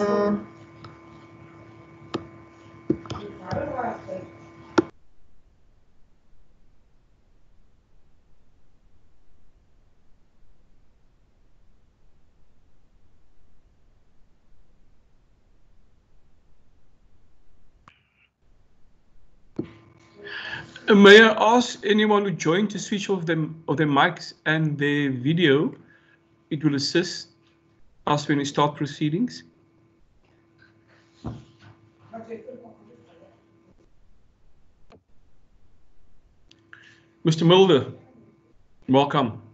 Uh, may I ask anyone who joined to switch off them of their mics and their video? It will assist us when we start proceedings. Mr. Mulder, welcome.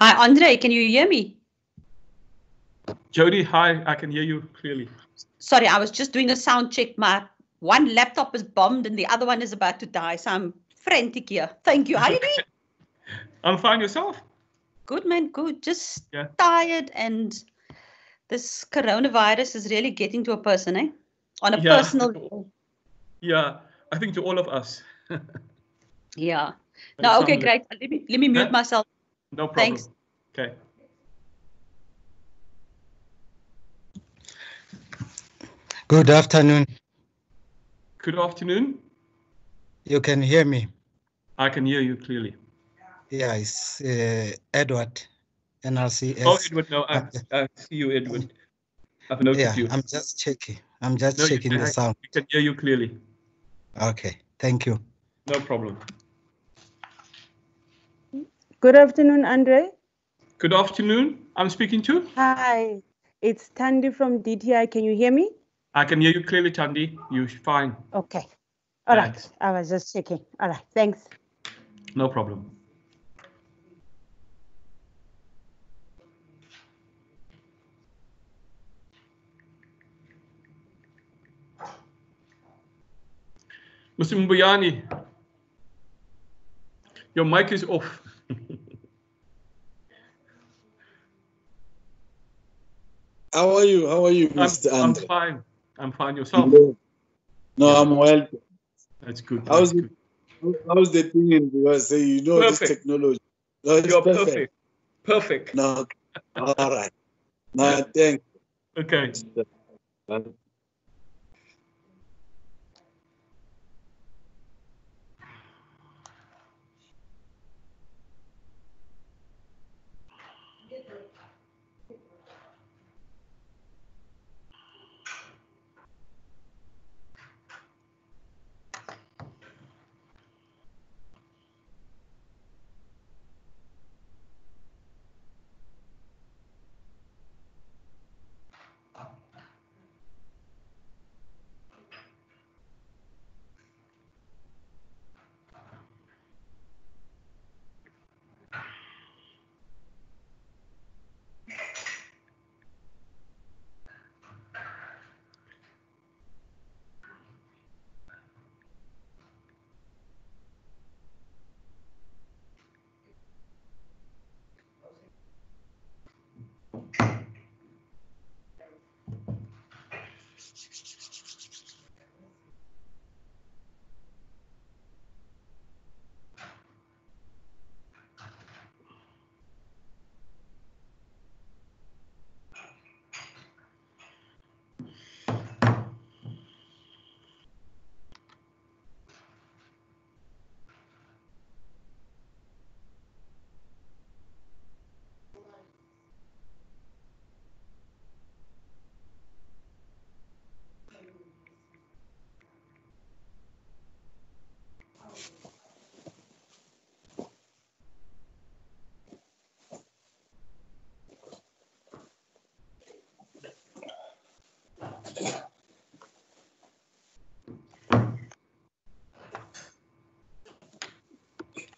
Hi, Andre, can you hear me? Jody, hi, I can hear you clearly. Sorry, I was just doing a sound check. My one laptop is bombed and the other one is about to die, so I'm frantic here. Thank you. How are you doing? I'm fine yourself. Good, man, good. Just Yeah. tired and this coronavirus is really getting to a person, eh? On a Yeah. personal level. Yeah, I think to all of us. Yeah. No, okay, great. Let me let me mute myself. No problem. Thanks. Okay. Good afternoon. Good afternoon. You can hear me. I can hear you clearly. Yeah, it's uh, Edward, NRCS. Oh, Edward, no, I, I see you, Edward. I've noticed Yeah, you. I'm just checking. I'm just No, checking the sound. We can hear you clearly. Okay, thank you. No problem. Good afternoon, Andre. Good afternoon. I'm speaking to. Hi, it's Tandy from DTI. Can you hear me? I can hear you clearly, Tandy. You're fine. Okay. All right. Thanks. I was just checking. All right. Thanks. No problem. Mr. Mbuyani, your mic is off. How are you? How are you, I'm, Mr. I'm Andre? fine. I'm fine. Yourself? No, I'm well. That's good. How's that's good. How's the thing in USA? You know Perfect. this technology. No, You're perfect. perfect. Perfect. No, all right. No, thank Okay.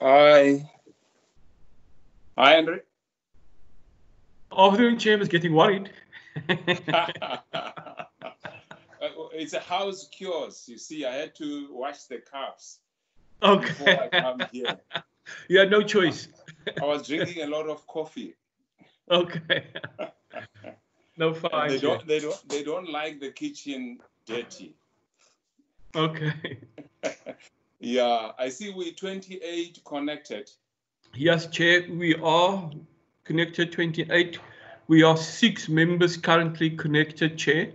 Hi. Hi, Andre. Afternoon chair was getting worried. Uh, it's a house cures. You see, I had to wash the cups before I okay. come here. you had no choice. I was drinking a lot of coffee. Okay. no fine. they don't. They don't. They don't like the kitchen dirty. Okay. Yeah, I see we 28 connected. Yes, Chair, we are connected 28. We are six members currently connected, Chair.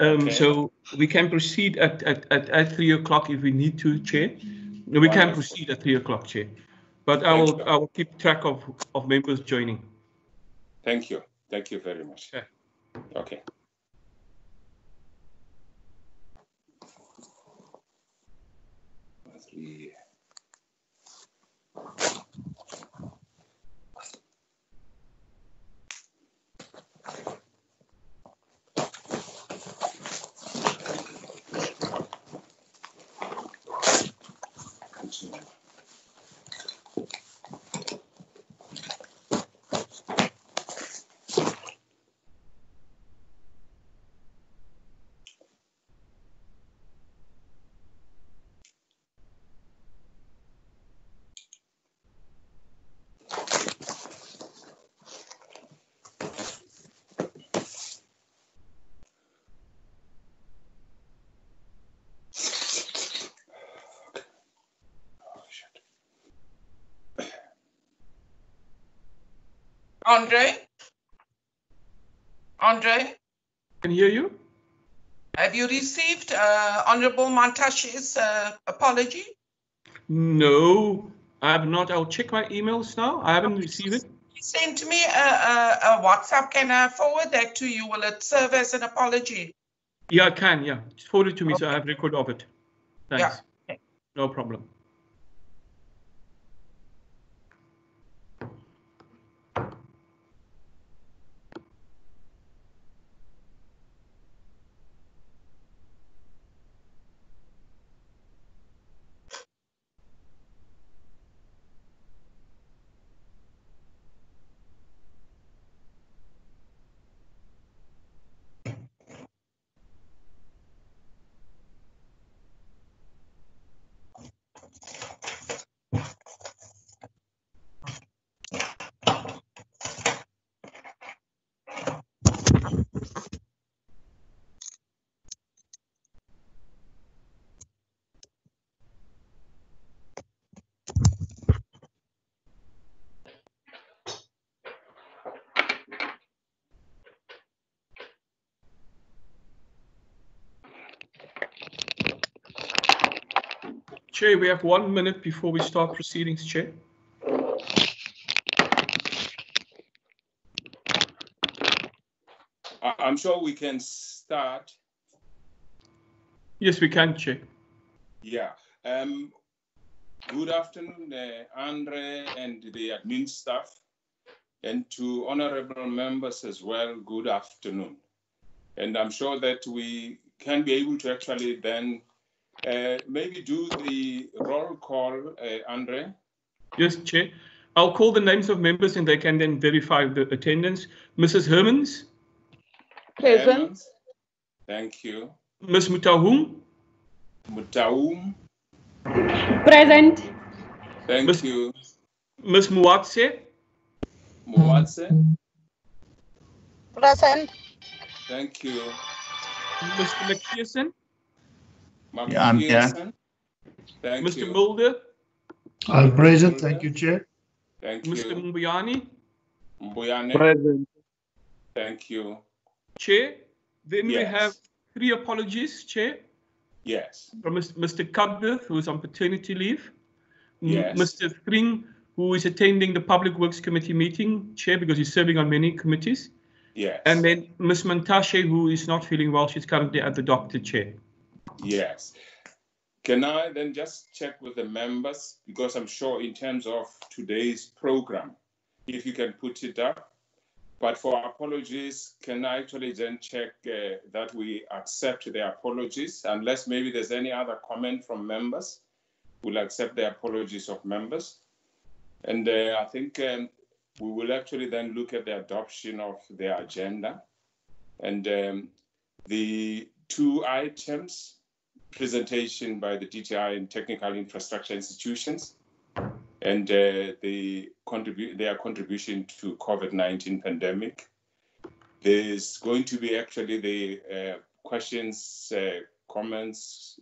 Um, Okay. So we can proceed at, at, at, at three o'clock if we need to, Chair. No, we can proceed at three o'clock, Chair. But I will. I will keep track of, of members joining. Thank you. Thank you very much. Okay. Okay. Three. Continue. Andre? Andre, Can hear you? have you received uh, Honorable Mantashe's uh, apology? No, I have not. I'll check my emails now. I haven't received it. send me a, a, a WhatsApp? Can I forward that to you? Will it serve as an apology? Yeah, I can. Yeah, Just forward it to me so I have record of it. Thanks. Yeah. Okay. No problem. Chair, we have one minute before we start proceedings, Chair. I'm sure we can start. Yes, we can, Chair. Yeah. Um, good afternoon, uh, Andre and the admin staff, and to honorable members as well, good afternoon. And I'm sure that we can be able to actually then uh, maybe do the roll call, uh, Andre. Yes, Chair. I'll call the names of members and they can then verify the attendance. Mrs. Hermans, Present. Thank you. Ms. Mutahum, Mutaum. Present. Thank Miss- you. Ms. Muatse, Muatse. Present. Thank you. Mr. Macpherson, Yeah, I'm here. Thank Mr. you. Mulder, All present. Thank you, Chair. Thank Mr. you. Mbuyani, Mbuyane. Present. Thank you. Chair. Then we Yes. have three apologies, Chair, Yes. from Mr. Cuthbert, who is on paternity leave. Yes. Mr. Thring, who is attending the Public Works Committee meeting, Chair, because he's serving on many committees. Yes. And then Ms. Mantashe, who is not feeling well, she's currently at the doctor, Chair. Yes. Can I then just check with the members, because I'm sure in terms of today's program, if you can put it up. But for apologies, can I actually then check uh, that we accept the apologies, unless maybe there's any other comment from members? We'll accept the apologies of members. And uh, I think um, we will actually then look at the adoption of the agenda. And um, the two items presentation by the DTI and technical infrastructure institutions and uh, the contribute their contribution to COVID-19 pandemic. There's going to be actually the uh, questions, uh, comments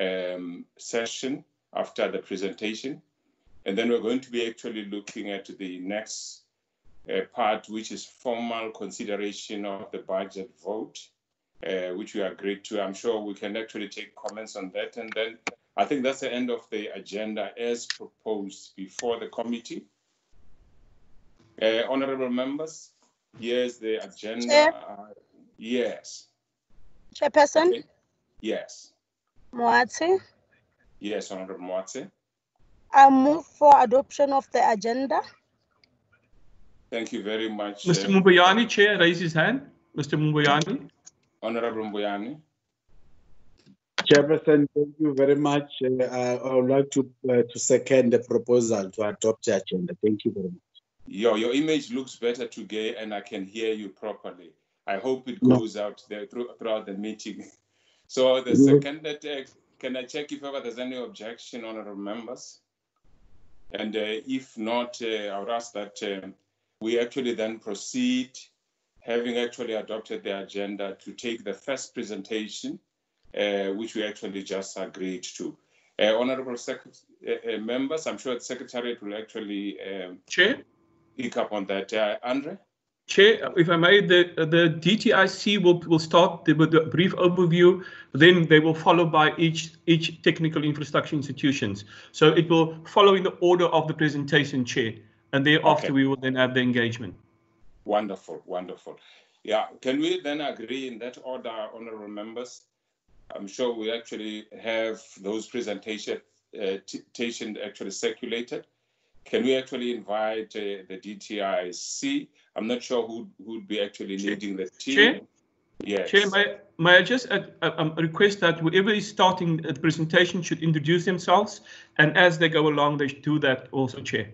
um, session after the presentation. And then we're going to be actually looking at the next uh, part, which is formal consideration of the budget vote uh, which we agreed to. I'm sure we can actually take comments on that. And then I think that's the end of the agenda as proposed before the committee. Uh, honorable members, here's the agenda. Chair. Uh, yes, Chairperson, Okay. yes, Moatse, yes, Honorable Mwatse. I move for adoption of the agenda. Thank you very much, Mr. uh, Mubuyani, Chair, raise his hand. Mr. Mubuyani. Honorable Mbuyani. Chairperson, thank you very much. Uh, I would like to, uh, to second the proposal to adopt the agenda. Thank you very much. Your, your image looks better today and I can hear you properly. I hope it No. goes out there through, throughout the meeting. So the second, that, uh, can I check if ever there's any objection, honorable members? And uh, if not, uh, I would ask that um, we actually then proceed, having actually adopted the agenda, to take the first presentation, uh, which we actually just agreed to. Uh, honorable Sec- uh, uh, members, I'm sure the Secretariat will actually um, Chair. pick up on that. Uh, Andre? Chair, if I may, the, the DTIC will, will start the- with a brief overview, then they will follow by each, each technical infrastructure institutions. So it will follow in the order of the presentation, Chair. and thereafter Okay. we will then have the engagement. Wonderful, wonderful. Yeah, can we then agree in that order, honorable members? I'm sure we actually have those presentation, uh, actually circulated. Can we actually invite uh, the DTIC? I'm not sure who would be actually leading the team. Chair? Yes. Chair, may, may I just uh, uh, um, request that whoever is starting the presentation should introduce themselves, and as they go along, they should do that also, Chair.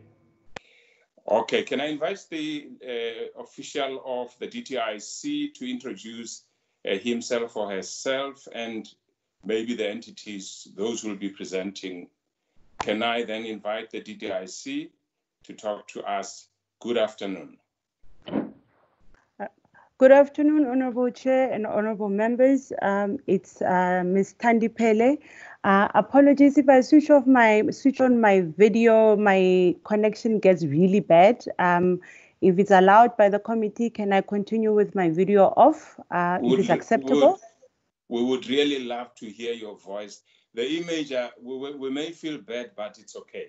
Okay, can I invite the uh, official of the DTIC to introduce uh, himself or herself and maybe the entities those will be presenting? Can I then invite the DTIC to talk to us? Good afternoon. Good afternoon, Honorable Chair and Honorable Members. Um, it's uh, Ms. Tandi Pele. Uh, apologies if I switch off my switch on my video, my connection gets really bad. Um, if it's allowed by the committee, can I continue with my video off? Uh, if it's acceptable? would- we would really love to hear your voice. The image, uh, we, we, we may feel bad, but it's okay.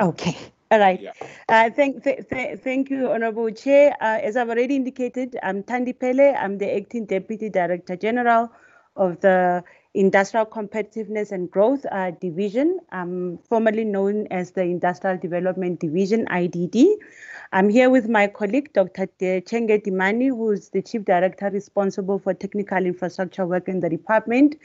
Okay, all right. Yeah. Uh, thank, th- th- thank you, Honorable Chair. Uh, as I've already indicated, I'm Tandi Pele. I'm the Acting Deputy Director General of the Industrial Competitiveness and Growth uh, Division, um, formerly known as the Industrial Development Division, IDD. I'm here with my colleague, Dr. De- Chenge Dimani, who's the Chief Director responsible for technical infrastructure work in the department.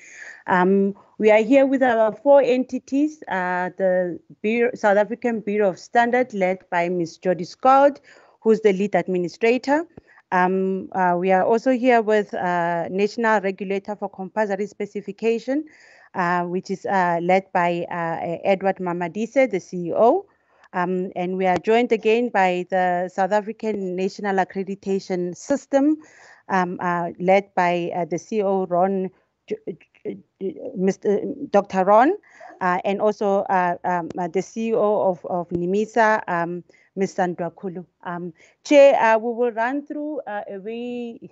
Um, we are here with our four entities, uh, the Bureau, South African Bureau of Standard, led by Ms. Jody Scholtz, who's the lead administrator. Um, uh, we are also here with uh, National Regulator for Compulsory Specification, uh, which is uh, led by uh, Edward Mamadise, the CEO. Um, and we are joined again by the South African National Accreditation System, um, uh, led by the CEO Ron, Mr. Dr. Ron, and also um, the CEO of, of NMISA, um, Ms. Sandra Kulu. Um, Chair, uh, we will run through uh, a very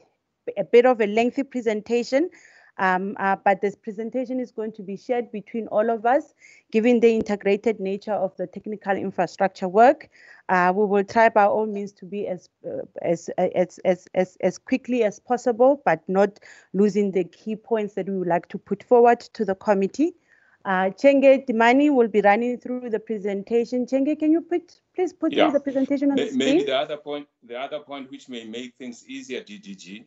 a bit of a lengthy presentation, um, uh, but this presentation is going to be shared between all of us, given the integrated nature of the technical infrastructure work. Uh, we will try by all means to be as, uh, as, as, as, as, as quickly as possible, but not losing the key points that we would like to put forward to the committee. Uh, Chenge Dimani will be running through the presentation. Chenge, can you put, please put Yeah. the presentation on the Maybe the other point, the other point which may make things easier, DDG,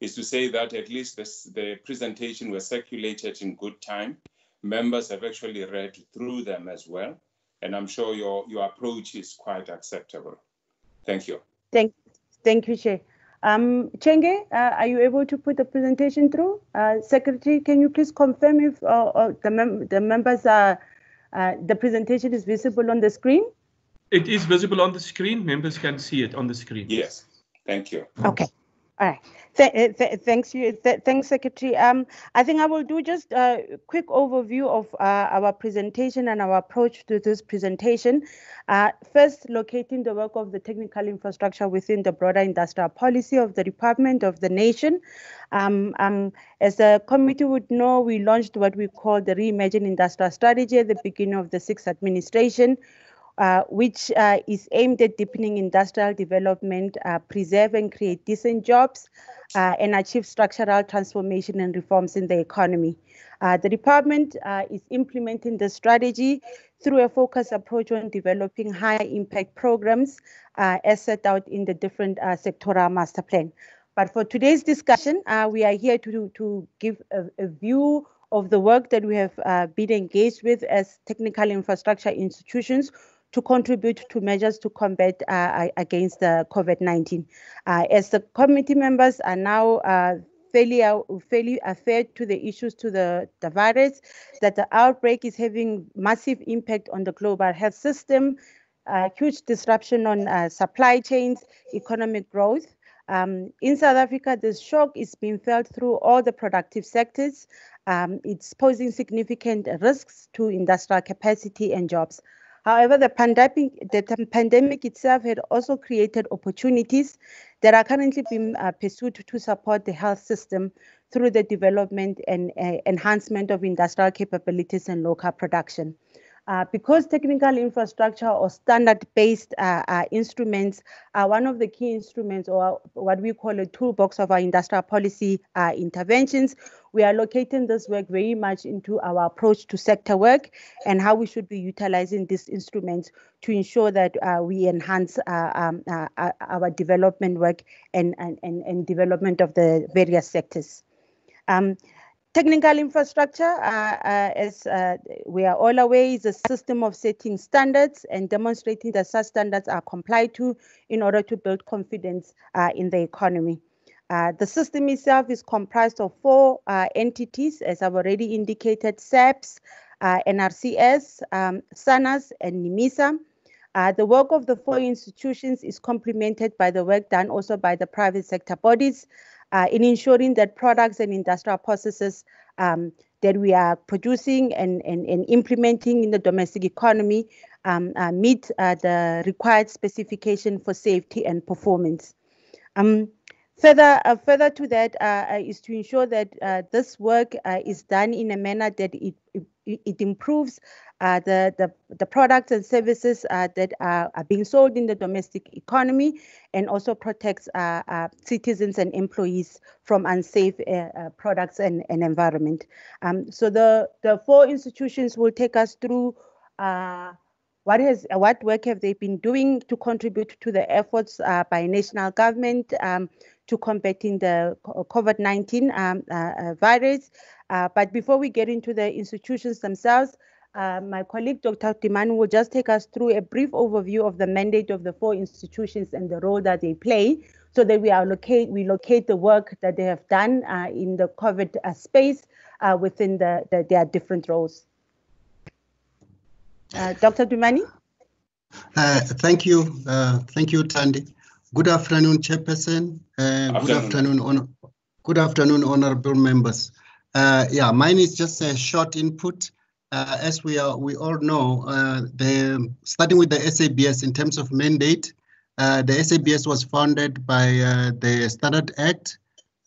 is to say that at least this, the presentation was circulated in good time. Members have actually read through them as well, and I'm sure your, your approach is quite acceptable. Thank you. Thank, thank you, Chair. Um, Chenge, uh, are you able to put the presentation through? Uh, Secretary, can you please confirm if uh, uh, the, mem- the members are, uh, the presentation is visible on the screen? It is visible on the screen. Members can see it on the screen. Yes, thank you. Okay. All right. Th- uh, th- thanks, you. Th- thanks, Secretary. Um, I think I will do just a quick overview of uh, our presentation and our approach to this presentation. Uh, first, locating the work of the technical infrastructure within the broader industrial policy of the Department of the Nation. Um, um, as the committee would know, we launched what we call the Reimagine Industrial Strategy at the beginning of the sixth administration uh, which uh, is aimed at deepening industrial development, uh, preserve and create decent jobs, uh, and achieve structural transformation and reforms in the economy. Uh, the department is implementing the strategy through a focused approach on developing high impact programs as set out in the different sectoral master plan. But for today's discussion, we are here to, to give a, a view of the work that we have uh, been engaged with as technical infrastructure institutions to contribute to measures to combat uh, against the COVID-19. Uh, as the committee members are now uh, fairly, uh, fairly to the issues to the, the virus, that the outbreak is having massive impact on the global health system, uh, huge disruption on uh, supply chains, economic growth. Um, in South Africa, this shock is being felt through all the productive sectors. Um, it's posing significant risks to industrial capacity and jobs. However, the pandemic, the pandemic itself had also created opportunities that are currently being uh, pursued to support the health system through the development and uh, enhancement of industrial capabilities and local production. Uh, because technical infrastructure or standard-based uh, uh, instruments are one of the key instruments or what we call a toolbox of our industrial policy uh, interventions, we are locating this work very much into our approach to sector work and how we should be utilizing these instruments to ensure that uh, we enhance uh, um, our development work and, and, and development of the various sectors. Um, Technical infrastructure, uh, uh, as uh, we are all aware, is a system of setting standards and demonstrating that such standards are complied to in order to build confidence uh, in the economy. Uh, the system itself is comprised of four uh, entities, as I've already indicated, SABS, NRCS, um, SANAS, and NMISA. the work of the four institutions is complemented by the work done also by the private sector bodies, uh, in ensuring that products and industrial processes um, that we are producing and, and, and, implementing in the domestic economy um, uh, meet uh, the required specification for safety and performance. Um, further, uh, further to that uh, uh, is to ensure that this work is done in a manner that it, it, it improves uh, the, the, the products and services uh, that are, are, being sold in the domestic economy and also protects uh, uh citizens and employees from unsafe uh, uh, products and, and environment. Um, so the, the four institutions will take us through what has what work have they been doing to contribute to the efforts by national government um, to combating the COVID-19 um, virus. but before we get into the institutions themselves, uh, my colleague, Dr. Timan, will just take us through a brief overview of the mandate of the four institutions and the role that they play so that we we locate the work that they have done uh, in the COVID uh, space uh, within the, the, their different roles. Uh, Dr. Dumani? thank you. thank you, Tandy. Good afternoon, Chairperson. Good afternoon, honor, good afternoon, honorable members. yeah, mine is just a short input uh, as we are, we all know, uh, the starting with the SABS in terms of mandate, uh, the SABS was founded by uh, the Standard Act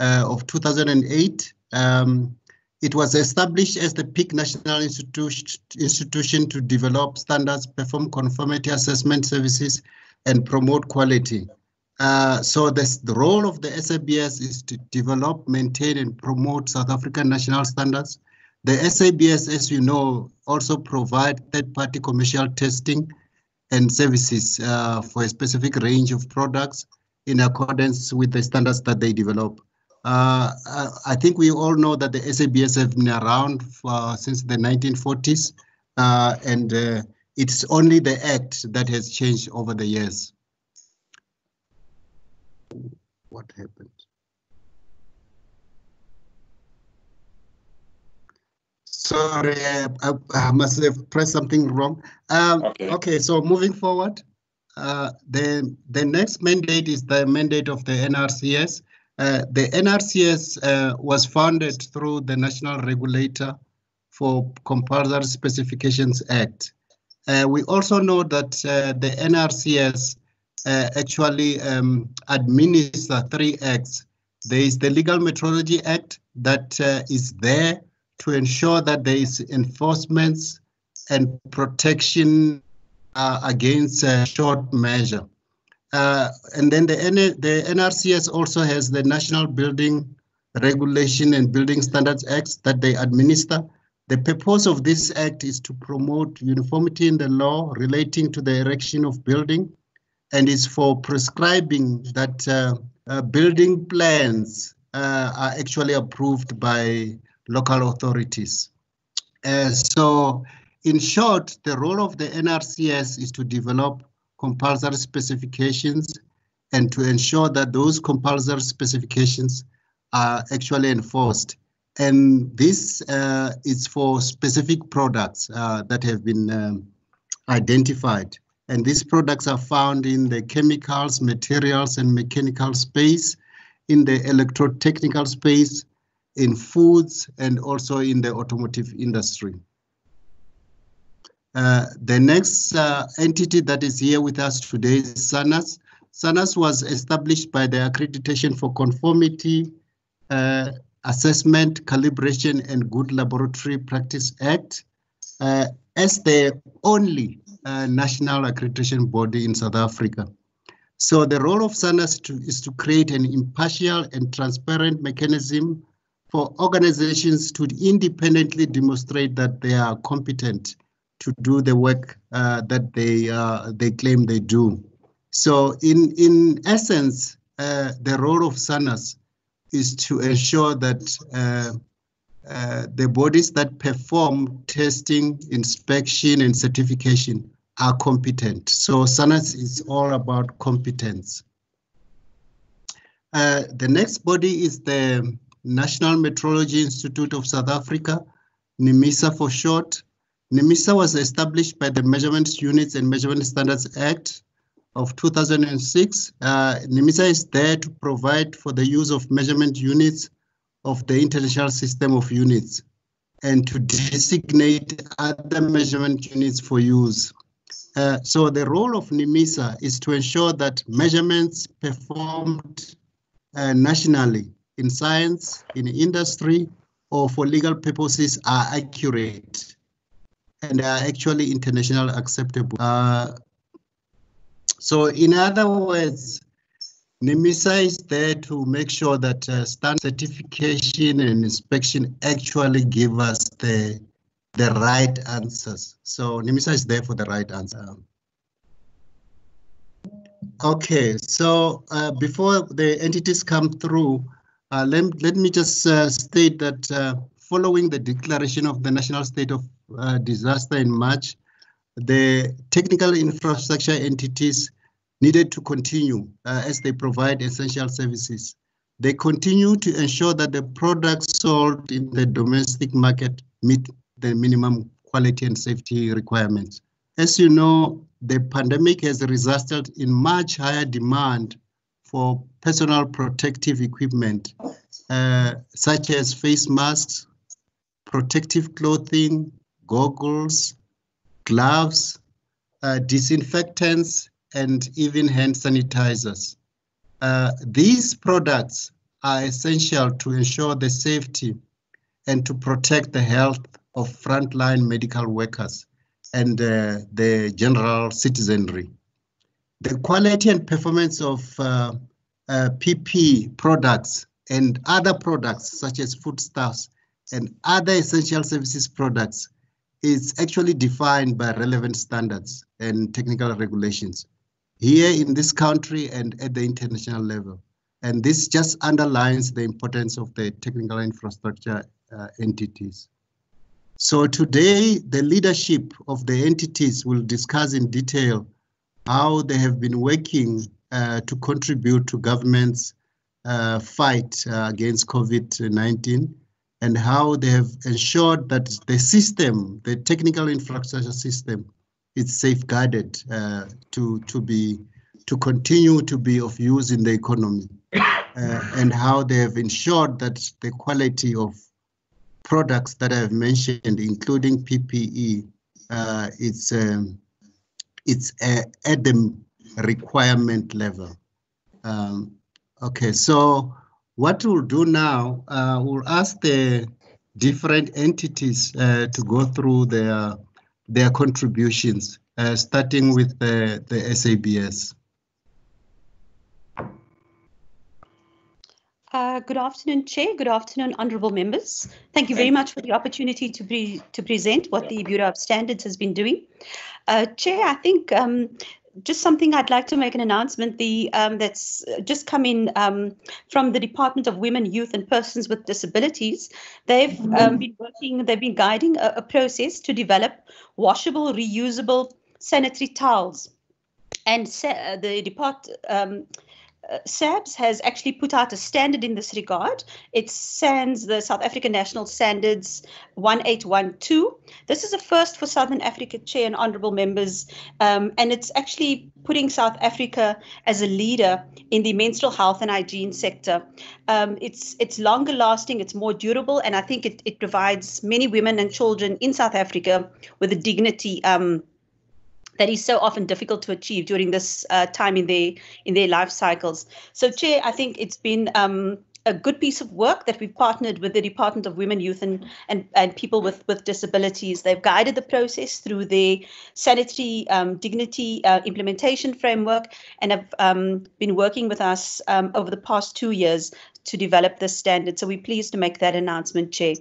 uh, of 2008. Um, it was established as the peak national institution, institution to develop standards, perform conformity assessment services, and promote quality. Uh, so this, the role of the SABS is to develop, maintain, and promote South African national standards the SABS, as you know, also provide third-party commercial testing and services uh, for a specific range of products in accordance with the standards that they develop. Uh, I think we all know that the SABS have been around for, since the 1940s, uh, and uh, it's only the act that has changed over the years. What happened? Sorry, I, I, must have pressed something wrong. Um, okay. okay, so moving forward, uh, the, the next mandate is the mandate of the NRCS. Uh, the NRCS uh, was founded through the National Regulator for Compulsory Specifications Act. Uh, we also know that uh, the NRCS uh, actually um, administers three acts. There is the Legal Metrology Act that is there to ensure that there is enforcement and protection against short measure. Uh, and then the, the NRCS also has the National Building Regulation and Building Standards Acts that they administer. The purpose of this act is to promote uniformity in the law relating to the erection of building and is for prescribing that uh, uh, building plans uh, are actually approved by local authorities. Uh, so in short, the role of the NRCS is to develop compulsory specifications and to ensure that those compulsory specifications are actually enforced. And this uh, is for specific products uh, that have been um, identified. And these products are found in the chemicals, materials, and mechanical space, in the electrotechnical space, in foods and also in the automotive industry. Uh, the next uh, entity that is here with us today is SANAS. SANAS was established by the Accreditation for Conformity uh, Assessment, Calibration and Good Laboratory Practice Act. Uh, as the only uh, national accreditation body in South Africa. So the role of SANAS to, is to create an impartial and transparent mechanism for organizations to independently demonstrate that they are competent to do the work uh, that they uh, they claim they do. So in in essence, uh, the role of SANAS is to ensure that uh, uh, the bodies that perform testing, inspection, and certification are competent. So SANAS is all about competence. Uh, the next body is the National Metrology Institute of South Africa, NMISA for short. NMISA was established by the Measurement Units and Measurement Standards Act of 2006. Uh, NMISA is there to provide for the use of measurement units of the International System of Units and to designate other measurement units for use. Uh, so the role of NMISA is to ensure that measurements performed uh, nationally in science, in industry, or for legal purposes are accurate and are actually international acceptable. Uh, so in other words, NMISA is there to make sure that uh, standard certification and inspection actually give us the, the right answers. So NMISA is there for the right answer. Okay, so uh, before the entities come through, uh, let, let me just uh, state that uh, following the declaration of the national state of uh, disaster in March, the technical infrastructure entities needed to continue uh, as they provide essential services. They continue to ensure that the products sold in the domestic market meet the minimum quality and safety requirements. As you know, the pandemic has resulted in much higher demand for personal protective equipment, uh, such as face masks, protective clothing, goggles, gloves, uh, disinfectants, and even hand sanitizers. Uh, these products are essential to ensure the safety and to protect the health of frontline medical workers and uh, the general citizenry. The quality and performance of uh, uh, PP products and other products such as foodstuffs and other essential services products is actually defined by relevant standards and technical regulations here in this country and at the international level. And this just underlines the importance of the technical infrastructure uh, entities. So today, the leadership of the entities will discuss in detail how they have been working uh, to contribute to government's uh, fight uh, against COVID-19 and how they have ensured that the system, the technical infrastructure system, is safeguarded uh, to to be to continue to be of use in the economy, uh, and how they have ensured that the quality of products that I've mentioned, including PPE, uh, it's um, it's at the requirement level. Um, okay, so what we'll do now, uh, we'll ask the different entities uh, to go through their their contributions, uh, starting with the, the SABS. Uh, good afternoon, Chair. Good afternoon, honourable members. Thank you very much for the opportunity to, pre to present what the Bureau of Standards has been doing. Uh, Chair, I think um, just something I'd like to make an announcement. The um, that's just come in um, from the Department of Women, Youth, and Persons with Disabilities. They've um, been working. They've been guiding a, a process to develop washable, reusable sanitary towels, and the depart. Um, SABS has actually put out a standard in this regard. It SANS, the South African National Standards 1812. This is a first for Southern Africa, Chair and honorable members, um, and it's actually putting South Africa as a leader in the menstrual health and hygiene sector. Um, it's it's longer lasting, it's more durable, and I think it, it provides many women and children in South Africa with a dignity um, that is so often difficult to achieve during this uh, time in their in their life cycles. So, Chair, I think it's been um, a good piece of work that we've partnered with the Department of Women, Youth and, and, and People with, with Disabilities. They've guided the process through the sanitary um, dignity uh, implementation framework and have um, been working with us um, over the past two years to develop this standard. So we're pleased to make that announcement, Chair.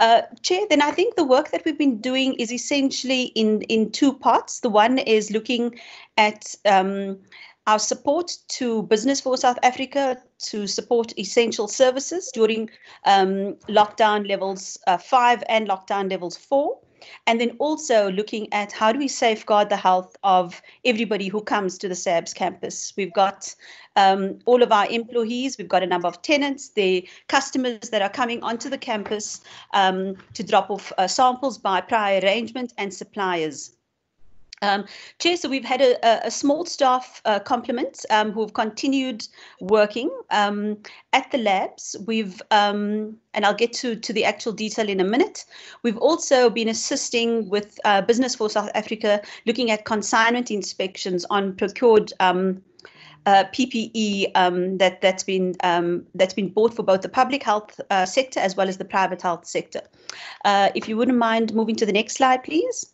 Uh, Chair, then I think the work that we've been doing is essentially in, in two parts. The one is looking at um, our support to Business for South Africa to support essential services during um, lockdown levels uh, five and lockdown levels four. And then also looking at how do we safeguard the health of everybody who comes to the SABS campus. We've got um, all of our employees, we've got a number of tenants, the customers that are coming onto the campus um, to drop off uh, samples by prior arrangement and suppliers. Um, Chair, so we've had a, a small staff uh, complement um, who've continued working um, at the labs. We've, um, and I'll get to, to the actual detail in a minute. We've also been assisting with uh, Business for South Africa, looking at consignment inspections on procured um, uh, PPE um, that that's been um, that's been bought for both the public health uh, sector as well as the private health sector. Uh, if you wouldn't mind moving to the next slide, please.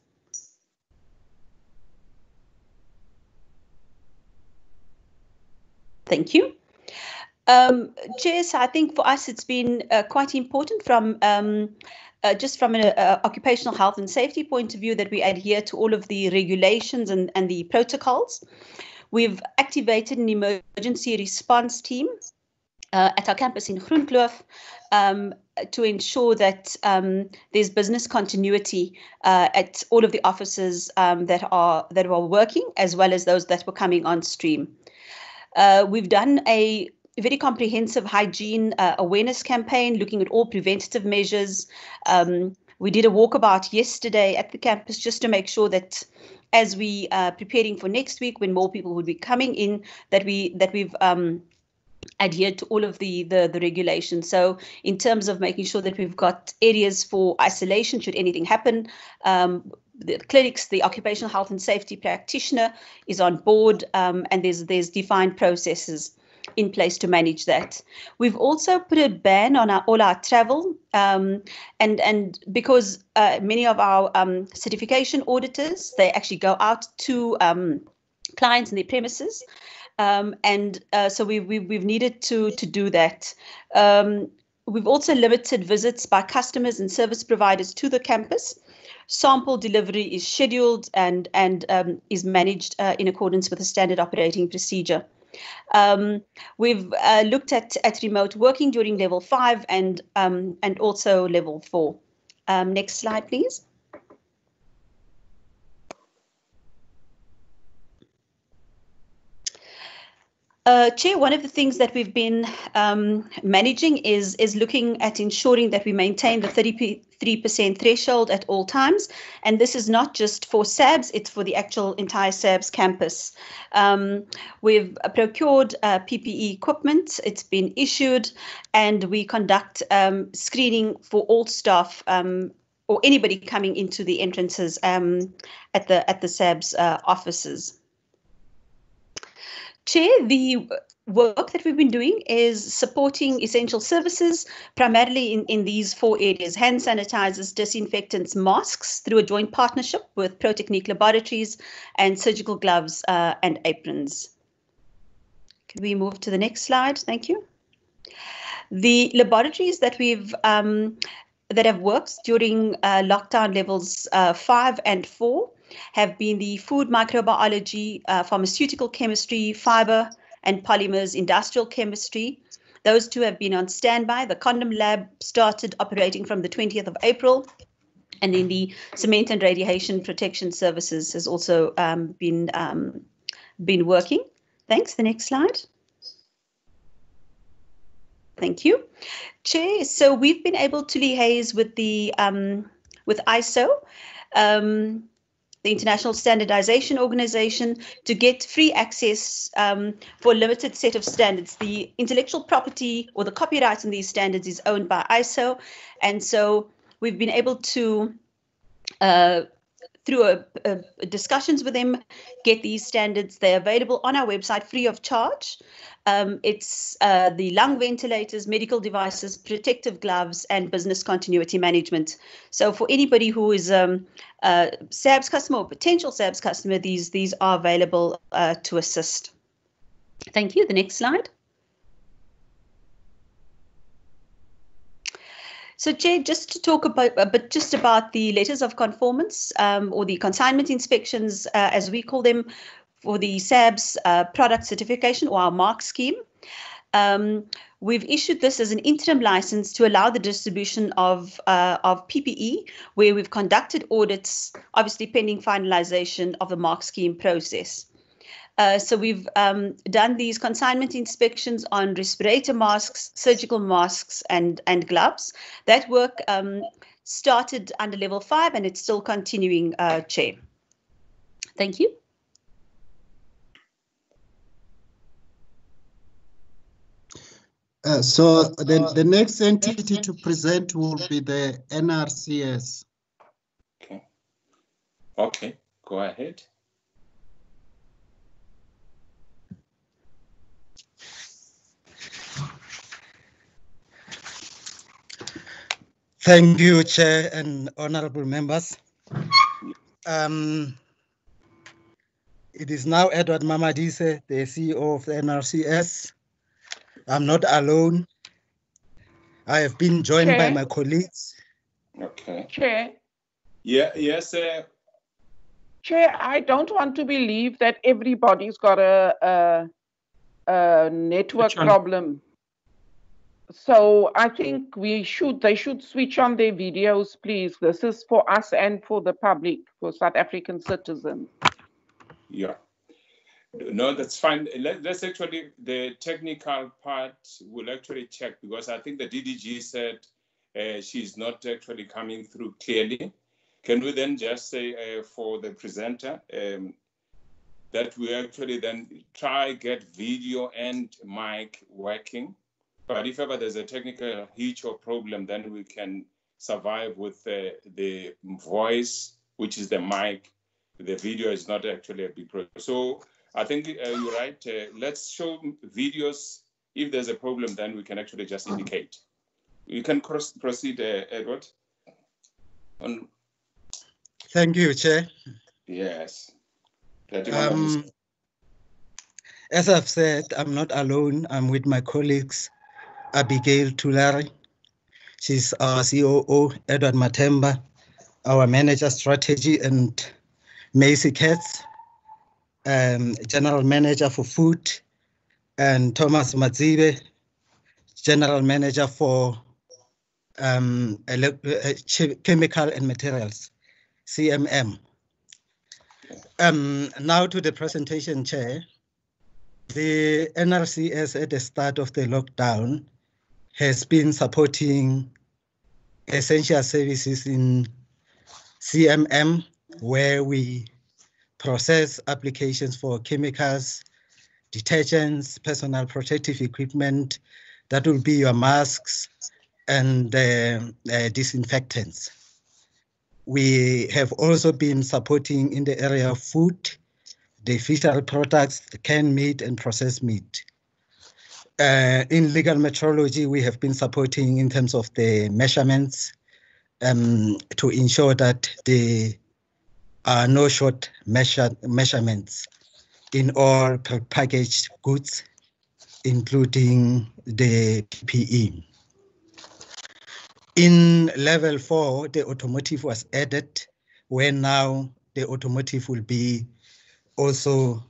Thank you. Um, Jess, I think for us it's been uh, quite important from um, uh, just from an uh, occupational health and safety point of view that we adhere to all of the regulations and, and the protocols. We've activated an emergency response team uh, at our campus in Groenkloof um, to ensure that um, there's business continuity uh, at all of the offices um, that are that are working, as well as those that were coming on stream. Uh, we've done a very comprehensive hygiene uh, awareness campaign looking at all preventative measures. Um, we did a walkabout yesterday at the campus just to make sure that as we are preparing for next week when more people would be coming in that we that we've um, adhered to all of the, the the regulations so in terms of making sure that we've got areas for isolation should anything happen um, the clinics, the occupational health and safety practitioner is on board, um, and there's there's defined processes in place to manage that. We've also put a ban on our, all our travel, um, and and because uh, many of our um, certification auditors they actually go out to um, clients in their premises, um, and uh, so we, we we've needed to to do that. Um, we've also limited visits by customers and service providers to the campus sample delivery is scheduled and, and um, is managed uh, in accordance with the standard operating procedure. Um, we've uh, looked at, at remote working during level five and, um, and also level four. Um, next slide, please. Uh, Chair, one of the things that we've been um, managing is is looking at ensuring that we maintain the 33% threshold at all times. And this is not just for SABS, it's for the actual entire SABS campus. Um, we've procured uh, PPE equipment, it's been issued, and we conduct um, screening for all staff um, or anybody coming into the entrances um, at the at the SABS uh, offices. Chair, the work that we've been doing is supporting essential services, primarily in, in these four areas hand sanitizers, disinfectants, masks, through a joint partnership with Protechnique Laboratories and surgical gloves uh, and aprons. Can we move to the next slide? Thank you. The laboratories that we've um, that have worked during uh, lockdown levels uh, five and four have been the food microbiology, uh, pharmaceutical chemistry, fiber and polymers, industrial chemistry. Those two have been on standby. The condom lab started operating from the 20th of April. And then the cement and radiation protection services has also um, been um, been working. Thanks. The next slide. Thank you, Chair. So we've been able to liaise with the um, with ISO. Um, the International Standardization Organization, to get free access um, for a limited set of standards. The intellectual property or the copyright in these standards is owned by ISO. And so we've been able to, uh, through a, a discussions with them, get these standards. They're available on our website free of charge. Um, it's uh, the lung ventilators, medical devices, protective gloves, and business continuity management. So for anybody who is um, a SABS customer or potential SABS customer, these these are available uh, to assist. Thank you. The next slide. So, Jay, just to talk about, a bit just about the letters of conformance um, or the consignment inspections, uh, as we call them, for the SABS uh, product certification or our mark scheme. Um, we've issued this as an interim license to allow the distribution of, uh, of PPE, where we've conducted audits, obviously pending finalization of the mark scheme process. Uh, so we've um, done these consignment inspections on respirator masks, surgical masks, and and gloves. That work um, started under level five, and it's still continuing, uh, Chair. Thank you. Uh, so the, the next entity to present will be the NRCS. Okay. Okay, go ahead. Thank you, Chair and honorable members. Um, it is now Edward Matemane, the CEO of the NRCS. I'm not alone. I have been joined Chair. by my colleagues. Okay. Chair. Yeah, yes, sir. Chair, I don't want to believe that everybody's got a, a, a network problem so I think we should they should switch on their videos, please. This is for us and for the public, for South African citizens. Yeah. No, that's fine. Let, us actually the technical part will actually check because I think the DDG said uh, she's not actually coming through clearly. Can we then just say uh, for the presenter um, that we actually then try get video and mic working? But if ever there's a technical hitch or problem, then we can survive with uh, the voice, which is the mic. The video is not actually a big problem. So I think uh, you're right. Uh, let's show videos. If there's a problem, then we can actually just indicate. You can cross, proceed, uh, Edward. On... Thank you, Chair. Yes. Um, as I've said, I'm not alone. I'm with my colleagues Abigail Tulare. She's our COO, Edward Matemba, our manager strategy, and Macy Katz, um, general manager for food, and Thomas Mazibe, general manager for um, uh, chemical and materials, CMM. Um, now to the presentation, Chair. The NRCS at the start of the lockdown has been supporting essential services in CMM, where we process applications for chemicals, detergents, personal protective equipment, that will be your masks and uh, uh, disinfectants. We have also been supporting in the area of food, the fishery products, canned meat and processed meat. Uh, in legal metrology, we have been supporting in terms of the measurements um, to ensure that there are no short measure, measurements in all packaged goods, including the PPE. In level four, the automotive was added, where now the automotive will be also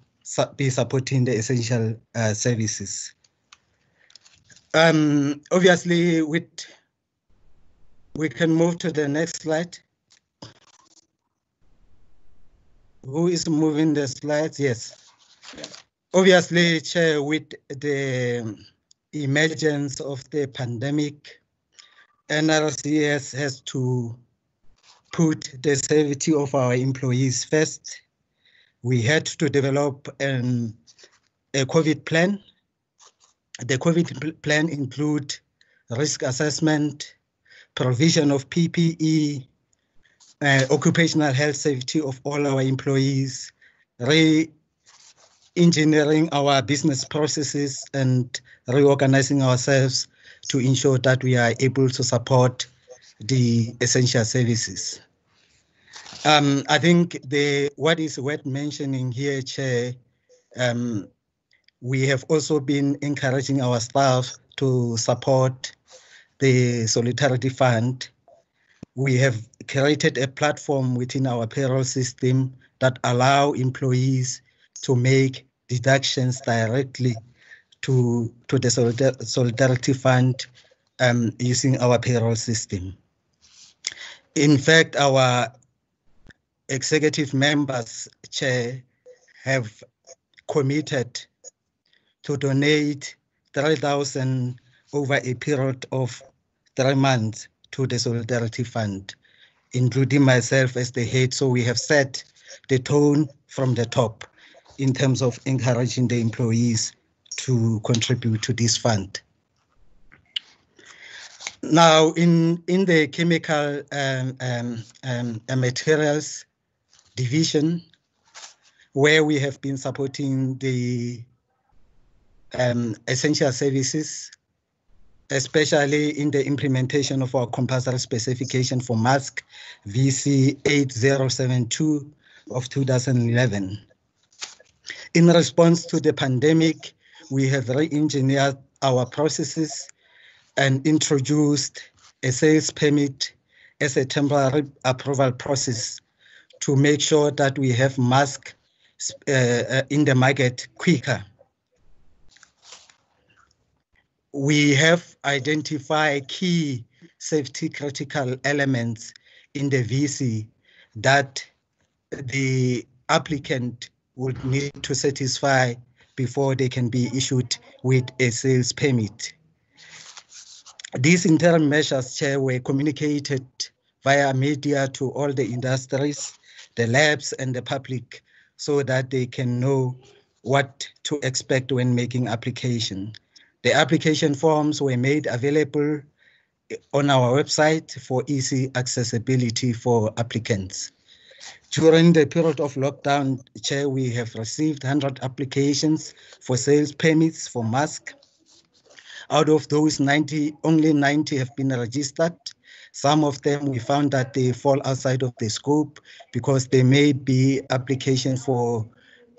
be supporting the essential uh, services. Um, obviously, with we can move to the next slide. Who is moving the slides? Yes. Obviously, Chair, with the emergence of the pandemic, NRCS has to put the safety of our employees first. We had to develop an, a COVID plan the COVID plan include risk assessment, provision of PPE, uh, occupational health safety of all our employees, re-engineering our business processes and reorganizing ourselves to ensure that we are able to support the essential services. Um, I think the what is worth mentioning here, Chair, um, we have also been encouraging our staff to support the Solidarity Fund. We have created a platform within our payroll system that allow employees to make deductions directly to, to the Solidarity Fund um, using our payroll system. In fact, our executive members, Chair, have committed to donate 3,000 over a period of three months to the Solidarity Fund, including myself as the head. So we have set the tone from the top in terms of encouraging the employees to contribute to this fund. Now, in, in the chemical um, um, um, materials division, where we have been supporting the um, essential services, especially in the implementation of our compulsory specification for mask VC 8072 of 2011. In response to the pandemic, we have re-engineered our processes and introduced a sales permit as a temporary approval process to make sure that we have masks uh, uh, in the market quicker. We have identified key safety critical elements in the VC that the applicant would need to satisfy before they can be issued with a sales permit. These interim measures, Chair, were communicated via media to all the industries, the labs, and the public so that they can know what to expect when making application. The application forms were made available on our website for easy accessibility for applicants. During the period of lockdown, Chair, we have received 100 applications for sales permits for masks. Out of those 90, only 90 have been registered. Some of them we found that they fall outside of the scope because they may be application for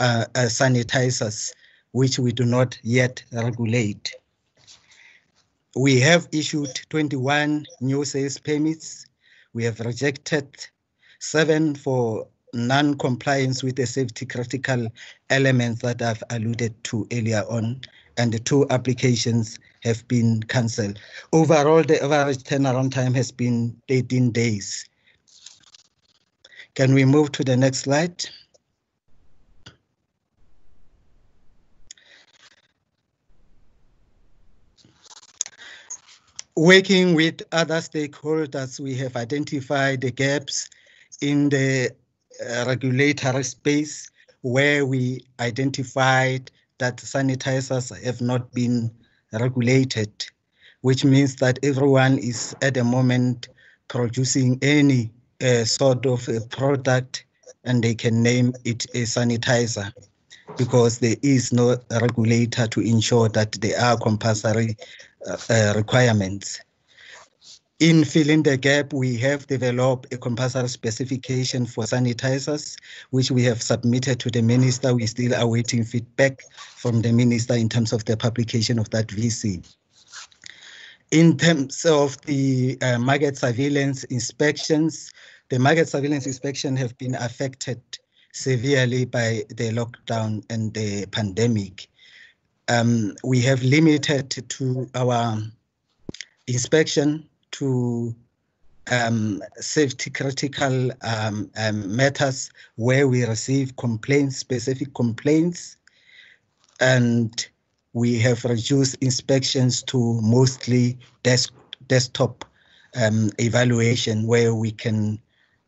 uh, uh, sanitizers, which we do not yet regulate. We have issued 21 new sales permits. We have rejected seven for non-compliance with the safety critical elements that I've alluded to earlier on, and the two applications have been cancelled. Overall, the average turnaround time has been 18 days. Can we move to the next slide? Working with other stakeholders, we have identified the gaps in the uh, regulatory space where we identified that sanitizers have not been regulated, which means that everyone is at the moment producing any uh, sort of a product and they can name it a sanitizer because there is no regulator to ensure that there are compulsory uh, uh, requirements. In filling the gap, we have developed a compulsory specification for sanitizers, which we have submitted to the minister. We still are still awaiting feedback from the minister in terms of the publication of that VC. In terms of the uh, market surveillance inspections, the market surveillance inspection have been affected severely by the lockdown and the pandemic. Um, we have limited to our inspection to um, safety critical um, um, matters where we receive complaints, specific complaints, and we have reduced inspections to mostly desk, desktop um, evaluation where we can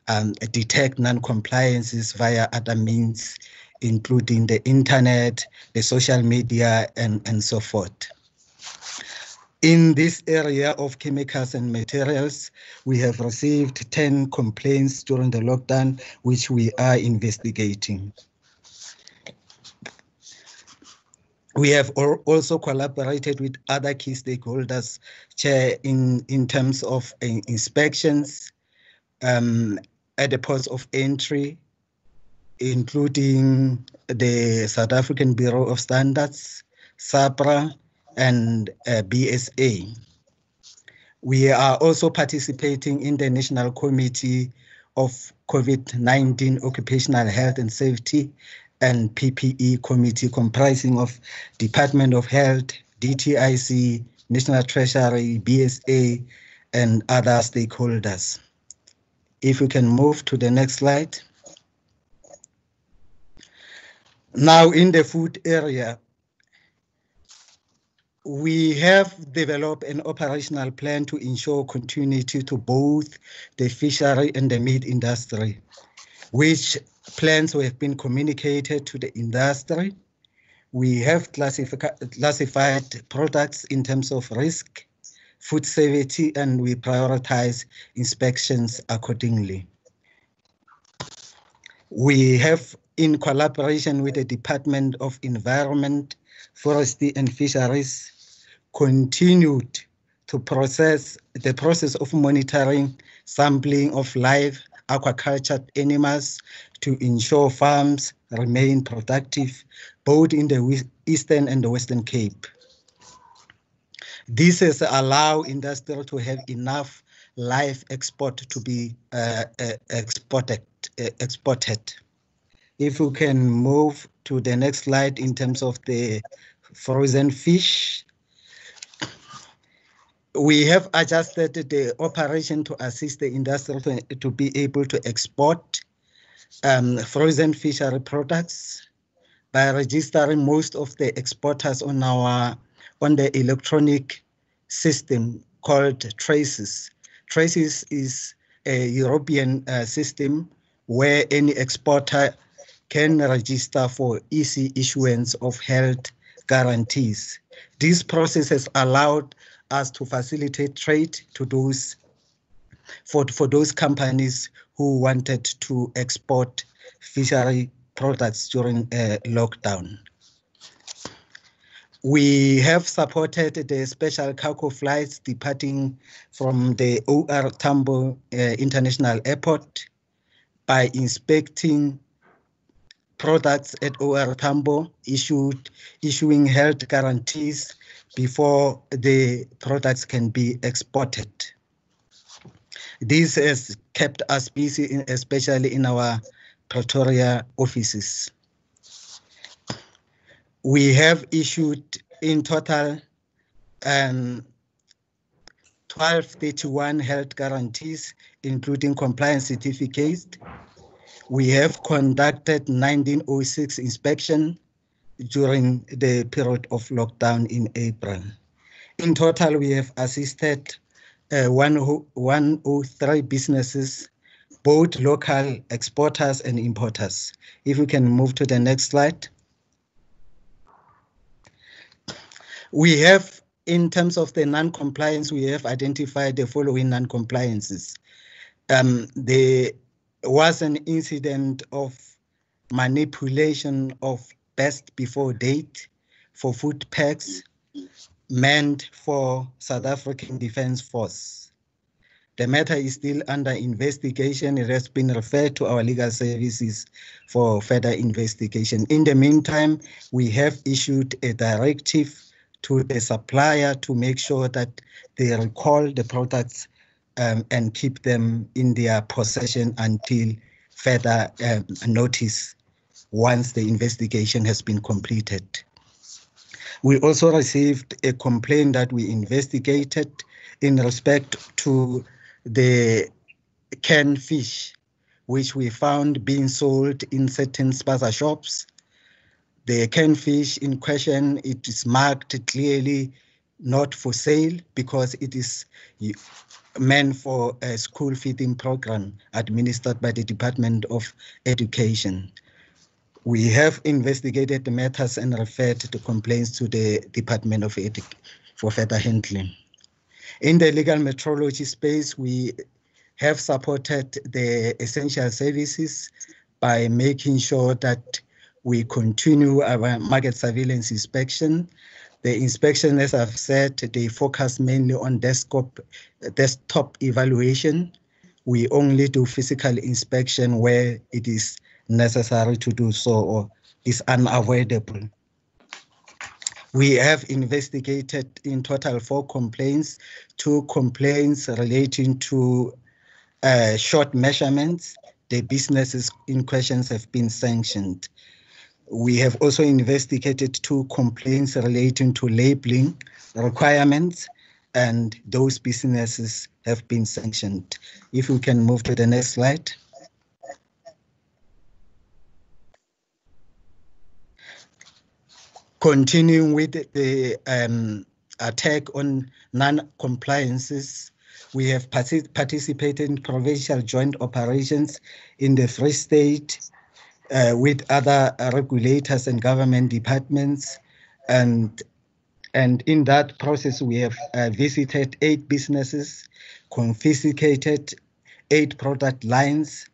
um, detect non-compliances via other means, including the internet, the social media, and, and so forth. In this area of chemicals and materials, we have received 10 complaints during the lockdown, which we are investigating. We have also collaborated with other key stakeholders, Chair, in, in terms of uh, inspections um, at the ports of entry, including the South African Bureau of Standards, SAHPRA, and uh, BSA. We are also participating in the National Committee of COVID-19 Occupational Health and Safety and PPE Committee comprising of Department of Health, DTIC, National Treasury, BSA, and other stakeholders. If we can move to the next slide. Now in the food area, we have developed an operational plan to ensure continuity to both the fishery and the meat industry, which plans have been communicated to the industry. We have classified products in terms of risk, food safety, and we prioritize inspections accordingly. We have, in collaboration with the Department of Environment, Forestry and Fisheries, continued to process the process of monitoring sampling of live aquaculture animals to ensure farms remain productive both in the Eastern and the Western Cape. This has allowed industry to have enough live export to be uh, uh, exported, uh, exported. If we can move to the next slide in terms of the frozen fish, we have adjusted the operation to assist the industry to, to be able to export um, frozen fishery products by registering most of the exporters on our on the electronic system called Traces. Traces is a European uh, system where any exporter can register for easy issuance of health guarantees. This process has allowed us to facilitate trade to those for, for those companies who wanted to export fishery products during a lockdown. We have supported the special cargo flights departing from the OR Tambo uh, International Airport by inspecting products at OR Tambo, issued, issuing health guarantees before the products can be exported. This has kept us busy, in, especially in our Pretoria offices. We have issued in total um, 1231 health guarantees, including compliance certificates. We have conducted 1906 inspection during the period of lockdown in April. In total, we have assisted uh, 103 businesses, both local exporters and importers. If we can move to the next slide. We have, in terms of the non-compliance, we have identified the following non-compliances. Um, there was an incident of manipulation of best before date for food packs meant for South African Defence Force. The matter is still under investigation. It has been referred to our legal services for further investigation. In the meantime, we have issued a directive to the supplier to make sure that they recall the products um, and keep them in their possession until further um, notice once the investigation has been completed. We also received a complaint that we investigated in respect to the canned fish, which we found being sold in certain spaza shops. The canned fish in question, it is marked clearly not for sale because it is meant for a school feeding program administered by the Department of Education. We have investigated the matters and referred the complaints to the Department of, Edu for further handling. In the legal metrology space, we have supported the essential services by making sure that we continue our market surveillance inspection. The inspection, as I've said, they focus mainly on desktop, desktop evaluation. We only do physical inspection where it is necessary to do so or is unavoidable. We have investigated in total four complaints, two complaints relating to uh, short measurements. The businesses in questions have been sanctioned. We have also investigated two complaints relating to labeling requirements, and those businesses have been sanctioned. If we can move to the next slide. Continuing with the um, attack on non-compliances, we have partic participated in provincial joint operations in the Free State uh, with other regulators and government departments. And, and in that process, we have uh, visited eight businesses, confiscated eight product lines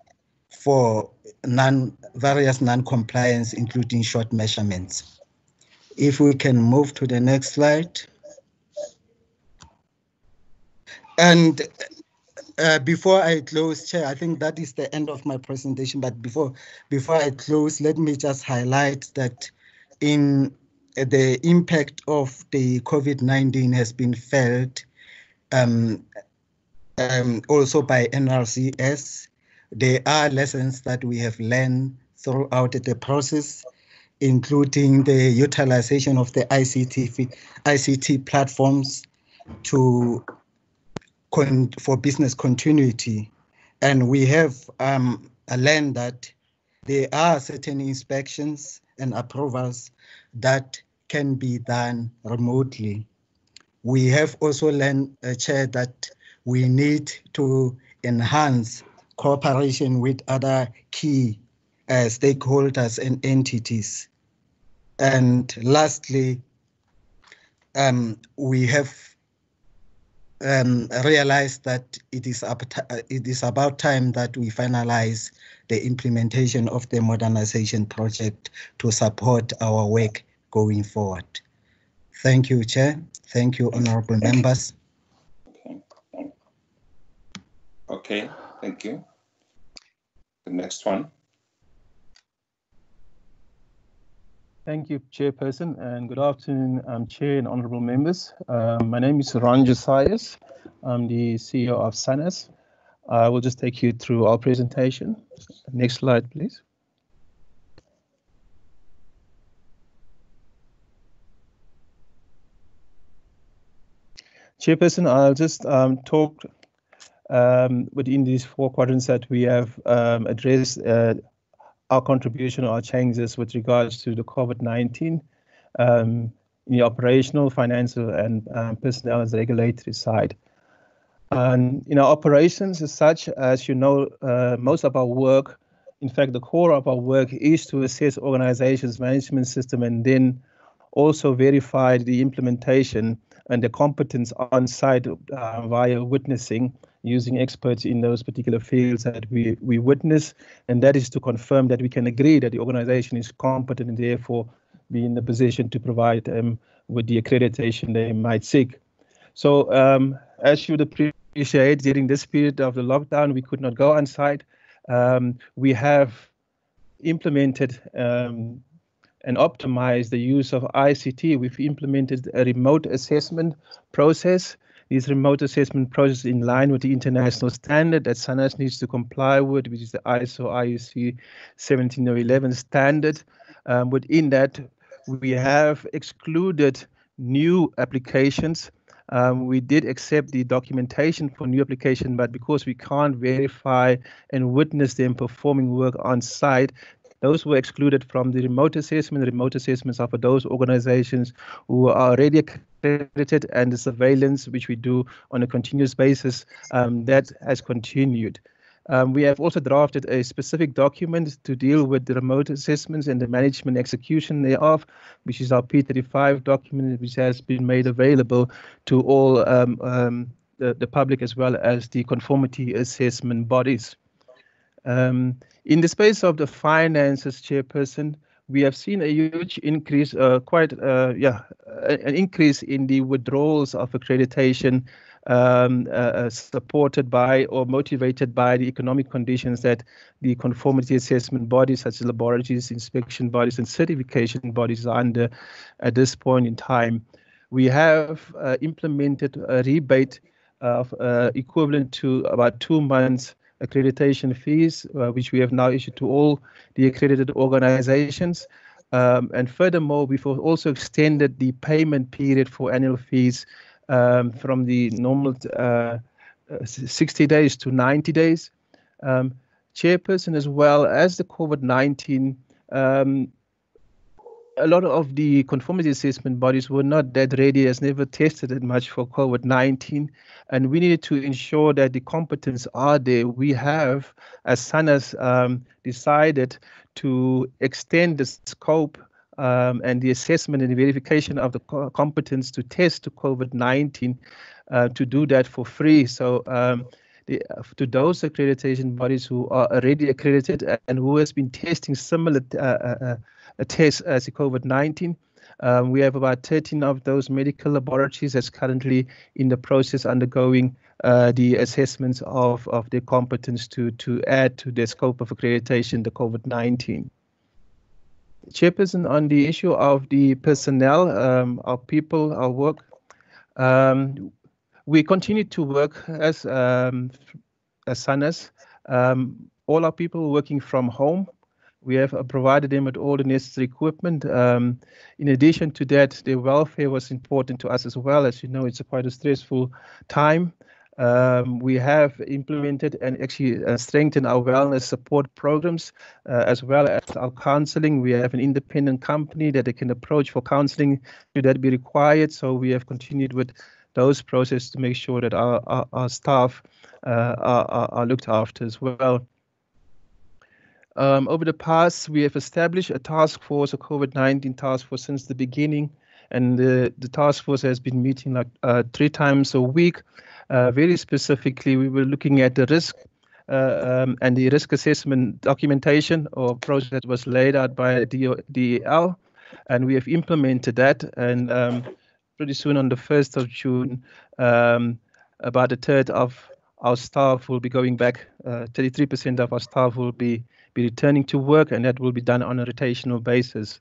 for non, various non-compliance, including short measurements. If we can move to the next slide. And uh, before I close, Chair, I think that is the end of my presentation. But before before I close, let me just highlight that in uh, the impact of the COVID-19 has been felt um, um, also by NRCS. There are lessons that we have learned throughout the process including the utilization of the ICT ICT platforms to for business continuity. And we have um, learned that there are certain inspections and approvals that can be done remotely. We have also learned, uh, Chair, that we need to enhance cooperation with other key uh, stakeholders and entities. And lastly, um, we have um, realized that it is, up it is about time that we finalize the implementation of the modernization project to support our work going forward. Thank you, Chair. Thank you, honorable members. Okay, thank you. The next one. Thank you, Chairperson, and good afternoon, um, Chair and honorable members. Um, my name is Ron Josias. I'm the CEO of SANAS. I will just take you through our presentation. Next slide, please. Chairperson, I'll just um, talk um, within these four quadrants that we have um, addressed uh, our contribution or changes with regards to the COVID-19 um, in the operational, financial, and um, personnel as regulatory side. And in our operations as such, as you know, uh, most of our work, in fact, the core of our work is to assess organizations management system and then also verify the implementation and the competence on site uh, via witnessing using experts in those particular fields that we, we witness, and that is to confirm that we can agree that the organization is competent and therefore be in the position to provide them with the accreditation they might seek. So um, as you would appreciate, during this period of the lockdown, we could not go on site. Um, we have implemented um, and optimize the use of ICT. We've implemented a remote assessment process this remote assessment process is in line with the international standard that SANAS needs to comply with, which is the ISO IEC 17011 standard. Um, within that, we have excluded new applications. Um, we did accept the documentation for new application, but because we can't verify and witness them performing work on site, those were excluded from the remote assessment. The remote assessments are for those organizations who are already accredited and the surveillance, which we do on a continuous basis, um, that has continued. Um, we have also drafted a specific document to deal with the remote assessments and the management execution thereof, which is our P35 document, which has been made available to all um, um, the, the public as well as the conformity assessment bodies. Um, in the space of the finances, Chairperson, we have seen a huge increase, uh, quite, uh, yeah, an increase in the withdrawals of accreditation um, uh, uh, supported by or motivated by the economic conditions that the conformity assessment bodies, such as laboratories, inspection bodies, and certification bodies are under at this point in time. We have uh, implemented a rebate of uh, equivalent to about two months accreditation fees, uh, which we have now issued to all the accredited organizations. Um, and furthermore, we've also extended the payment period for annual fees um, from the normal uh, 60 days to 90 days. Um, chairperson, as well as the COVID-19 um, a lot of the conformity assessment bodies were not that ready, as never tested it much for COVID-19, and we needed to ensure that the competence are there. We have, as SANAS, um, decided to extend the scope um, and the assessment and the verification of the co competence to test to COVID-19 uh, to do that for free. So um, the, to those accreditation bodies who are already accredited and who has been testing similar uh, uh, uh tests as the COVID-19, um, we have about 13 of those medical laboratories that's currently in the process undergoing uh, the assessments of, of their competence to, to add to the scope of accreditation the COVID-19. Chairperson, on the issue of the personnel, um, our people, our work, um, we continue to work as um, as SANAS. Um, all our people working from home. We have uh, provided them with all the necessary equipment. Um, in addition to that, their welfare was important to us as well. As you know, it's a quite a stressful time. Um, we have implemented and actually uh, strengthened our wellness support programs uh, as well as our counseling. We have an independent company that they can approach for counseling should that be required. So we have continued with those processes to make sure that our, our, our staff uh, are, are, looked after as well. Um, over the past, we have established a task force, a COVID-19 task force since the beginning, and the, the task force has been meeting like uh, three times a week. Uh, very specifically, we were looking at the risk uh, um, and the risk assessment documentation or process that was laid out by DEL, and we have implemented that. And um, pretty soon, on the 1st of June, um, about a third of our staff will be going back. 33% uh, of our staff will be be returning to work, and that will be done on a rotational basis.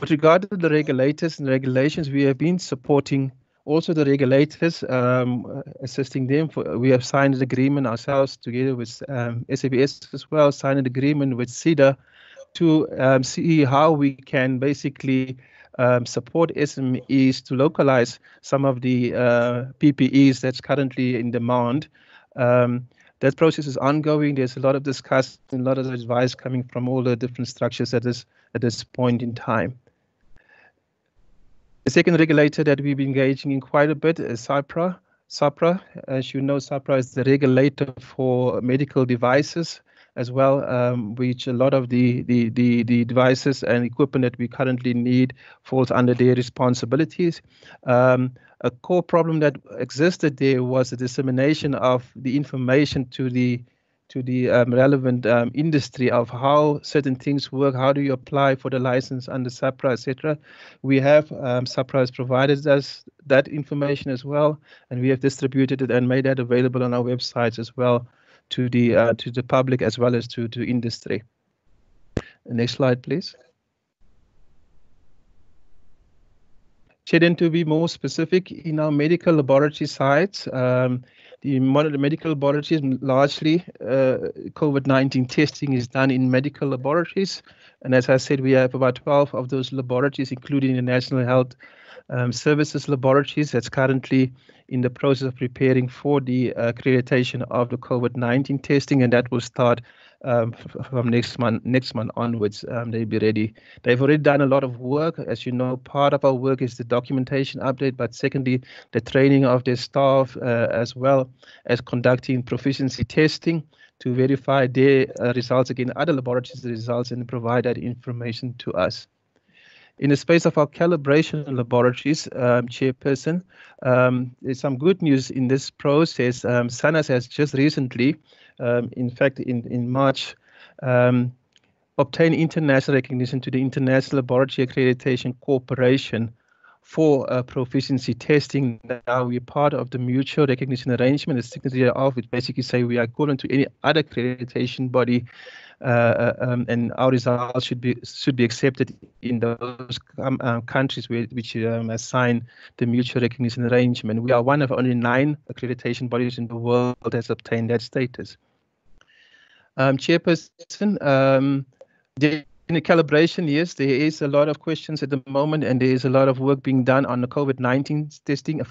With regard to the regulators and regulations, we have been supporting also the regulators, um, assisting them. For, we have signed an agreement ourselves together with um, SABS as well, signed an agreement with SEDA to um, see how we can basically um, support SMEs to localize some of the uh, PPEs that's currently in demand. Um, that process is ongoing. There's a lot of discussion, a lot of advice coming from all the different structures at this at this point in time. The second regulator that we've been engaging in quite a bit is SAHPRA. SAHPRA, as you know, SAHPRA is the regulator for medical devices as well, um, which a lot of the, the, the, the, devices and equipment that we currently need falls under their responsibilities. Um, a core problem that existed there was the dissemination of the information to the to the um, relevant um, industry of how certain things work, how do you apply for the license under SAHPRA, etc. We have um, SAHPRA has provided us that information as well, and we have distributed it and made that available on our websites as well to the uh, to the public as well as to to industry. Next slide, please. Chair, to be more specific, in our medical laboratory sites, um, the medical laboratories largely uh, COVID-19 testing is done in medical laboratories. And as I said, we have about 12 of those laboratories, including the National Health um, Services laboratories that's currently in the process of preparing for the accreditation of the COVID-19 testing, and that will start um, from next month next month onwards. Um, they'll be ready. They've already done a lot of work. As you know part of our work is the documentation update but secondly the training of their staff uh, as well as conducting proficiency testing to verify their uh, results against other laboratories results and provide that information to us in the space of our calibration laboratories, um, Chairperson, um, there's some good news in this process. Um, SANAS has just recently, um, in fact, in, in March, um, obtained international recognition to the International Laboratory Accreditation Cooperation for uh, proficiency testing. Now we're part of the mutual recognition arrangement, the signature of which basically say we are equivalent to any other accreditation body um, and our results should be should be accepted in those um, uh, countries which um, assign the mutual recognition arrangement. We are one of only nine accreditation bodies in the world that has obtained that status. Um, Chairperson, um, the, in the calibration, yes, there is a lot of questions at the moment, and there is a lot of work being done on the COVID-19 testing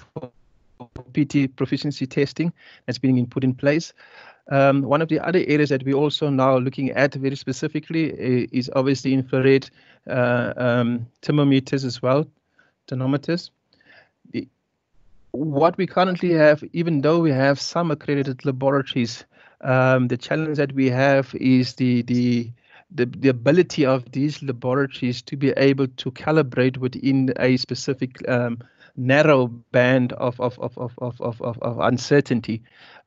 PT proficiency testing that's being put in place. Um, one of the other areas that we're also now looking at very specifically eh, is obviously infrared uh, um, thermometers as well, thermometers. The, what we currently have, even though we have some accredited laboratories, um, the challenge that we have is the the the, the ability of these laboratories to be able to calibrate within a specific um, narrow band of of, of, of, of, of, of uncertainty.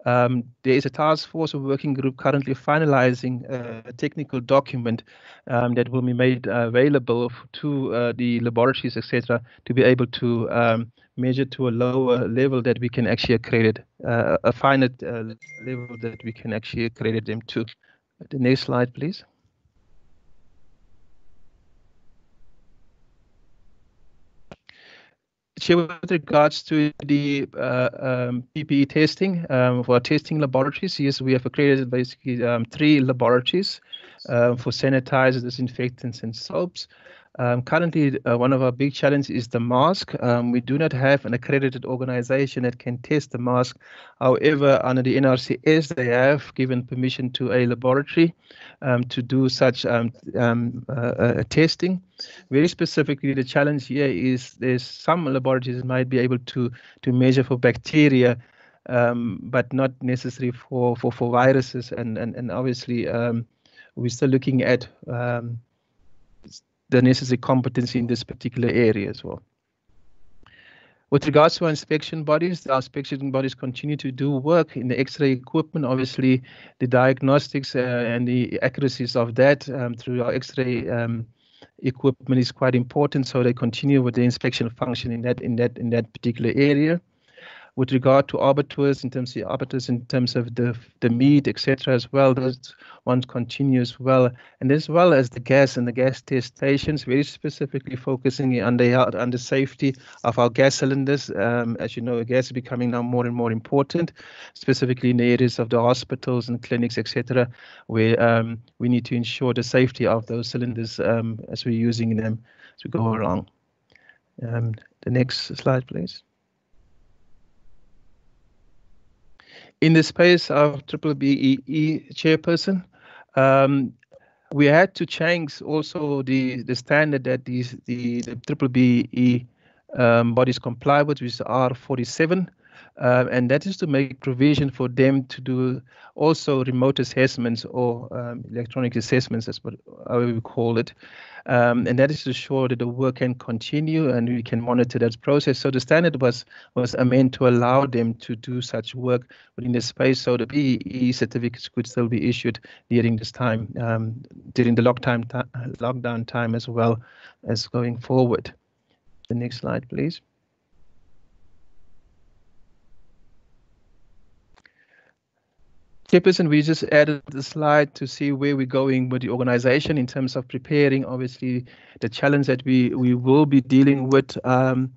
Um, there is a task force or working group currently finalizing a technical document um, that will be made available to uh, the laboratories, etc., to be able to um, measure to a lower level that we can actually accredit, uh, a finite uh, level that we can actually accredit them to. The next slide, please. With regards to the uh, um, PPE testing um, for testing laboratories, yes, we have accredited basically um, three laboratories uh, for sanitizers, disinfectants, and soaps. Um, currently, uh, one of our big challenges is the mask. Um, we do not have an accredited organization that can test the mask. However, under the NRCS, they have given permission to a laboratory um, to do such um, um, uh, uh, testing. Very specifically, the challenge here is there's some laboratories might be able to to measure for bacteria, um, but not necessary for for for viruses. And and and obviously, we're still looking at the necessary competency in this particular area as well. With regards to our inspection bodies, our inspection bodies continue to do work in the X-ray equipment. Obviously, the diagnostics uh, and the accuracies of that um, through our X-ray um, equipment is quite important. So they continue with the inspection function in that in that in that particular area with regard to abattoirs in terms of abattoirs in terms of the the meat etc as well those ones continue as well. And as well as the gas and the gas test stations very specifically focusing on the on the safety of our gas cylinders. Um, as you know gas is becoming now more and more important specifically in the areas of the hospitals and clinics etc where um, we need to ensure the safety of those cylinders um, as we're using them as we go along. Um, the next slide please in the space of triple BEE chairperson, um, we had to change also the the standard that these the the triple BEE um, bodies comply with, which is R47. Uh, and that is to make provision for them to do also remote assessments or um, electronic assessments, as what we call it. Um, and that is to ensure that the work can continue and we can monitor that process. So the standard was was meant to allow them to do such work within the space, so the BEE certificates could still be issued during this time, um, during the lockdown time, lockdown time as well as going forward. The next slide, please. Chairperson, we just added the slide to see where we're going with the organization in terms of preparing, obviously, the challenge that we, we will be dealing with um,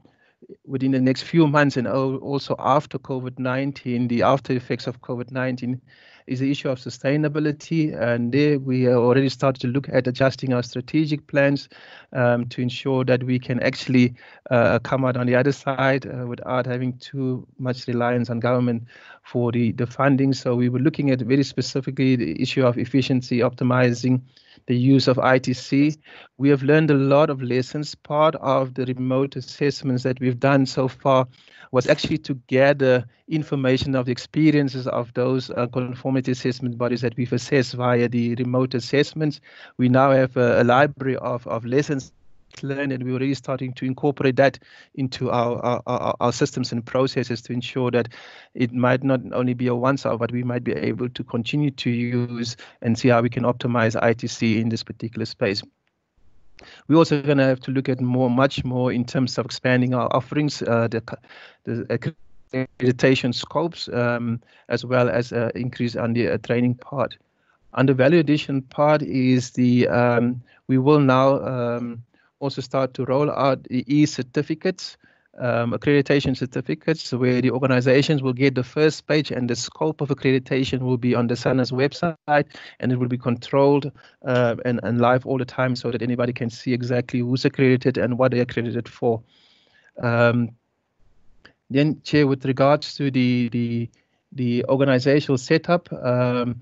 within the next few months and also after COVID-19, the after effects of COVID-19. Is the issue of sustainability. And there we already started to look at adjusting our strategic plans um, to ensure that we can actually uh, come out on the other side uh, without having too much reliance on government for the, the funding. So we were looking at very specifically the issue of efficiency, optimizing the use of ITC. We have learned a lot of lessons. Part of the remote assessments that we've done so far was actually to gather information of the experiences of those uh, conformity assessment bodies that we've assessed via the remote assessments. We now have a, a library of, of lessons learned and we're already starting to incorporate that into our, our, our, systems and processes to ensure that it might not only be a once off, but we might be able to continue to use and see how we can optimize ITC in this particular space. We're also going to have to look at more, much more in terms of expanding our offerings, uh, the, the accreditation scopes, um, as well as uh, increase on the uh, training part. On the value addition part is the um, we will now um, also start to roll out the e-certificates, um, accreditation certificates, where the organizations will get the first page and the scope of accreditation will be on the SANAS website and it will be controlled uh, and, and live all the time so that anybody can see exactly who's accredited and what they're accredited for. Um, then, Chair, with regards to the the the organizational setup, um,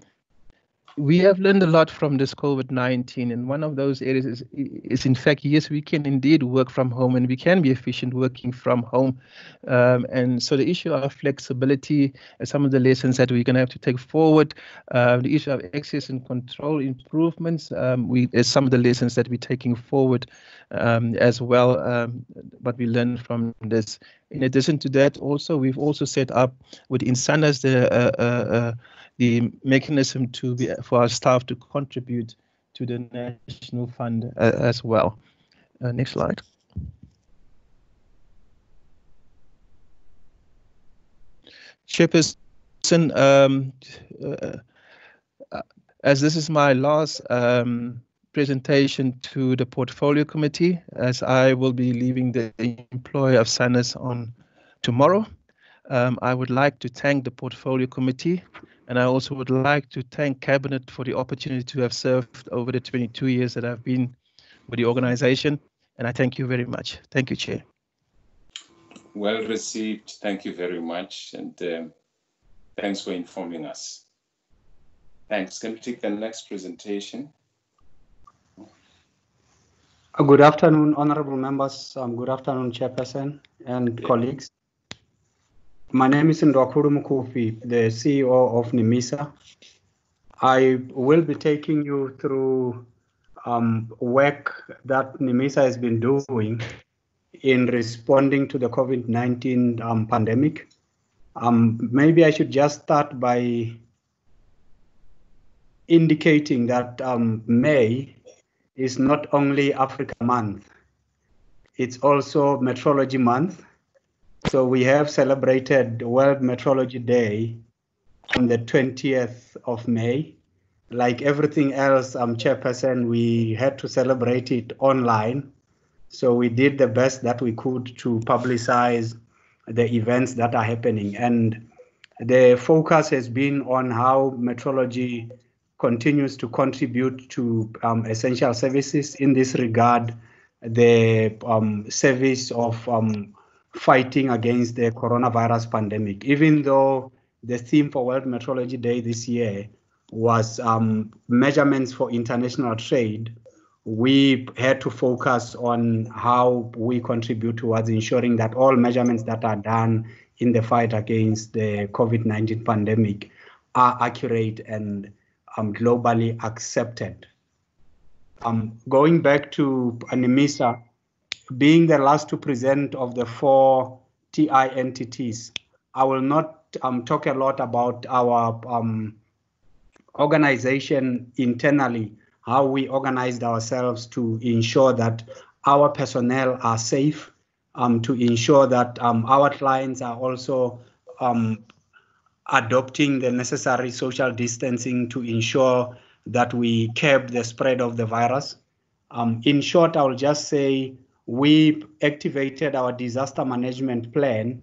we have learned a lot from this COVID-19, and one of those areas is, is, in fact, yes, we can indeed work from home, and we can be efficient working from home. Um, and so the issue of flexibility, some of the lessons that we're going to have to take forward, uh, the issue of access and control improvements, um, we is some of the lessons that we're taking forward um, as well. Um, what we learned from this. In addition to that, also we've also set up with SANAS the uh, uh, uh the mechanism to be for our staff to contribute to the national fund uh, as well. Uh, next slide. Chairperson, um, uh, as this is my last um, presentation to the portfolio committee, as I will be leaving the employ of SANAS on tomorrow, um, I would like to thank the portfolio committee and I also would like to thank Cabinet for the opportunity to have served over the 22 years that I've been with the organization. And I thank you very much. Thank you, Chair. Well received. Thank you very much. And um, thanks for informing us. Thanks. Can we take the next presentation? Good afternoon, honorable members. Um, good afternoon, Chairperson and yeah. colleagues. My name is Ndwakhulu Mukhufhi, the CEO of NMISA. I will be taking you through um, work that NMISA has been doing in responding to the COVID-19 um, pandemic. Um, maybe I should just start by indicating that um, May is not only Africa Month, it's also Metrology Month so we have celebrated World Metrology Day on the 20th of May. Like everything else, I'm um, chairperson, we had to celebrate it online. So we did the best that we could to publicize the events that are happening. And the focus has been on how metrology continues to contribute to um, essential services. In this regard, the um, service of um, fighting against the coronavirus pandemic, even though the theme for World Metrology Day this year was um, measurements for international trade, we had to focus on how we contribute towards ensuring that all measurements that are done in the fight against the COVID-19 pandemic are accurate and um, globally accepted. Um, going back to NMISA, being the last to present of the four TI entities, I will not um, talk a lot about our um, organization internally, how we organized ourselves to ensure that our personnel are safe, um, to ensure that um, our clients are also um, adopting the necessary social distancing to ensure that we curb the spread of the virus. Um, in short, I will just say we activated our disaster management plan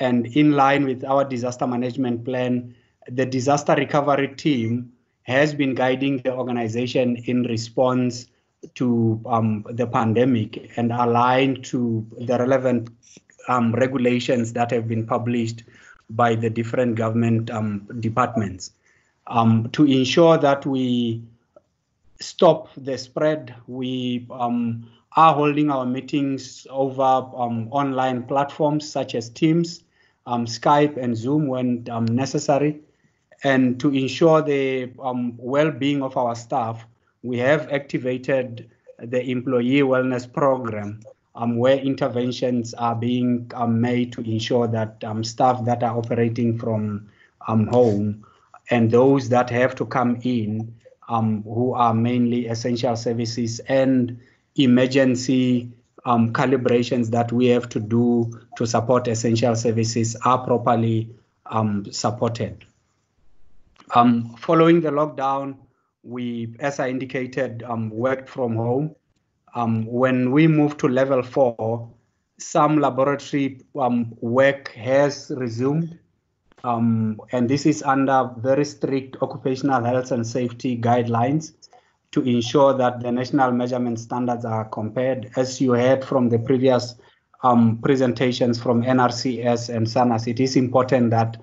and in line with our disaster management plan, the disaster recovery team has been guiding the organization in response to um, the pandemic and aligned to the relevant um, regulations that have been published by the different government um, departments. Um, to ensure that we stop the spread, we um, are holding our meetings over um, online platforms such as Teams, Skype, and Zoom when necessary. And to ensure the well-being of our staff, we have activated the employee wellness program um, where interventions are being um, made to ensure that um, staff that are operating from um, home and those that have to come in um, who are mainly essential services and emergency um, calibrations that we have to do to support essential services are properly supported. following the lockdown, we, as I indicated, um, worked from home. Um, when we moved to level four, some laboratory um, work has resumed. Um, and this is under very strict occupational health and safety guidelines to ensure that the national measurement standards are compared. As you heard from the previous um, presentations from NRCS and SANAS, it is important that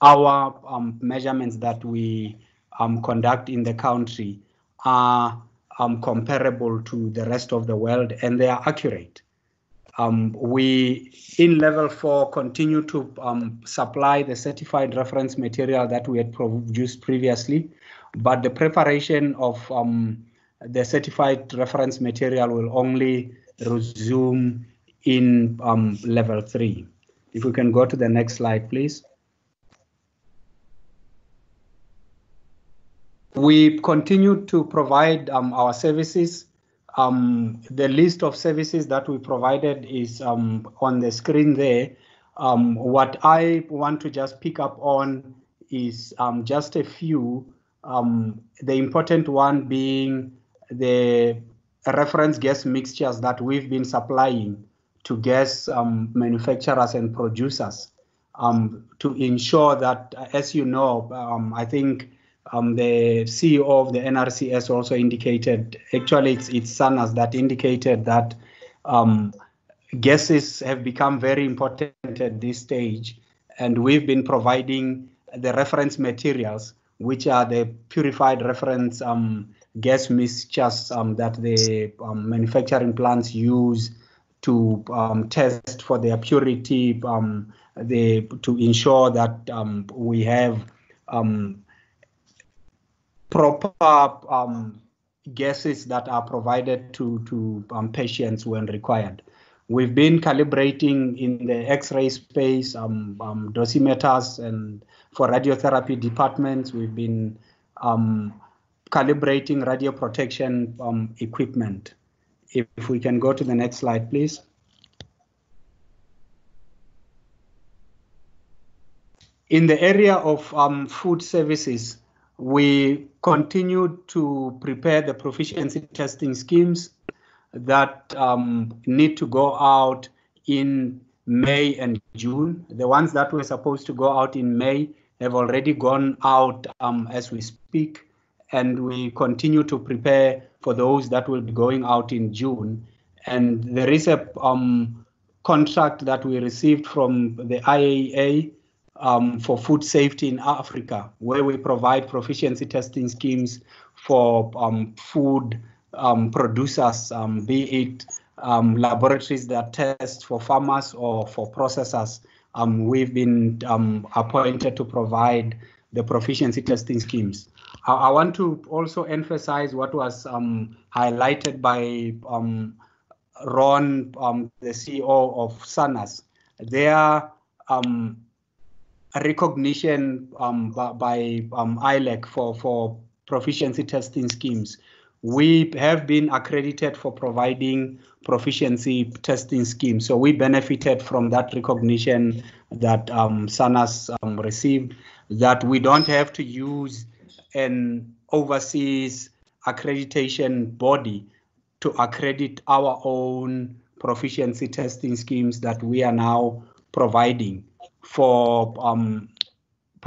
our um, measurements that we um, conduct in the country are um, comparable to the rest of the world and they are accurate. Um, we, in level four, continue to um, supply the certified reference material that we had produced previously, but the preparation of um, the certified reference material will only resume in um, level three. If we can go to the next slide, please. We continue to provide um, our services. Um, the list of services that we provided is um, on the screen there. Um, what I want to just pick up on is um, just a few. Um, the important one being the reference gas mixtures that we've been supplying to gas manufacturers and producers to ensure that, as you know, I think um, the CEO of the NRCS also indicated, actually it's, it's SANAS that indicated that um, gases have become very important at this stage. And we've been providing the reference materials, which are the purified reference um, gas mixtures um, that the um, manufacturing plants use to um, test for their purity, um, the, to ensure that we have um, proper um, gases that are provided to, to um, patients when required. We've been calibrating in the X-ray space um, um dosimeters and for radiotherapy departments, we've been um, calibrating radio protection um, equipment. If, if we can go to the next slide, please. In the area of food services, we continue to prepare the proficiency testing schemes that um, need to go out in May and June. The ones that were supposed to go out in May have already gone out um, as we speak, and we continue to prepare for those that will be going out in June. And there is a um, contract that we received from the IAEA um, for food safety in Africa, where we provide proficiency testing schemes for um, food um, producers, um, be it laboratories that test for farmers or for processors. Um, we've been appointed to provide the proficiency testing schemes. I, I, want to also emphasize what was highlighted by Ron, the CEO of SANAS. Their um, recognition um, by um, ILAC for, for proficiency testing schemes. We have been accredited for providing proficiency testing schemes. So we benefited from that recognition that um, SANAS um, received, that we don't have to use an overseas accreditation body to accredit our own proficiency testing schemes that we are now providing for um,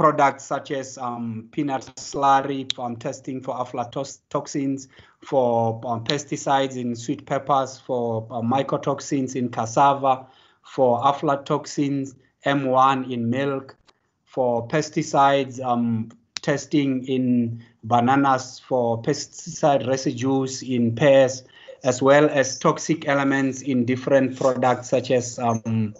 products such as um, peanut slurry, um, testing for aflatoxins, for um, pesticides in sweet peppers, for uh, mycotoxins in cassava, for aflatoxins, M1 in milk, for pesticides, um, testing in bananas for pesticide residues in pears, as well as toxic elements in different products such as um,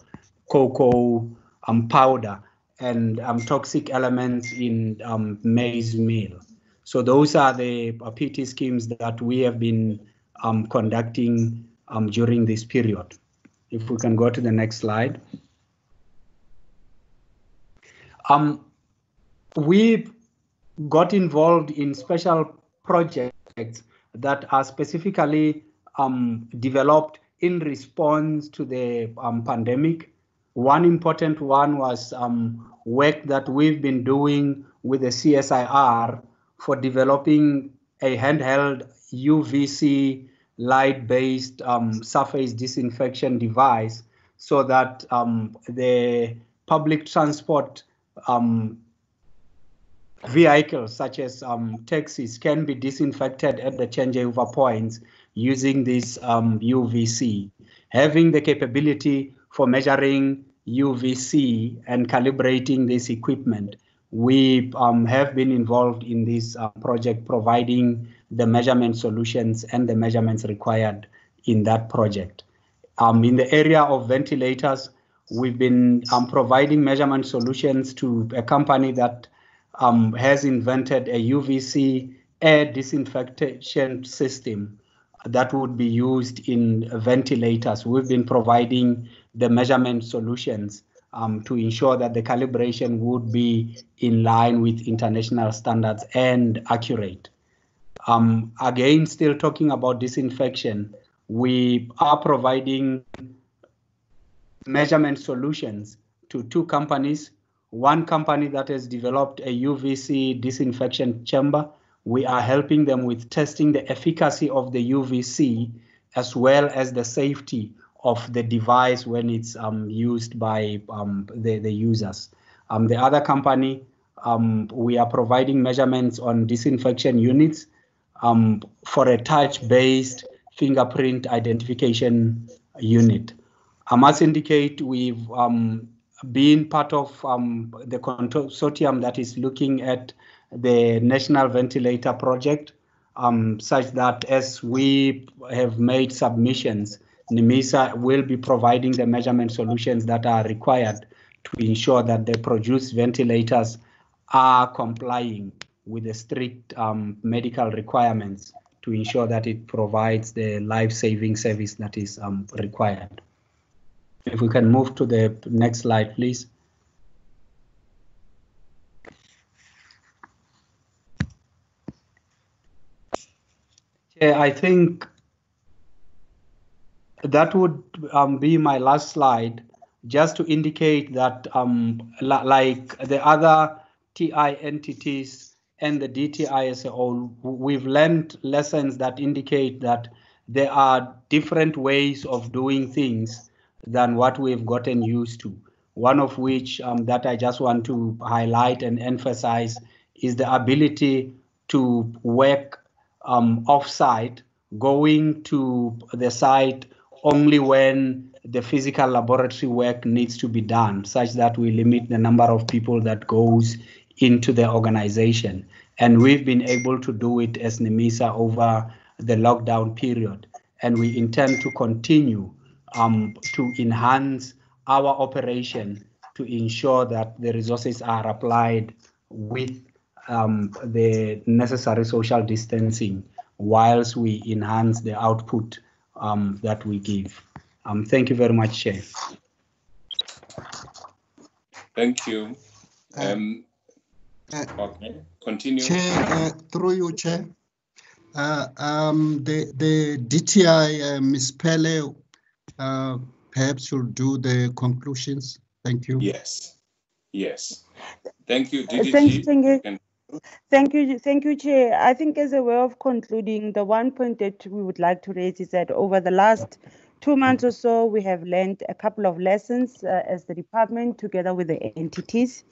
cocoa um, powder and um, toxic elements in um, maize meal. So those are the uh, PT schemes that we have been um, conducting um, during this period. If we can go to the next slide. Um, we got involved in special projects that are specifically um, developed in response to the pandemic. One important one was um, work that we've been doing with the CSIR for developing a handheld UVC light-based um, surface disinfection device so that um, the public transport um, vehicles such as um, taxis can be disinfected at the changeover points using this um, UVC. Having the capability for measuring UVC and calibrating this equipment, we um, have been involved in this uh, project providing the measurement solutions and the measurements required in that project. Um, in the area of ventilators, we've been um, providing measurement solutions to a company that um, has invented a UVC air disinfection system that would be used in ventilators. We've been providing the measurement solutions um, to ensure that the calibration would be in line with international standards and accurate. Um, again, still talking about disinfection, we are providing measurement solutions to two companies one company that has developed a UVC disinfection chamber. We are helping them with testing the efficacy of the UVC as well as the safety of the device when it's um, used by um, the, the users. Um, the other company, um, we are providing measurements on disinfection units um, for a touch-based fingerprint identification unit. I must indicate we've um, being part of the consortium that is looking at the National Ventilator Project, such that as we have made submissions, NMISA will be providing the measurement solutions that are required to ensure that the produced ventilators are complying with the strict um, medical requirements to ensure that it provides the life-saving service that is um, required. If we can move to the next slide, please. Yeah, I think that would um, be my last slide, just to indicate that um, like the other TI entities and the DTI as a whole, we've learned lessons that indicate that there are different ways of doing things than what we've gotten used to. One of which um, that I just want to highlight and emphasize is the ability to work um, off-site, going to the site only when the physical laboratory work needs to be done, such that we limit the number of people that goes into the organization. And we've been able to do it as NMISA over the lockdown period. And we intend to continue um, to enhance our operation to ensure that the resources are applied with um, the necessary social distancing whilst we enhance the output um, that we give. Um, thank you very much, Chair. Thank you. Um, uh, okay, continue. Chair, uh, through you, Chair. Uh, um, the, the DTI, uh, Ms. Pele, uh, perhaps you'll do the conclusions. Thank you. Yes. Yes. Thank you. DDG. Thank, thank you. Thank you, thank you, Chair. I think as a way of concluding, the one point that we would like to raise is that over the last two months or so, we have learned a couple of lessons uh, as the department together with the entities.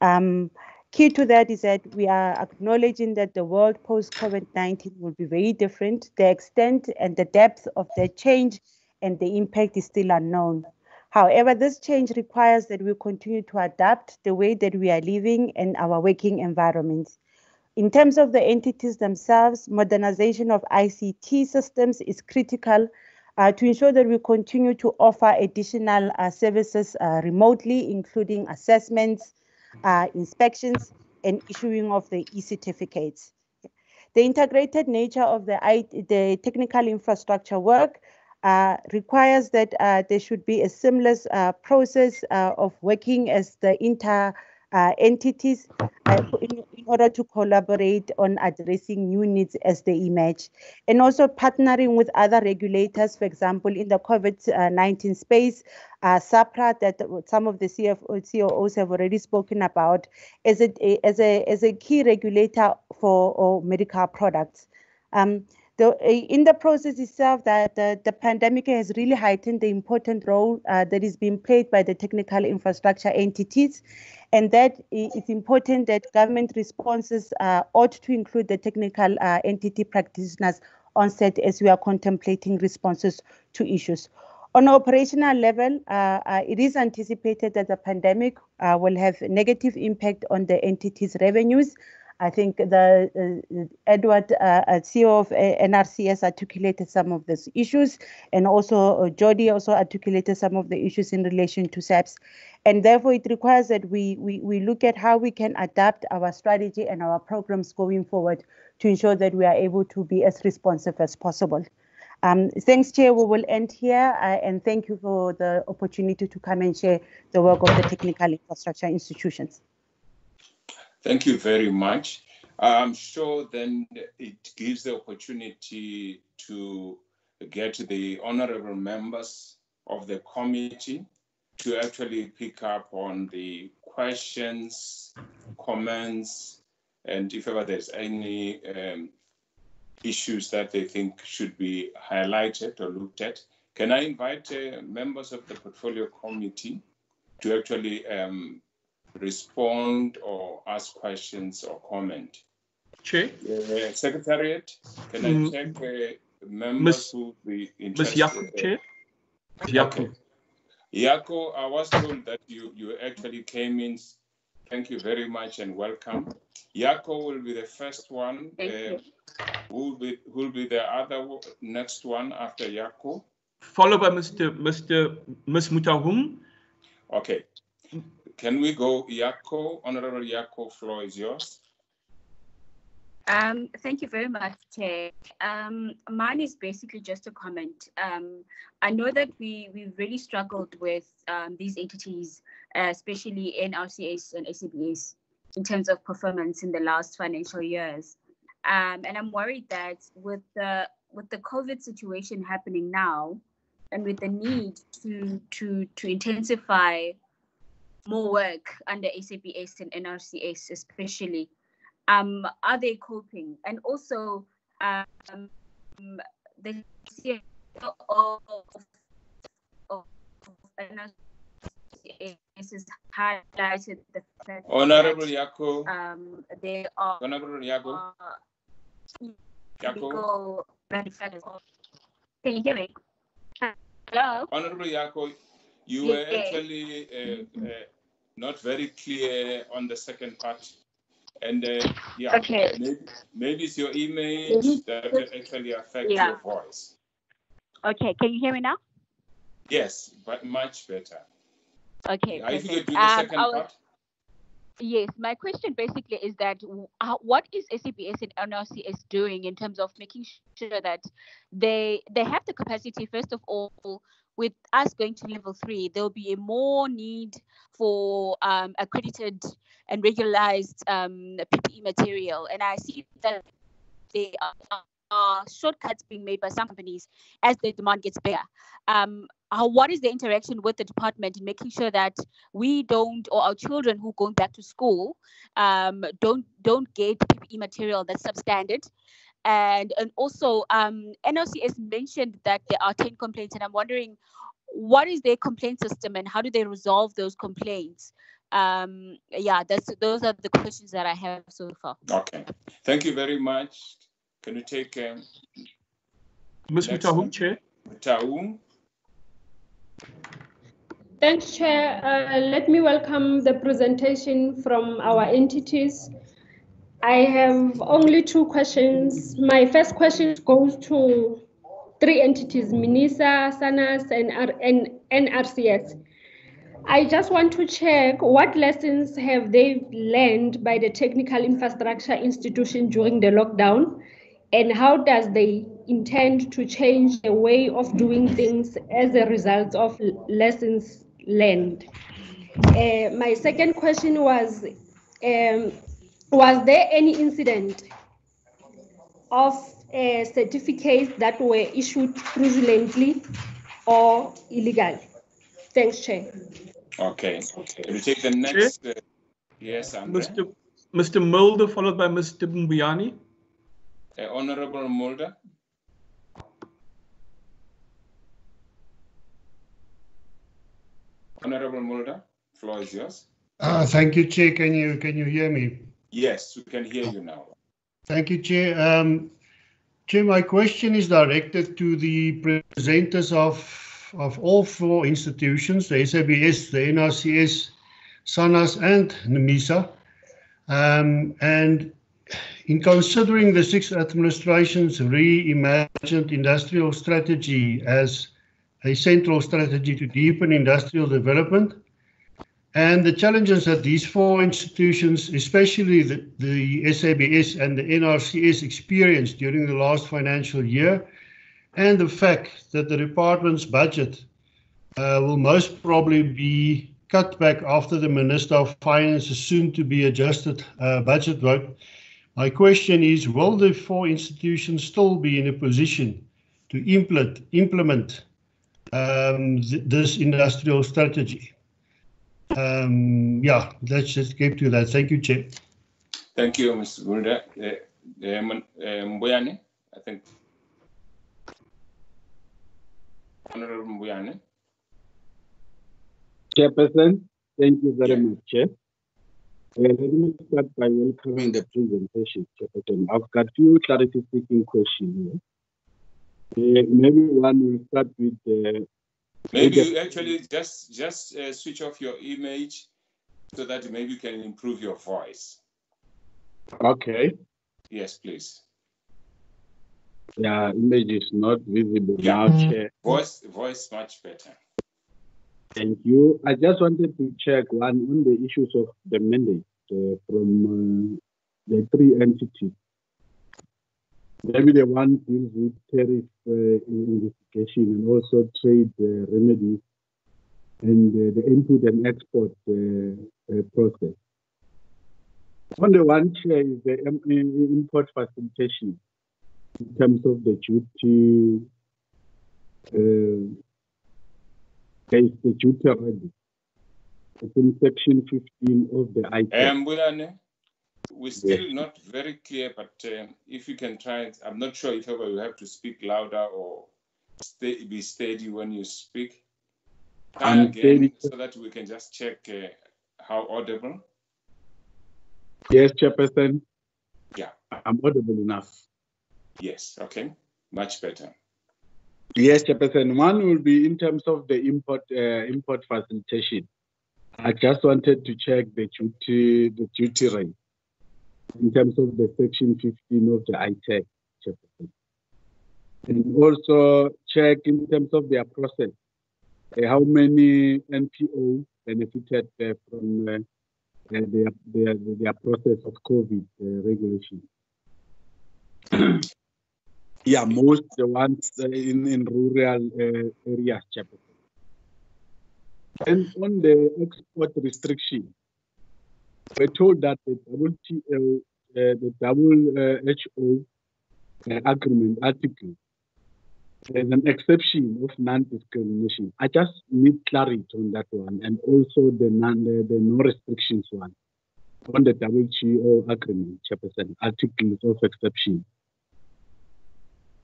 Um, Key to that is that we are acknowledging that the world post COVID 19 will be very different. The extent and the depth of the change and the impact is still unknown. However, this change requires that we continue to adapt the way that we are living and our working environments. In terms of the entities themselves, modernization of ICT systems is critical uh, to ensure that we continue to offer additional uh, services uh, remotely, including assessments, uh, inspections, and issuing of the e-certificates. The integrated nature of the, the technical infrastructure work uh, requires that uh, there should be a seamless uh, process uh, of working as the inter uh, entities in, in, order to collaborate on addressing new needs as they emerge. And also partnering with other regulators, for example, in the COVID-19 space, uh, SAHPRA that some of the CFO, COOs have already spoken about as a, as a, as a key regulator for medical products. Um, the, in the process itself, that uh, the pandemic has really heightened the important role uh, that is being played by the technical infrastructure entities, and that it's important that government responses uh, ought to include the technical uh, entity practitioners on set as we are contemplating responses to issues. On an operational level, uh, uh, it is anticipated that the pandemic will have a negative impact on the entity's revenues, I think the uh, Edward, uh, CEO of NRCS, articulated some of these issues, and also uh, Jodi also articulated some of the issues in relation to SABS. And therefore, it requires that we, we, we look at how we can adapt our strategy and our programs going forward to ensure that we are able to be as responsive as possible. Um, thanks, Chair. We will end here, uh, and thank you for the opportunity to come and share the work of the technical infrastructure institutions. Thank you very much. I'm sure then it gives the opportunity to get the honorable members of the committee to actually pick up on the questions, comments, and if ever there's any um, issues that they think should be highlighted or looked at. Can I invite uh, members of the portfolio committee to actually um, respond or ask questions or comment. Chair? Uh, Secretariat, can mm. I check uh, members who be interested? Ms. Yako, Chair? Yako. Yako, I was told that you, you actually came in. Thank you very much and welcome. Yako will be the first one. Thank uh, you. Who will be who will be the other next one after Yako? Followed by Mr. Mr. Ms. Mutahum. Okay. Can we go, Yako? Honorable Yako, floor is yours. Um, thank you very much, Chair. Um, mine is basically just a comment. Um, I know that we we really struggled with um, these entities, uh, especially NRCS and SABS, in terms of performance in the last financial years. Um, and I'm worried that with the with the COVID situation happening now, and with the need to to to intensify more work under SABS and NRCS, especially. Um, are they coping? And also, um, the CEO of, of NRCS has highlighted the fact Honorable that, Yako. Um, they are Honorable Yako. Uh, Yako. Can you hear me? Hello. Honorable Yako, you were actually uh, uh, not very clear on the second part. And uh, yeah, okay. maybe, maybe it's your image that actually affects yeah. your voice. Okay, can you hear me now? Yes, but much better. Okay. If you do the um, second part. Yes, my question basically is that uh, what is SABS and NRCS doing in terms of making sure that they they have the capacity, first of all, with us going to level three, there'll be a more need for um, accredited and regularized um, PPE material. And I see that there are shortcuts being made by some companies as the demand gets bigger. Um, what is the interaction with the department in making sure that we don't, or our children who are going back to school, um, don't don't get PPE material that's substandard, and and also um, NRCS mentioned that there are 10 complaints, and I'm wondering what is their complaint system and how do they resolve those complaints? um, yeah, that's those are the questions that I have so far. Okay, thank you very much. Can you take um, Ms. Mutahu, Chair? Mutahu. Thanks, Chair. Uh, let me welcome the presentation from our entities. I have only two questions. My first question goes to three entities, NMISA, SANAS, and, NRCS. I just want to check what lessons have they learned by the technical infrastructure institution during the lockdown and how does they intend to change the way of doing things as a result of lessons learned. Uh, my second question was, um, was there any incident of uh, certificates that were issued fraudulently or illegal? Thanks, Chair. Okay. Can you take the next? Uh, yes, Andre. Mr. Mr. Mulder, followed by Mr. Mbuyane. Uh, Honorable Mulder. Honorable Mulder, floor is yours. Uh, thank you, Chair. Can you can you hear me? Yes, we can hear you now. Thank you, Chair. Um, Chair, my question is directed to the presenters of of all four institutions, the SABS, the NRCS, SANAS, and NMISA. Um, and in considering the sixth administration's reimagined industrial strategy as a central strategy to deepen industrial development, and the challenges that these four institutions, especially the, the SABS and the NRCS, experienced during the last financial year, and the fact that the department's budget uh, will most probably be cut back after the Minister of Finance is soon to be adjusted uh, budget vote. My question is, will the four institutions still be in a position to implement, implement um, th this industrial strategy? Um, yeah, let's just get to that. Thank you, Chair. Thank you, Mr. Gunda. Uh, uh, Mbuyane, I think Honorable Mbuyane. Chairperson, thank you very much, Chair. Uh, let me start by welcoming the presentation, Chairperson. I've got a few clarity seeking questions here. Uh, maybe one will start with uh, Maybe you actually just just uh, switch off your image so that maybe you can improve your voice. Okay. Yes, please. Yeah, image is not visible yeah. now, Chair. Voice, voice much better. Thank you. I just wanted to check one on the issues of the mandate uh, from uh, the three entities. Maybe the one deals with tariff uh, investigation and also trade uh, remedies and uh, the input and export uh, process. On the one chair is the import facilitation in terms of the duty, uh, there is the duty already. It's in section 15 of the ITAC. Um, we're still yes. not very clear, but uh, if you can try it, I'm not sure if ever you have to speak louder or stay, be steady when you speak. Try again steady. so that we can just check uh, how audible. Yes, Chairperson. Yeah. I'm audible enough. Yes, okay. Much better. Yes, Chairperson. One will be in terms of the import uh, import facilitation. I just wanted to check the duty the duty rate in terms of the section 15 of the ITAC. chapter. And also check in terms of their process, uh, how many NPO benefited uh, from uh, their, their, their process of COVID uh, regulation. Yeah, most the ones in, in rural uh, areas, chapter. And on the export restriction, we're told that the WTO, uh, the WHO uh, agreement article there's an exception of non-discrimination. I just need clarity on that one, and also the non the, the no restrictions one on the WTO agreement, Chairperson, articles of exception.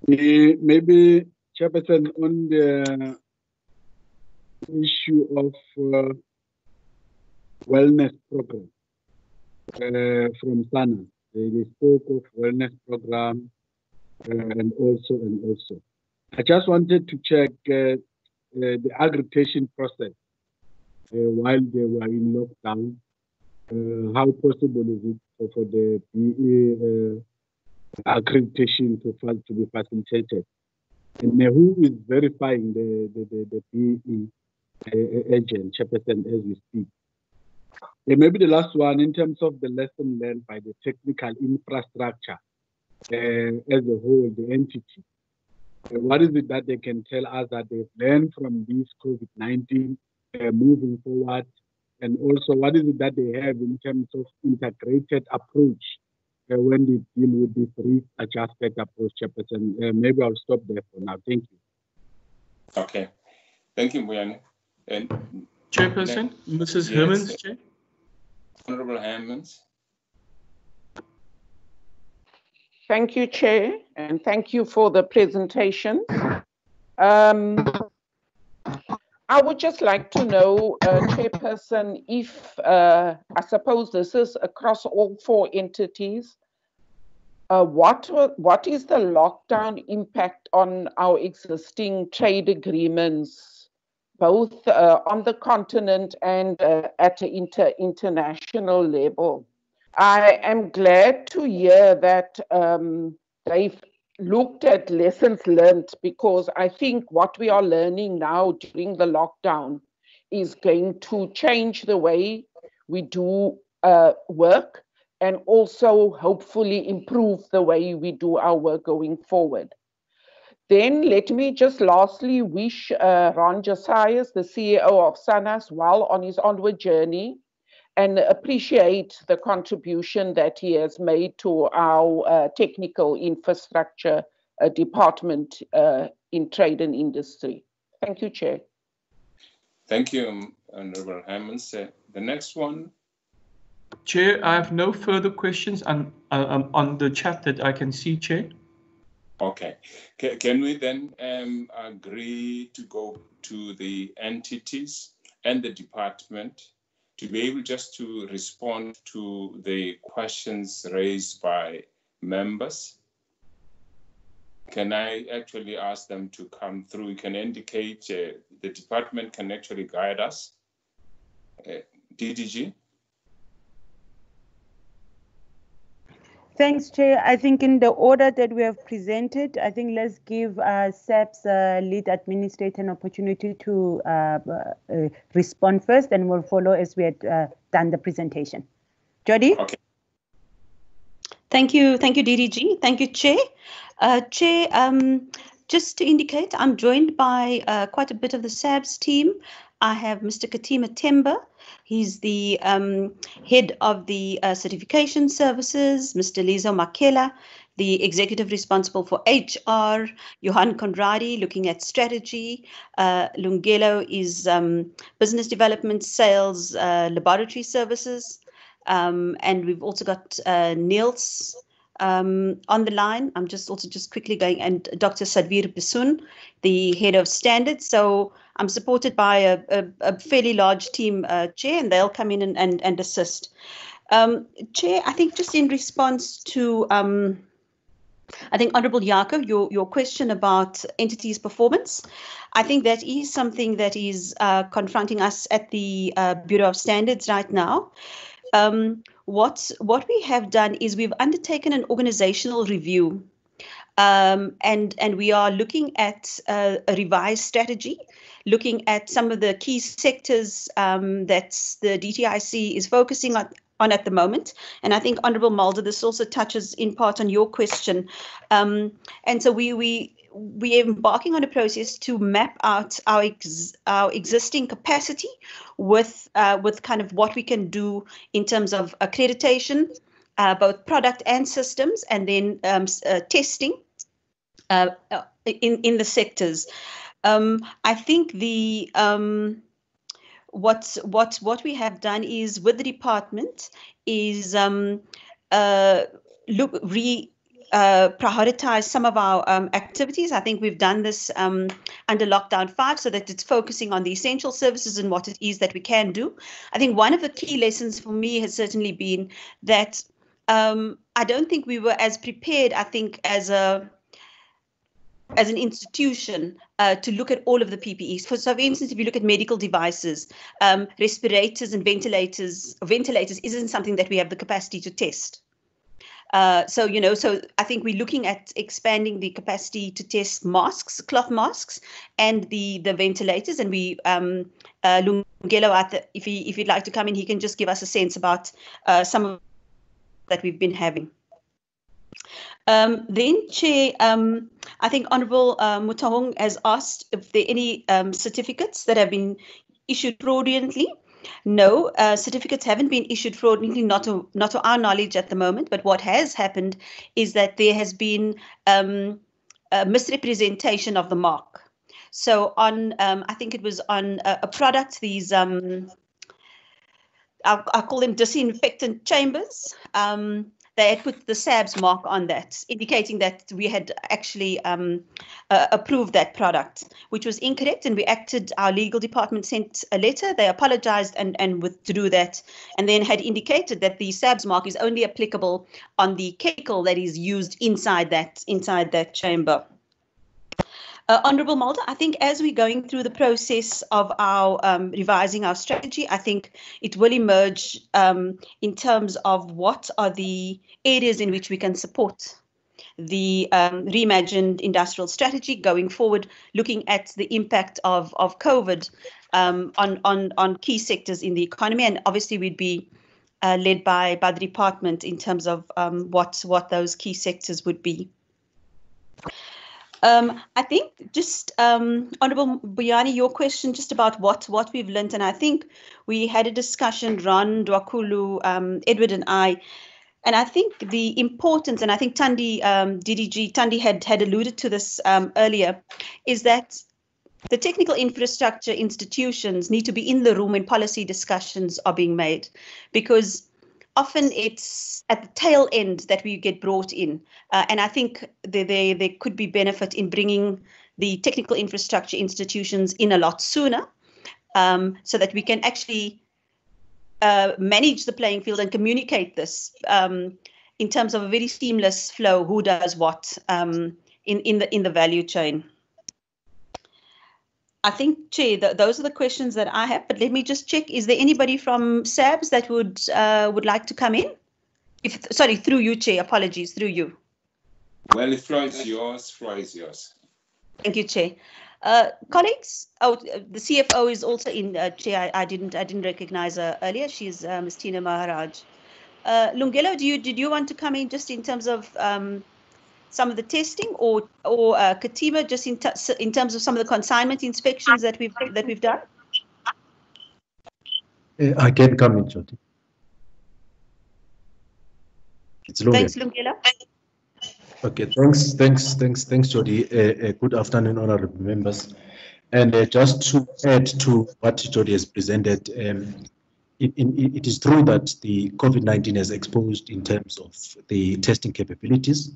Maybe, Chairperson, on the issue of uh, wellness program uh, from SANA. They, spoke of wellness program uh, and also and also. I just wanted to check uh, uh, the accreditation process while they were in lockdown. how possible is it for, for the BE accreditation to, to be facilitated? And who is verifying the, the, the, the BE agent, chairperson, as we speak? And maybe the last one, in terms of the lesson learned by the technical infrastructure uh, as a whole, the entity, uh, what is it that they can tell us that they've learned from this COVID 19 uh, moving forward? And also, what is it that they have in terms of integrated approach uh, when they deal with this risk adjusted approach, Chairperson? Uh, maybe I'll stop there for now. Thank you. Okay. Thank you, Mbuyane. And Chairperson, Mrs. Yes. Hermans, Chair. Honorable Hermans. Thank you, Chair, and thank you for the presentation. Um, I would just like to know, uh, Chairperson, if uh, I suppose this is across all four entities, uh, what what is the lockdown impact on our existing trade agreements, both uh, on the continent and uh, at an inter international level? I am glad to hear that um, they've looked at lessons learned because I think what we are learning now during the lockdown is going to change the way we do uh, work and also hopefully improve the way we do our work going forward. Then let me just lastly wish uh, Ron Josias, the CEO of SANAS, well on his onward journey and appreciate the contribution that he has made to our uh, technical infrastructure uh, department uh, in trade and industry. Thank you, Chair. Thank you, Honorable Hermans. Uh, the next one. Chair, I have no further questions on, uh, um, on the chat that I can see, Chair. Okay. C can we then um, agree to go to the entities and the department to be able just to respond to the questions raised by members. Can I actually ask them to come through? You can indicate uh, the department can actually guide us. Uh, DDG? Thanks, Chair. I think in the order that we have presented, I think let's give uh, SABS uh, lead administrator an opportunity to uh, uh, respond first, and we'll follow as we had uh, done the presentation. Jodi? Okay. Thank you. Thank you, DDG. Thank you, Chair. Uh, Chair, um, just to indicate, I'm joined by uh, quite a bit of the SABS team. I have Mr. Katima Temba, He's the um, head of the uh, certification services, Mr. Lizo Makela, the executive responsible for HR, Johan Conradi looking at strategy, uh, Lungelo is um, business development, sales, uh, laboratory services, um, and we've also got uh, Niels um, on the line. I'm just also just quickly going, and Dr. Sadvir Bisun, the head of standards. So I'm supported by a, a, a fairly large team, uh, Chair, and they'll come in and, and, and assist. Um, Chair, I think just in response to, um, I think Honourable Yako, your, your question about entities' performance, I think that is something that is uh, confronting us at the uh, Bureau of Standards right now. Um, what, what we have done is we've undertaken an organizational review um, and and we are looking at uh, a revised strategy, looking at some of the key sectors um, that the DTIC is focusing on, on at the moment. And I think Honourable Mulder, this also touches in part on your question. Um, and so we we we are embarking on a process to map out our ex, our existing capacity with uh, with kind of what we can do in terms of accreditation, uh, both product and systems, and then um, uh, testing uh, uh, in in the sectors. Um, I think the um, what what what we have done is with the department is um, uh, look re uh, prioritize some of our um, activities. I think we've done this um, under lockdown five so that it's focusing on the essential services and what it is that we can do. I think one of the key lessons for me has certainly been that um, I don't think we were as prepared, I think, as a as an institution uh, to look at all of the PPEs. For, so, for instance, if you look at medical devices, um, respirators and ventilators, ventilators isn't something that we have the capacity to test. Uh, so you know, so I think we're looking at expanding the capacity to test masks, cloth masks, and the the ventilators. And we, um, uh, Lungelo, if he if he'd like to come in, he can just give us a sense about uh, some of that we've been having. Um, then, Chair, um, I think Honourable uh, Motaung has asked if there are any um, certificates that have been issued fraudulently. No, uh, certificates haven't been issued fraudulently, not to not to our knowledge at the moment. But what has happened is that there has been um, a misrepresentation of the mark. So on, um, I think it was on a, a product, these um, I, I, call them disinfectant chambers. Um, they had put the SABS mark on that, indicating that we had actually um, uh, approved that product, which was incorrect. And we acted, our legal department sent a letter, they apologized and, and withdrew that, and then had indicated that the SABS mark is only applicable on the chemical that is used inside that, inside that chamber. Uh, Honourable Mulder, I think as we're going through the process of our um, revising our strategy, I think it will emerge um, in terms of what are the areas in which we can support the um, reimagined industrial strategy going forward, looking at the impact of, of COVID um, on, on, on key sectors in the economy. And obviously, we'd be uh, led by, by the department in terms of um, what, what those key sectors would be. Um, I think just um, Honourable Mbuyane, your question just about what what we've learned, and I think we had a discussion, Ron Ndwakhulu, um, Edward, and I, and I think the importance, and I think Thandi um, DDG Thandi had had alluded to this um, earlier, is that the technical infrastructure institutions need to be in the room when policy discussions are being made, because often it's at the tail end that we get brought in. Uh, and I think there, there, there could be benefit in bringing the technical infrastructure institutions in a lot sooner um, so that we can actually uh, manage the playing field and communicate this um, in terms of a very seamless flow, who does what um, in, in, the, in the value chain. I think, Chair, th those are the questions that I have. But let me just check: is there anybody from SABS that would uh, would like to come in? If sorry, through you, Chair. Apologies, through you. Well, the floor is yours. Floor is yours. Thank you, Chair. Uh, colleagues, oh, the CFO is also in. Uh, Chair, I, I, didn't I didn't recognize her earlier. She's uh, Ms. Tina Maharaj. Uh, Lungelo, do you did you want to come in just in terms of um, some of the testing, or or uh, Katima, just in, in terms of some of the consignment inspections that we've that we've done? Uh, I can come in, Jodi. It's Lungelo. Thanks, Lungelo. Okay, thanks, thanks, thanks, thanks, Jodi. Uh, uh, good afternoon, honorable members. And uh, just to add to what Jodi has presented, um, it, it, it is true that the COVID-19 has exposed in terms of the testing capabilities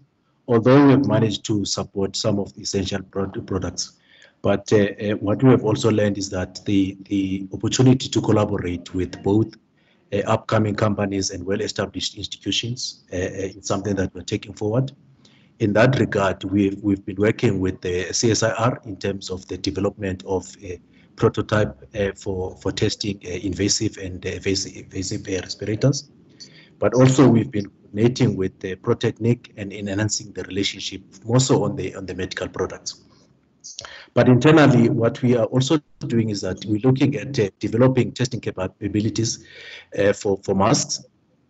although we have managed to support some of the essential products. But uh, uh, what we have also learned is that the, the opportunity to collaborate with both uh, upcoming companies and well-established institutions uh, uh, is something that we're taking forward. In that regard, we've, we've been working with the CSIR in terms of the development of a prototype uh, for, for testing invasive and evasive, evasive respirators. But also we've been coordinating with the Protechnic and in enhancing the relationship more so on the on the medical products. But internally, what we are also doing is that we're looking at uh, developing testing capabilities uh, for, for masks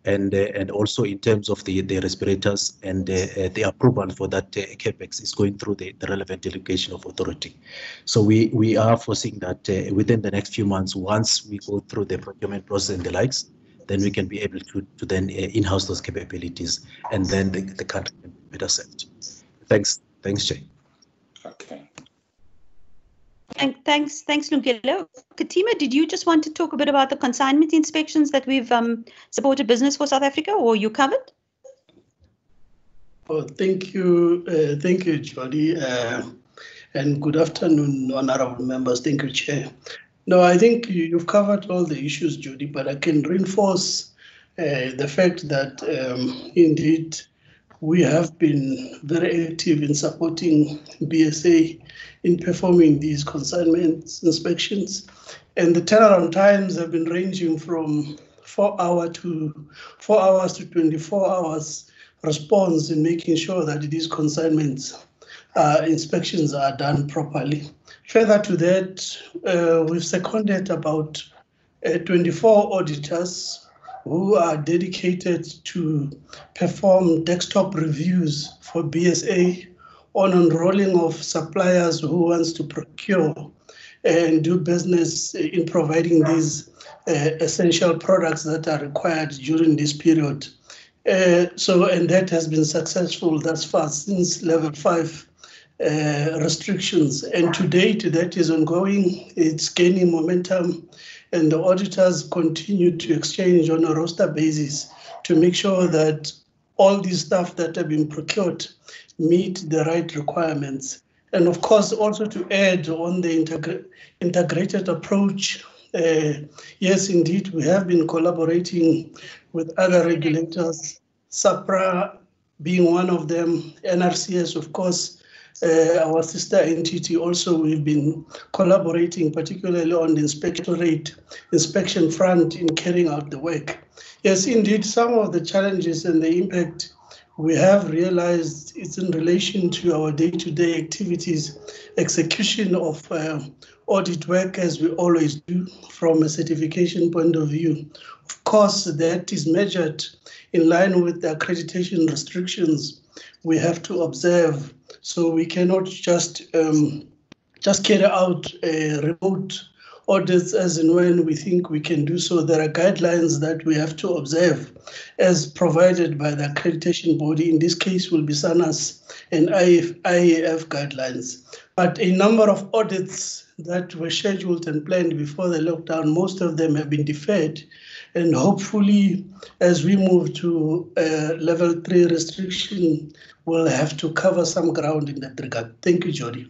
and uh, and also in terms of the, the respirators and uh, uh, the approval for that uh, capex is going through the, the relevant delegation of authority. So we we are foreseeing that within the next few months, once we go through the procurement process and the likes, then we can be able to, to then uh, in-house those capabilities and then the, the country can be better served. Thanks. Thanks, Jay. Okay. And thanks, thanks, Lungelo. Katima, did you just want to talk a bit about the consignment inspections that we've um, supported Business for South Africa, or you covered? Oh, thank you, uh, thank you, Jodi, uh, and good afternoon, honorable members. Thank you, Chair. No, I think you've covered all the issues, Jodi, but I can reinforce uh, the fact that um, indeed we have been very active in supporting BSA in performing these consignment inspections. And the turnaround times have been ranging from four hour to four hours to 24 hours response in making sure that these consignments uh, inspections are done properly. Further to that, uh, we've seconded about uh, 24 auditors who are dedicated to perform desktop reviews for BSA on enrolling of suppliers who wants to procure and do business in providing these uh, essential products that are required during this period. Uh, so, and that has been successful thus far since level five uh, restrictions. And to date, that is ongoing. It's gaining momentum and the auditors continue to exchange on a roster basis to make sure that all these stuff that have been procured meet the right requirements. And of course, also to add on the integra integrated approach, uh, yes, indeed, we have been collaborating with other regulators, SAHPRA being one of them, NRCS, of course, uh, our sister entity also we've been collaborating particularly on the inspectorate inspection front in carrying out the work. Yes, indeed, some of the challenges and the impact we have realized it's in relation to our day-to-day activities, execution of uh, audit work as we always do from a certification point of view. Of course, that is measured in line with the accreditation restrictions we have to observe so we cannot just um, just carry out a remote audits as and when we think we can do so. There are guidelines that we have to observe as provided by the accreditation body. In this case will be SANAS and IAF, IAF guidelines. But a number of audits that were scheduled and planned before the lockdown, most of them have been deferred. And hopefully, as we move to uh, level three restriction, we'll have to cover some ground in that regard. Thank you, Jodi.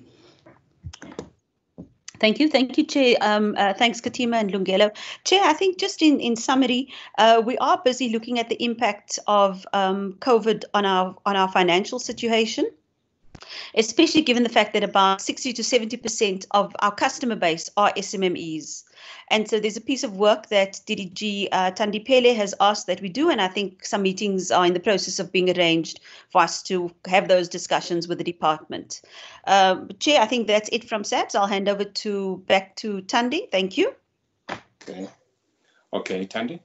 Thank you. Thank you, Chair. Um, uh, thanks, Katima and Lungelo. Chair, I think just in, in summary, uh, we are busy looking at the impact of um, COVID on our on our financial situation especially given the fact that about 60 to 70% of our customer base are SMMEs. And so there's a piece of work that DDG uh, Thandi Phele has asked that we do, and I think some meetings are in the process of being arranged for us to have those discussions with the department. Uh, Chair, I think that's it from SABS. I'll hand over to back to Thandi. Thank you. Okay, okay Thandi.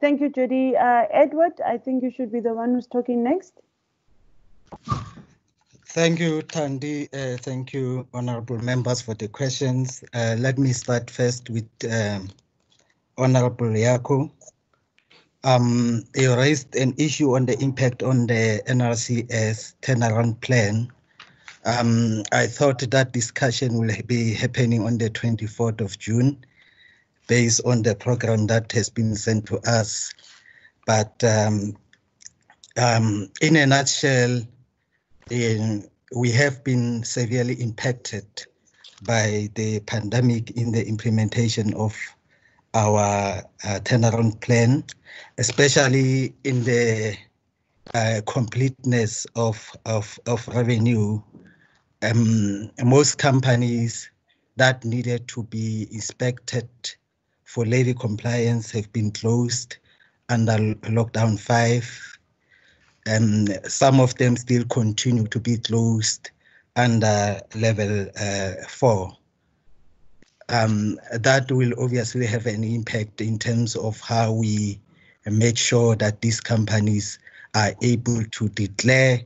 Thank you, Jodi. Uh, Edward, I think you should be the one who's talking next. Thank you, Thandi. Uh, thank you, honorable members, for the questions. Uh, let me start first with um, Honorable Yako. Um, you raised an issue on the impact on the NRCS turnaround plan. Um, I thought that discussion will be happening on the 24th of June based on the program that has been sent to us. But um, um in a nutshell, in, we have been severely impacted by the pandemic in the implementation of our uh, turnaround plan, especially in the uh, completeness of, of, of revenue. Um, most companies that needed to be inspected for levy compliance have been closed under lockdown five um, some of them still continue to be closed under level uh, four. Um, that will obviously have an impact in terms of how we make sure that these companies are able to declare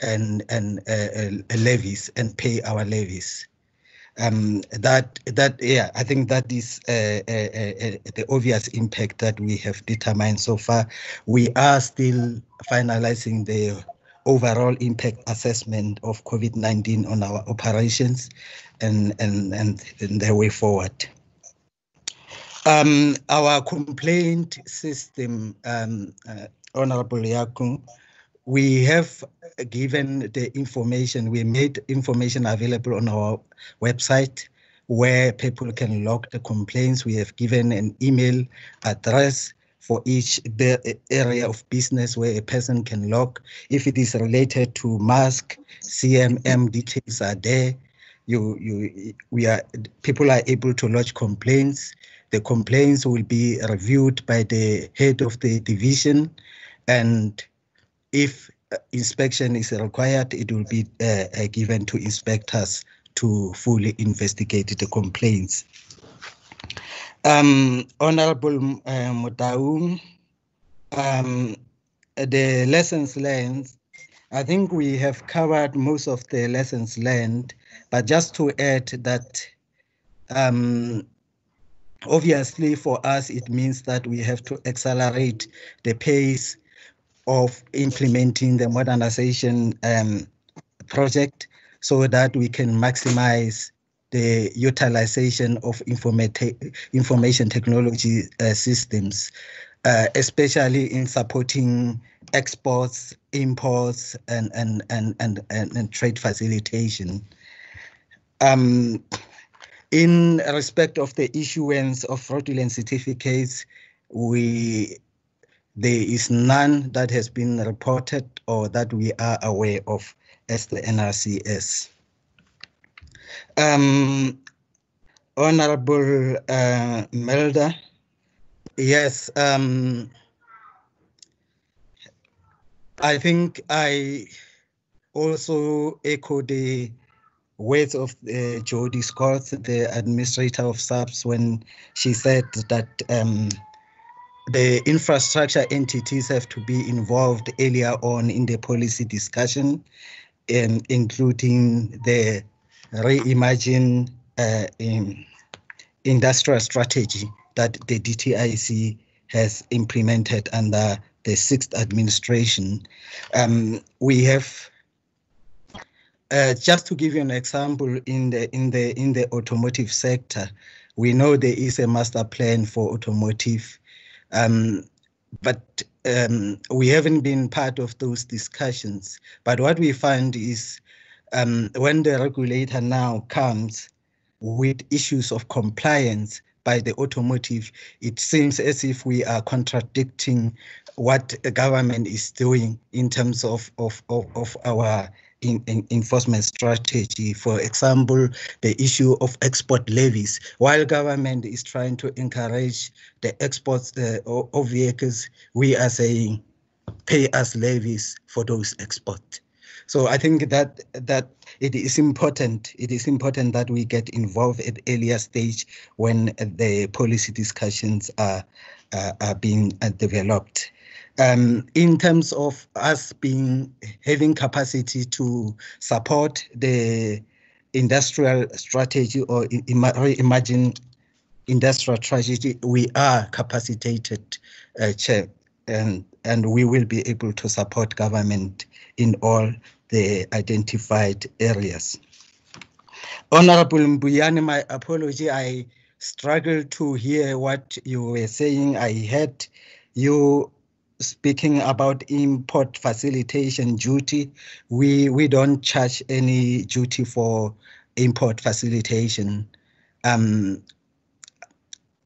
and and uh, uh, levies and pay our levies um, that that yeah, I think that is uh, uh, uh, uh, the obvious impact that we have determined so far. We are still finalizing the overall impact assessment of COVID-19 on our operations and and and, and the way forward. Um, our complaint system, um, uh, Honorable Yakung, we have given the information, we made information available on our website where people can log the complaints. We have given an email address for each area of business where a person can log. If it is related to mask, CMM details are there. You, you, we are, people are able to lodge complaints. The complaints will be reviewed by the head of the division, and if inspection is required, it will be uh, uh given to inspectors to fully investigate the complaints. Um, Honorable uh, Motaung, um, the lessons learned, I think we have covered most of the lessons learned, but just to add that um, obviously for us, it means that we have to accelerate the pace of implementing the modernization um, project so that we can maximize the utilization of information technology uh, systems, uh, especially in supporting exports, imports, and, and, and, and, and, and trade facilitation. Um, in respect of the issuance of fraudulent certificates, we there is none that has been reported or that we are aware of as the NRCS. Um, Honorable uh, Mulder, yes, um, I think I also echo the words of uh, Scholtz, the administrator of SABS, when she said that um, the infrastructure entities have to be involved earlier on in the policy discussion, um, including the reimagine uh, in industrial strategy that the DTIC has implemented under the sixth administration. Um, we have uh, just to give you an example in the in the in the automotive sector, we know there is a master plan for automotive, um, but um, we haven't been part of those discussions. But what we find is um, when the regulator now comes with issues of compliance by the automotive, it seems as if we are contradicting what the government is doing in terms of, of, of, of our in, in enforcement strategy. For example, the issue of export levies. While government is trying to encourage the exports uh, of vehicles, we are saying pay us levies for those exports. So I think that that it is important. It is important that we get involved at earlier stage when the policy discussions are uh, are being uh, developed. Um, in terms of us being having capacity to support the industrial strategy or imagine industrial strategy, we are capacitated, uh, Chair, and, and we will be able to support government in all the identified areas. Honorable Mbuyane, my apology, I struggled to hear what you were saying. I heard you speaking about import facilitation duty. We, we don't charge any duty for import facilitation. Um,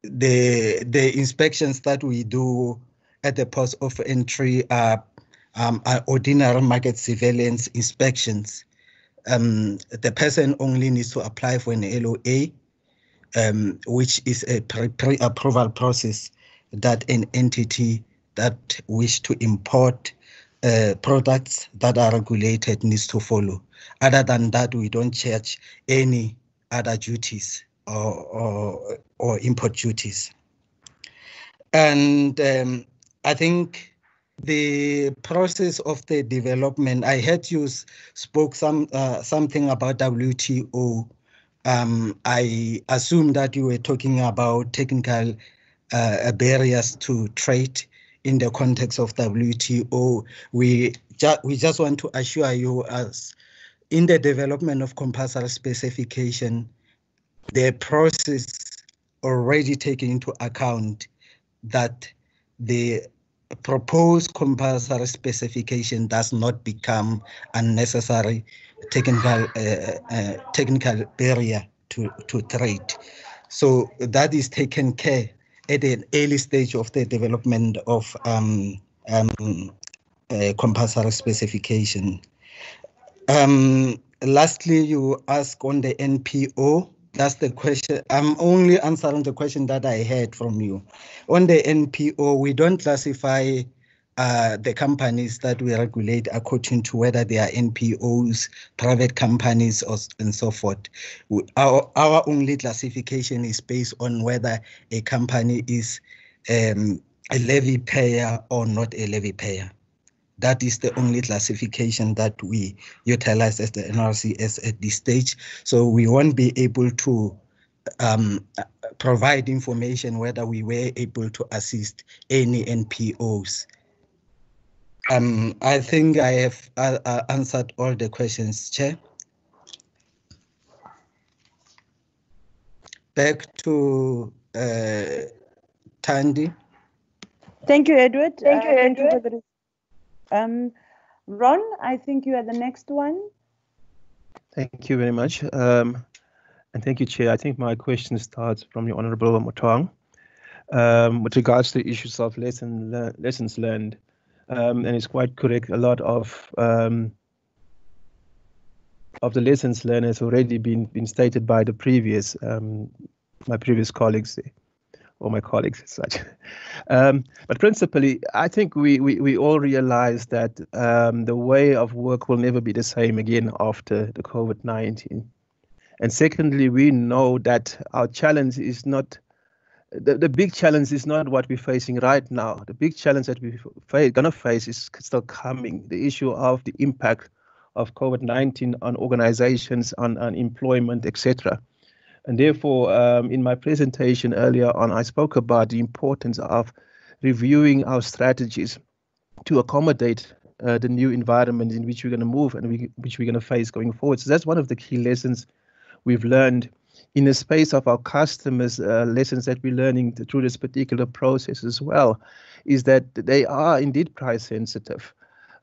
the, the inspections that we do at the post of entry are um, ordinary market surveillance inspections. Um, the person only needs to apply for an LOA, um, which is a pre-approval pre process that an entity that wish to import uh, products that are regulated needs to follow. Other than that, we don't charge any other duties or, or, or import duties. And um, I think the process of the development, I heard you spoke some uh, something about WTO. Um, I assume that you were talking about technical uh, barriers to trade in the context of WTO. We, ju we just want to assure you as in the development of compulsory specification, the process already taking into account that the proposed compulsory specification does not become unnecessary technical uh, uh, technical barrier to, to trade. So that is taken care at an early stage of the development of um, um, compulsory specification. Um, lastly, you ask on the NPO. That's the question. I'm only answering the question that I heard from you. On the NPO, we don't classify uh, the companies that we regulate according to whether they are NPOs, private companies, or, and so forth. Our, our only classification is based on whether a company is um, a levy payer or not a levy payer. That is the only classification that we utilize as the NRCS at this stage. So we won't be able to um, provide information whether we were able to assist any NPOs. Um, I think I have uh, uh, answered all the questions, Chair. Back to uh, Thandi. Thank you, Edward. Thank you, Uh, Edward. for the- um, Ron, I think you are the next one. Thank you very much. Um, and thank you, Chair. I think my question starts from the Honorable Motaung. Um, with regards to issues of lesson, le- lessons learned, um, and it's quite correct, a lot of um, of the lessons learned has already been, been stated by the previous, um, my previous colleagues or my colleagues as such. Um, but principally, I think we, we, we all realize that um, the way of work will never be the same again after the COVID-19. And secondly, we know that our challenge is not the, the big challenge is not what we're facing right now. The big challenge that we're going to face is still coming. The issue of the impact of COVID-19 on organizations, on, on employment, etc. And therefore, um, in my presentation earlier on, I spoke about the importance of reviewing our strategies to accommodate uh, the new environment in which we're going to move and we, which we're going to face going forward. So that's one of the key lessons we've learned in the space of our customers, uh, lessons that we're learning through this particular process as well, is that they are indeed price sensitive,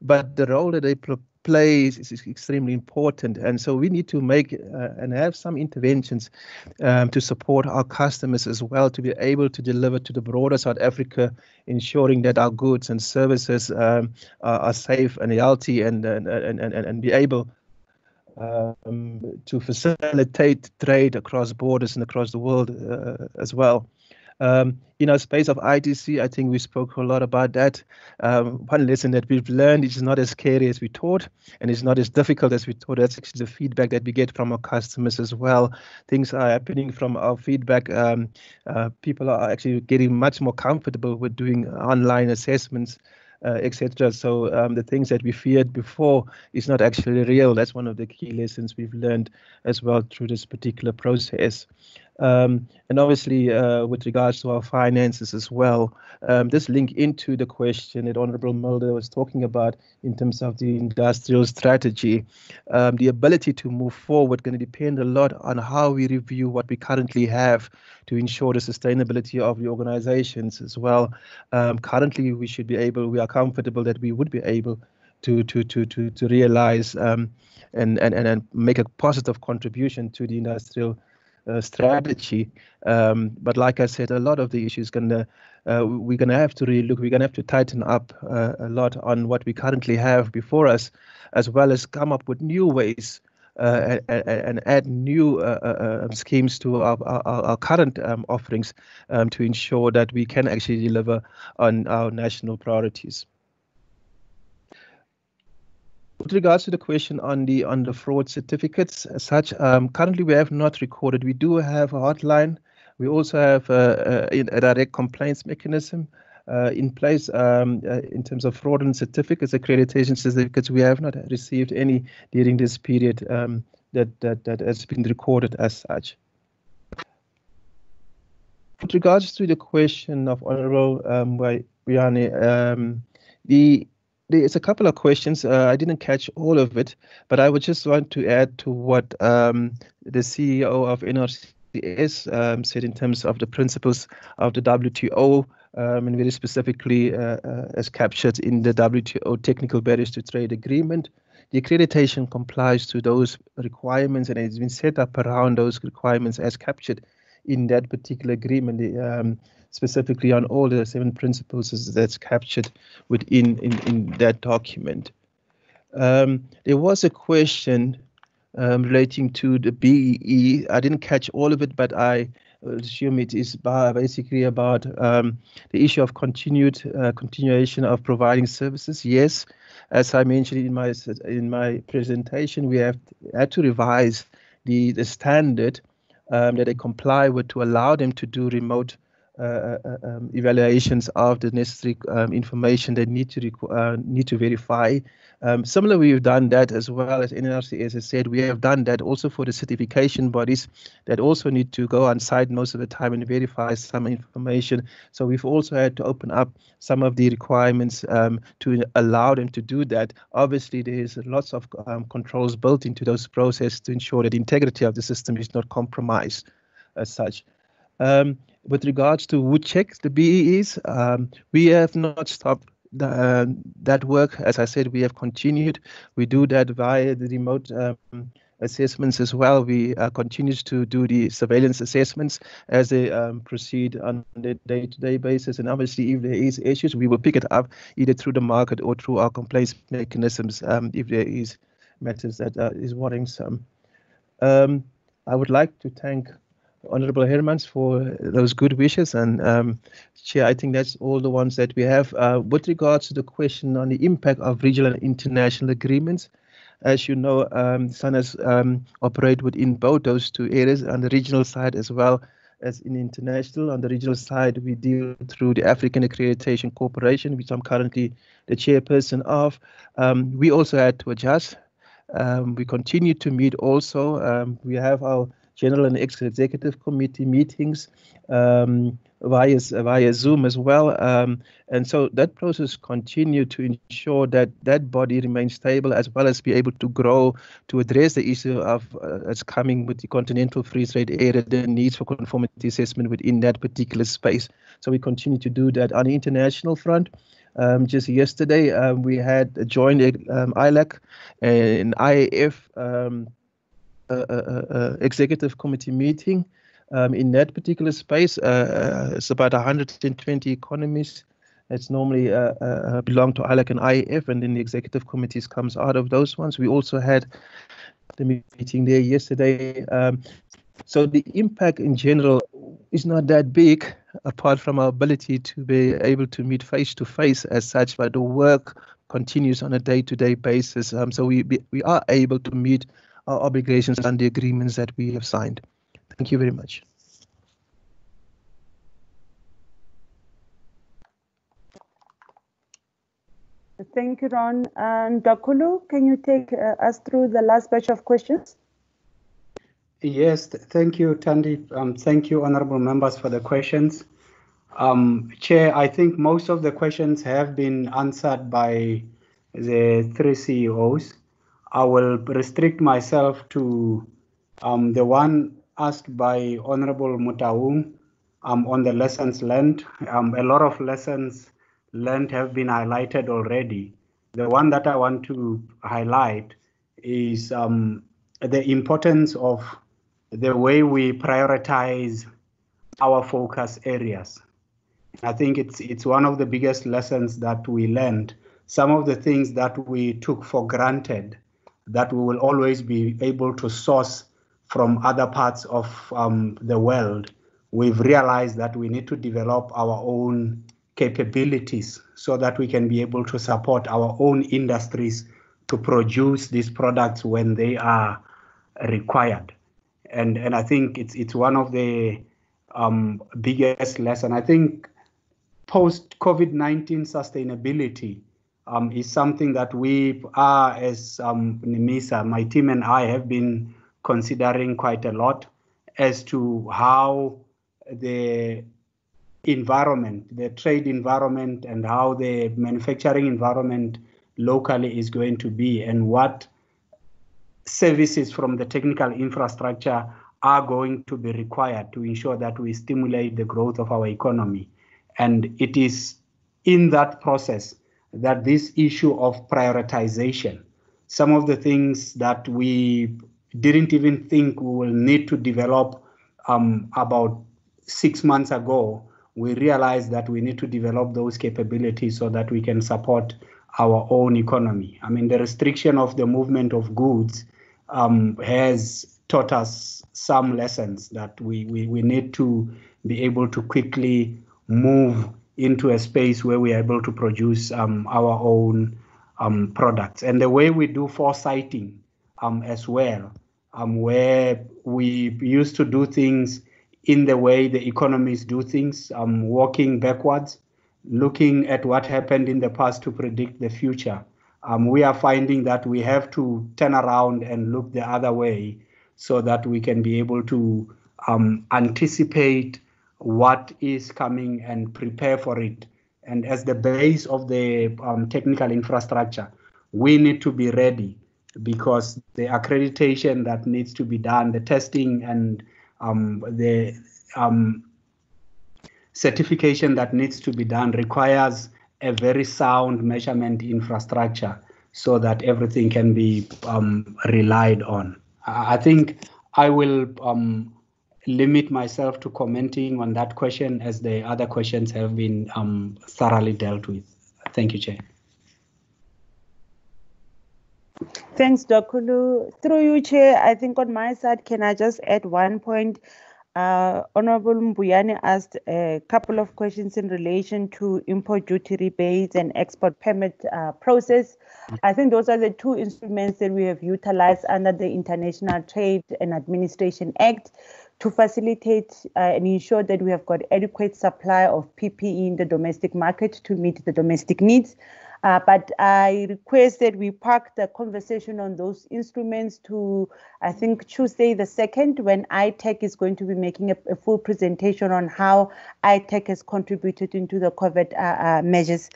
but the role that they pl- play is, is extremely important. And so we need to make uh, and have some interventions um, to support our customers as well to be able to deliver to the broader South Africa, ensuring that our goods and services um, are, are safe and healthy and, and, and, and, and be able um, to facilitate trade across borders and across the world uh, as well. Um, in our space of ITC, I think we spoke a lot about that. Um, one lesson that we've learned is not as scary as we thought, and it's not as difficult as we thought. That's actually the feedback that we get from our customers as well. Things are happening from our feedback. Um, uh, people are actually getting much more comfortable with doing online assessments uh, etc. So um, the things that we feared before is not actually real. That's one of the key lessons we've learned as well through this particular process. Um, and obviously, uh, with regards to our finances as well, um, this link into the question that Honorable Mulder was talking about in terms of the industrial strategy. Um, the ability to move forward going to depend a lot on how we review what we currently have to ensure the sustainability of the organizations as well. Um, currently, we should be able, we are comfortable that we would be able to to to to to realize um, and, and and make a positive contribution to the industrial strategy. Um, but like I said, a lot of the issues gonna uh, we're gonna have to really look. We're gonna have to tighten up uh, a lot on what we currently have before us, as well as come up with new ways. Uh, and, and, add new uh, uh, um, schemes to our, our, our current um, offerings um, to ensure that we can actually deliver on our national priorities. With regards to the question on the on the fraud certificates, as such, um, currently we have not recorded. We do have a hotline. We also have a, a, a direct complaints mechanism uh, in place um, uh, in terms of fraudulent certificates, accreditation certificates. We have not received any during this period um, that, that that has been recorded as such. With regards to the question of Honourable um, um, the there's a couple of questions. Uh, I didn't catch all of it, but I would just want to add to what um, the CEO of NRCS um, said in terms of the principles of the WTO um, and very specifically uh, uh, as captured in the WTO Technical Barriers to Trade Agreement. The accreditation complies to those requirements and it's been set up around those requirements as captured in that particular agreement, um, specifically on all the seven principles that's captured within in, in that document. Um, there was a question um, relating to the BEE. I didn't catch all of it, but I assume it is basically about um, the issue of continued uh, continuation of providing services. Yes, as I mentioned in my in my presentation, we have had to revise the the standard um, that they comply with to allow them to do remote um, evaluations of the necessary um, information they need to uh, need to verify. Um, similarly, we've done that as well as NRC, as I said, we have done that also for the certification bodies that also need to go on site most of the time and verify some information. So we've also had to open up some of the requirements um, to allow them to do that. Obviously, there is lots of controls built into those processes to ensure that the integrity of the system is not compromised as such. Um, with regards to who checks the BEEs, um, we have not stopped the, uh, that work. As I said, we have continued. We do that via the remote um, assessments as well. We uh, continue to do the surveillance assessments as they um, proceed on a day-to-day basis. And obviously, if there is issues, we will pick it up either through the market or through our complaints mechanisms um, if there is matters that uh, is some. Um, I would like to thank Honorable Hermans for those good wishes. And um, Chair, I think that's all the ones that we have. Uh, with regards to the question on the impact of regional and international agreements, as you know, um, SANAS um, operate within both those two areas on the regional side as well as in international. On the regional side, we deal through the African Accreditation Cooperation, which I'm currently the chairperson of. Um, we also had to adjust. Um, we continue to meet also. Um, we have our general and executive committee meetings um, via via Zoom as well. Um, and so that process continued to ensure that that body remains stable as well as be able to grow to address the issue of uh, that's coming with the continental free trade area, the needs for conformity assessment within that particular space. So we continue to do that on the international front. Um, just yesterday, um, we had a joint um, ILAC and IAF um, uh, executive committee meeting. Um, in that particular space, uh, it's about 120 economies. It's normally uh, uh, belong to ILAC and IAF, and then the executive committees comes out of those ones. We also had the meeting there yesterday. Um, so the impact in general is not that big, apart from our ability to be able to meet face to face as such. But the work continues on a day-to-day basis. Um, so we we are able to meet our obligations and the agreements that we have signed. Thank you very much. Thank you, Ron. Ndwakhulu, can you take uh, us through the last batch of questions? Yes, th thank you, Thandi. Um, thank you, honorable members, for the questions. Um, Chair, I think most of the questions have been answered by the three CEOs. I will restrict myself to um, the one asked by Honorable Motaung um, on the lessons learned. Um, a lot of lessons learned have been highlighted already. The one that I want to highlight is um, the importance of the way we prioritize our focus areas. I think it's it's one of the biggest lessons that we learned. Some of the things that we took for granted that we will always be able to source from other parts of um, the world, we've realized that we need to develop our own capabilities so that we can be able to support our own industries to produce these products when they are required. And, and I think it's, it's one of the um, biggest lessons. I think post COVID 19 sustainability um, is something that we are, as um, NMISA, my team and I have been considering quite a lot as to how the environment, the trade environment, and how the manufacturing environment locally is going to be, and what services from the technical infrastructure are going to be required to ensure that we stimulate the growth of our economy. And it is in that process that this issue of prioritization, some of the things that we didn't even think we will need to develop um, about six months ago, we realized that we need to develop those capabilities so that we can support our own economy. I mean, the restriction of the movement of goods um, has taught us some lessons that we, we, we need to be able to quickly move into a space where we are able to produce um, our own um, products. And the way we do foresighting um, as well, um, where we used to do things in the way the economies do things, um, walking backwards, looking at what happened in the past to predict the future. Um, we are finding that we have to turn around and look the other way so that we can be able to anticipate what is coming and prepare for it. And as the base of the um, technical infrastructure, we need to be ready because the accreditation that needs to be done, the testing and um, the um, certification that needs to be done requires a very sound measurement infrastructure so that everything can be um, relied on. I think I will um, limit myself to commenting on that question as the other questions have been um, thoroughly dealt with. Thank you, Chair. Thanks, Ndwakhulu. Through you, Chair, I think on my side, can I just add one point? Uh, Honorable Mbuyane asked a couple of questions in relation to import duty rebates and export permit uh, process. I think those are the two instruments that we have utilized under the International Trade and Administration Act to facilitate uh, and ensure that we have got adequate supply of PPE in the domestic market to meet the domestic needs. Uh, but I request that we park the conversation on those instruments to, I think, Tuesday the 2nd, when ITAC is going to be making a, a full presentation on how ITAC has contributed into the COVID uh, uh, measures.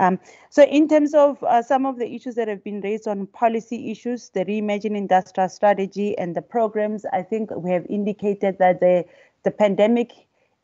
Um, so, in terms of uh, some of the issues that have been raised on policy issues, the Reimagine Industrial Strategy and the programs, I think we have indicated that the, the pandemic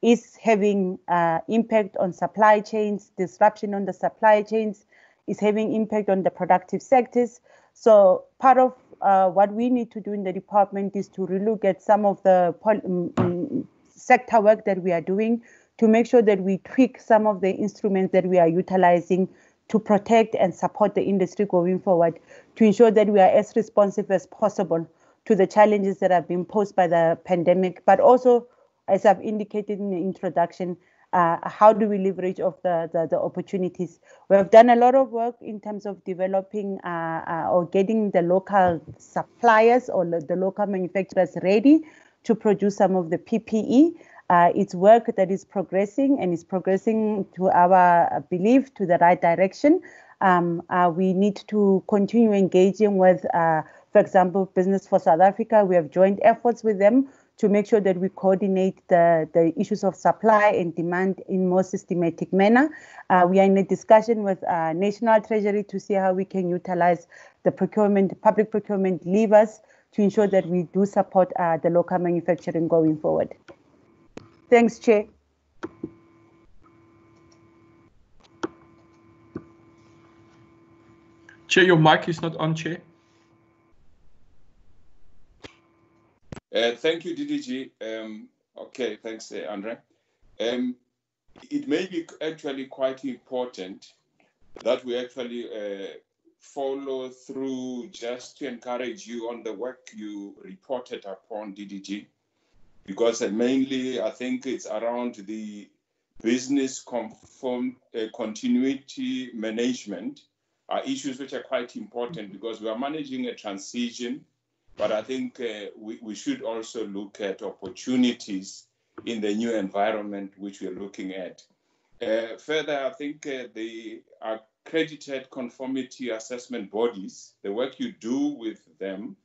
is having uh, impact on supply chains, disruption on the supply chains, is having impact on the productive sectors. So part of uh, what we need to do in the department is to relook at some of the um, sector work that we are doing to make sure that we tweak some of the instruments that we are utilizing to protect and support the industry going forward, to ensure that we are as responsive as possible to the challenges that have been posed by the pandemic, but also, as I've indicated in the introduction, uh, how do we leverage of the, the, the, opportunities? We have done a lot of work in terms of developing uh, uh, or getting the local suppliers or the local manufacturers ready to produce some of the PPE. Uh, it's work that is progressing and is progressing to our belief to the right direction. Um, uh, we need to continue engaging with, uh, for example, Business for South Africa. We have joint efforts with them to make sure that we coordinate the, the issues of supply and demand in more systematic manner. Uh, we are in a discussion with uh, National Treasury to see how we can utilize the procurement, public procurement levers to ensure that we do support uh, the local manufacturing going forward. Thanks, Chair. Chair, your mic is not on, Chair. Thank you, DDG. Um, okay, thanks, uh, Andre. Um, it may be actually quite important that we actually uh, follow through just to encourage you on the work you reported upon DDG, because uh, mainly I think it's around the business conform, uh, continuity management are issues which are quite important because we are managing a transition but I think uh, we, we should also look at opportunities in the new environment which we're looking at. Uh, further, I think uh, the accredited conformity assessment bodies, the work you do with them,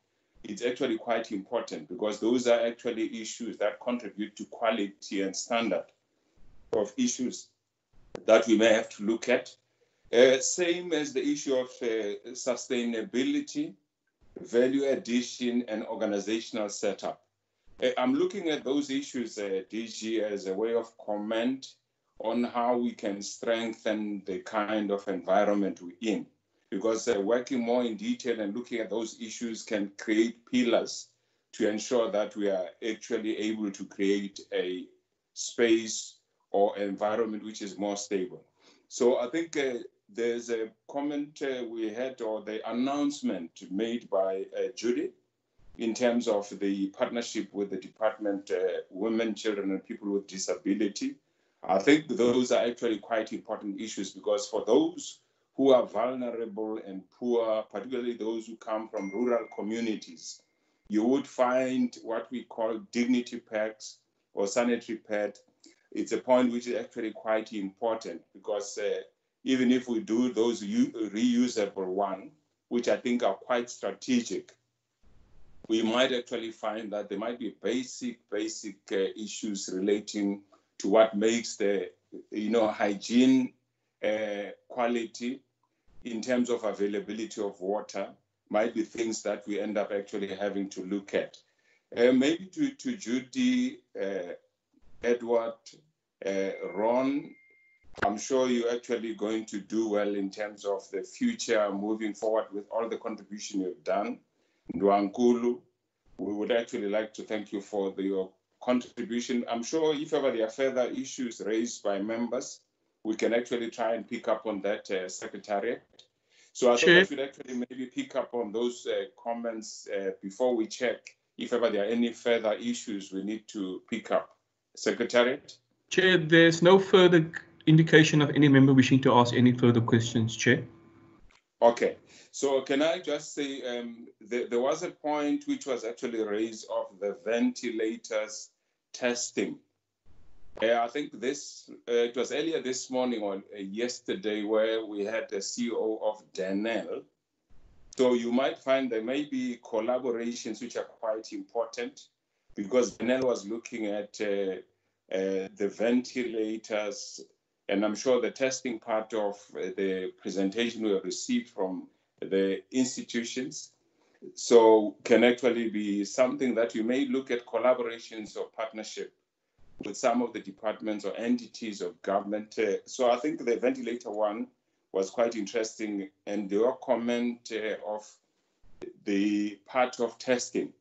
it's actually quite important because those are actually issues that contribute to quality and standard of issues that we may have to look at. Uh, same as the issue of uh, sustainability value addition, and organizational setup. Uh, I'm looking at those issues, uh, DG, as a way of comment on how we can strengthen the kind of environment we're in. Because uh, working more in detail and looking at those issues can create pillars to ensure that we are actually able to create a space or environment which is more stable. So I think uh, there's a comment uh, we had or the announcement made by uh, Jodi in terms of the partnership with the Department uh, Women, Children and People with Disability. I think those are actually quite important issues because for those who are vulnerable and poor, particularly those who come from rural communities, you would find what we call dignity packs or sanitary pad. It's a point which is actually quite important because uh, even if we do those reusable one, which I think are quite strategic, we might actually find that there might be basic, basic uh, issues relating to what makes the, you know, hygiene uh, quality in terms of availability of water might be things that we end up actually having to look at. Uh, maybe to, to Jodi, uh, Edward, uh, Ron, I'm sure you're actually going to do well in terms of the future moving forward with all the contribution you've done. Ndwakhulu, we would actually like to thank you for the, your contribution. I'm sure if ever there are further issues raised by members, we can actually try and pick up on that, uh, Secretariat. So I sure. thought I should actually maybe pick up on those uh, comments uh, before we check if ever there are any further issues we need to pick up. Secretariat? Chair, there's no further indication of any member wishing to ask any further questions, Chair. Okay. So can I just say um, there was a point which was actually raised of the ventilators testing. Uh, I think this uh, it was earlier this morning or uh, yesterday where we had the CEO of Denel. So you might find there may be collaborations which are quite important because Denel was looking at uh, uh, the ventilators, and I'm sure the testing part of uh, the presentation we have received from the institutions. So can actually be something that you may look at collaborations or partnership with some of the departments or entities of government. Uh, so I think the ventilator one was quite interesting and your comment uh, of the part of testing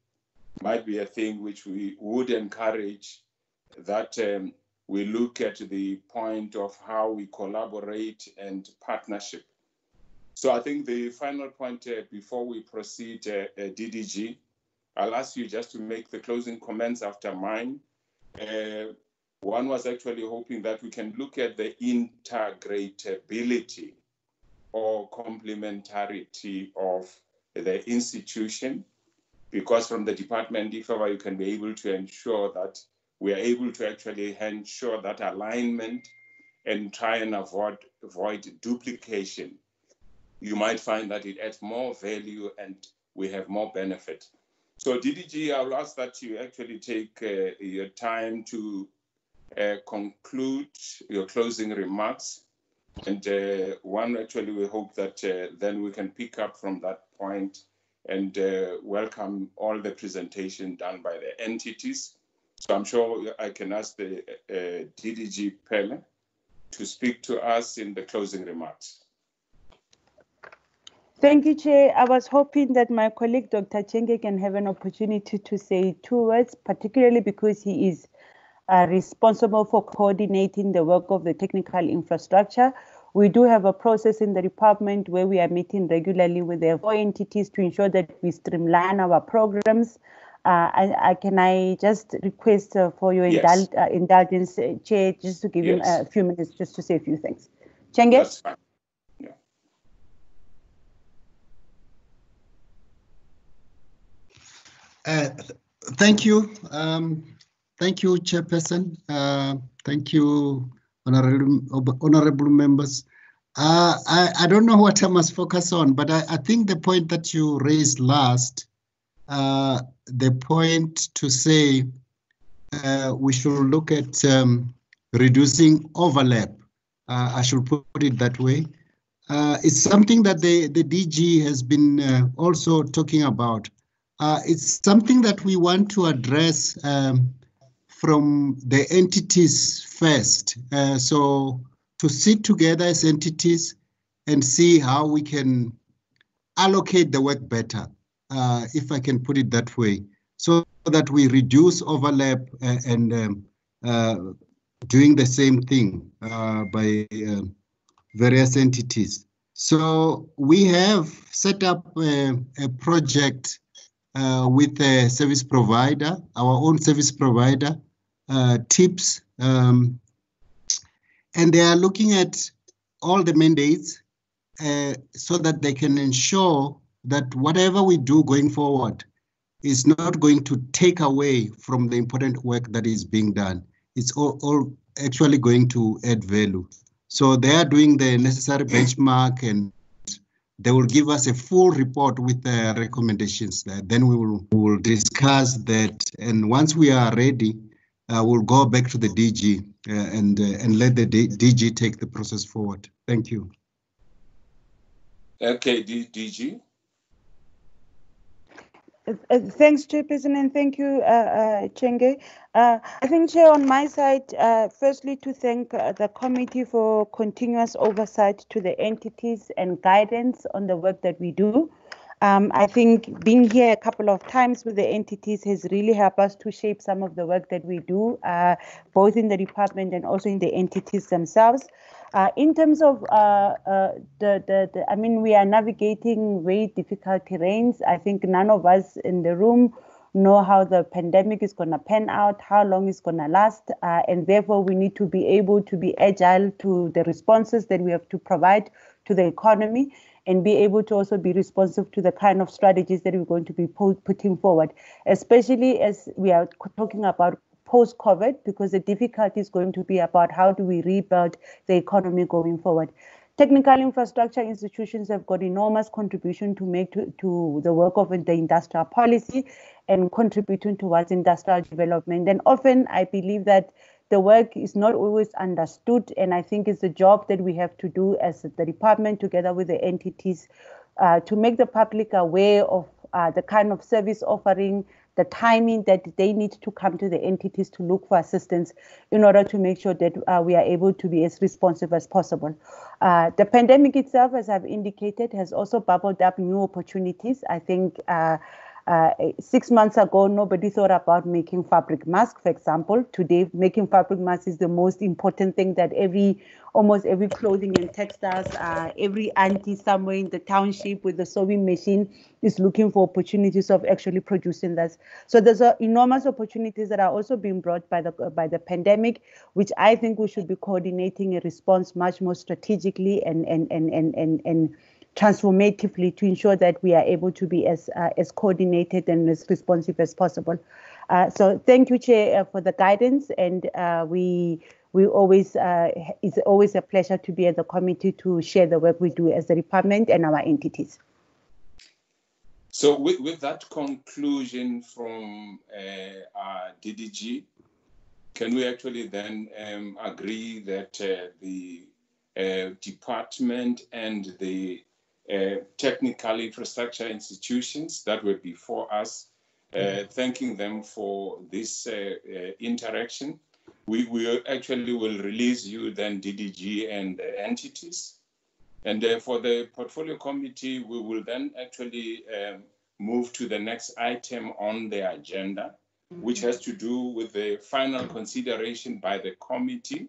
might be a thing which we would encourage that um, we look at the point of how we collaborate and partnership so I think the final point uh, before we proceed, uh, uh, DDG, I'll ask you just to make the closing comments after mine. Uh, one was actually hoping that we can look at the integratability or complementarity of the institution, because from the department, if ever you can be able to ensure that we are able to actually ensure that alignment and try and avoid, avoid duplication you might find that it adds more value and we have more benefit. So DDG, I'll ask that you actually take uh, your time to uh, conclude your closing remarks. And uh, one, actually, we hope that uh, then we can pick up from that point and uh, welcome all the presentation done by the entities. So I'm sure I can ask the uh, DDG Phele to speak to us in the closing remarks. Thank you, Chair. I was hoping that my colleague, Dr. Chenge, can have an opportunity to say two words, particularly because he is uh, responsible for coordinating the work of the technical infrastructure. We do have a process in the department where we are meeting regularly with the four entities to ensure that we streamline our programs. Uh, I, I, can I just request uh, for your yes. indul uh, indulgence, uh, Chair, just to give yes. you a few minutes just to say a few things. Chenge? Uh, thank you. Um, thank you, Chairperson. Uh, thank you, honorable, honorable members. Uh, I, I don't know what I must focus on, but I, I think the point that you raised last, uh, the point to say uh, we should look at um, reducing overlap, uh, I should put it that way. it's something that the, the DG has been also talking about uh, it's something that we want to address um, from the entities first. Uh, so to sit together as entities and see how we can allocate the work better, uh, if I can put it that way, so that we reduce overlap uh, and um, uh, doing the same thing uh, by um, various entities. So we have set up a, a project uh, with a service provider, our own service provider, uh, TIPS, um, and they are looking at all the mandates uh, so that they can ensure that whatever we do going forward is not going to take away from the important work that is being done. It's all, all actually going to add value. So they are doing the necessary benchmark and they will give us a full report with the recommendations. Then we will, we will discuss that. And once we are ready, uh, we'll go back to the DG uh, and, uh, and let the D DG take the process forward. Thank you. Okay, D DG. Uh, uh, thanks, Chairperson, and thank you, uh, uh, Chenge. Uh, I think, Chair, on my side, uh, firstly, to thank uh, the committee for continuous oversight to the entities and guidance on the work that we do. Um, I think being here a couple of times with the entities has really helped us to shape some of the work that we do, uh, both in the department and also in the entities themselves. Uh, in terms of uh, uh, the, the, the, I mean, we are navigating very difficult terrains. I think none of us in the room know how the pandemic is going to pan out, how long it's going to last, uh, and therefore we need to be able to be agile to the responses that we have to provide to the economy and be able to also be responsive to the kind of strategies that we're going to be putting forward, especially as we are talking about post-COVID, because the difficulty is going to be about how do we rebuild the economy going forward. Technical infrastructure institutions have got enormous contribution to make to, to the work of the industrial policy and contributing towards industrial development. And often I believe that the work is not always understood. And I think it's the job that we have to do as the department together with the entities uh, to make the public aware of uh, the kind of service offering, the timing that they need to come to the entities to look for assistance in order to make sure that uh, we are able to be as responsive as possible. Uh, the pandemic itself, as I've indicated, has also bubbled up new opportunities. I think uh, uh, six months ago, nobody thought about making fabric masks, for example. Today, making fabric masks is the most important thing that every, almost every clothing and textiles, uh, every auntie somewhere in the township with a sewing machine is looking for opportunities of actually producing this. So there's uh, enormous opportunities that are also being brought by the by the pandemic, which I think we should be coordinating a response much more strategically and and and and and, and transformatively to ensure that we are able to be as uh, as coordinated and as responsive as possible. Uh, so thank you, Chair, uh, for the guidance, and uh, we we always uh, it's always a pleasure to be at the committee to share the work we do as the department and our entities. So with, with that conclusion from uh, our DDG, can we actually then um, agree that the department and the uh, technical infrastructure institutions that were before us, uh, mm-hmm. thanking them for this uh, interaction. We, we actually will release you then DDG and entities. And for the portfolio committee, we will then actually um, move to the next item on the agenda, which has to do with the final consideration by the committee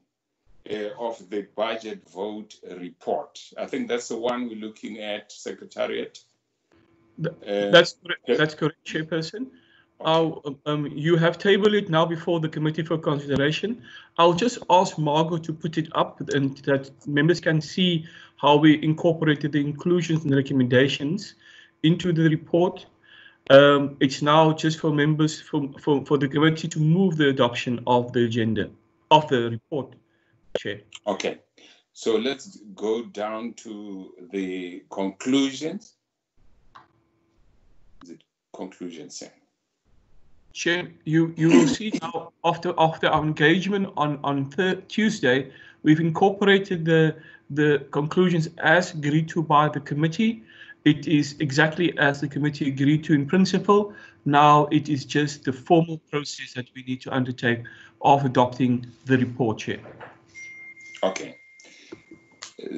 uh, of the budget vote report. I think that's the one we're looking at, Secretariat. Uh, that's correct, that's correct, Chairperson. I'll, um, you have tabled it now before the committee for consideration. I'll just ask Margot to put it up and that members can see how we incorporated the inclusions and recommendations into the report. Um, it's now just for members for, for, for the committee to move the adoption of the agenda, of the report. Chair. Okay, so let's go down to the conclusions. The conclusions. Chair, you, you will see now after after our engagement on on Tuesday, we've incorporated the the conclusions as agreed to by the committee, It is exactly as the committee agreed to in principle. Now it is just the formal process that we need to undertake of adopting the report, Chair. Okay.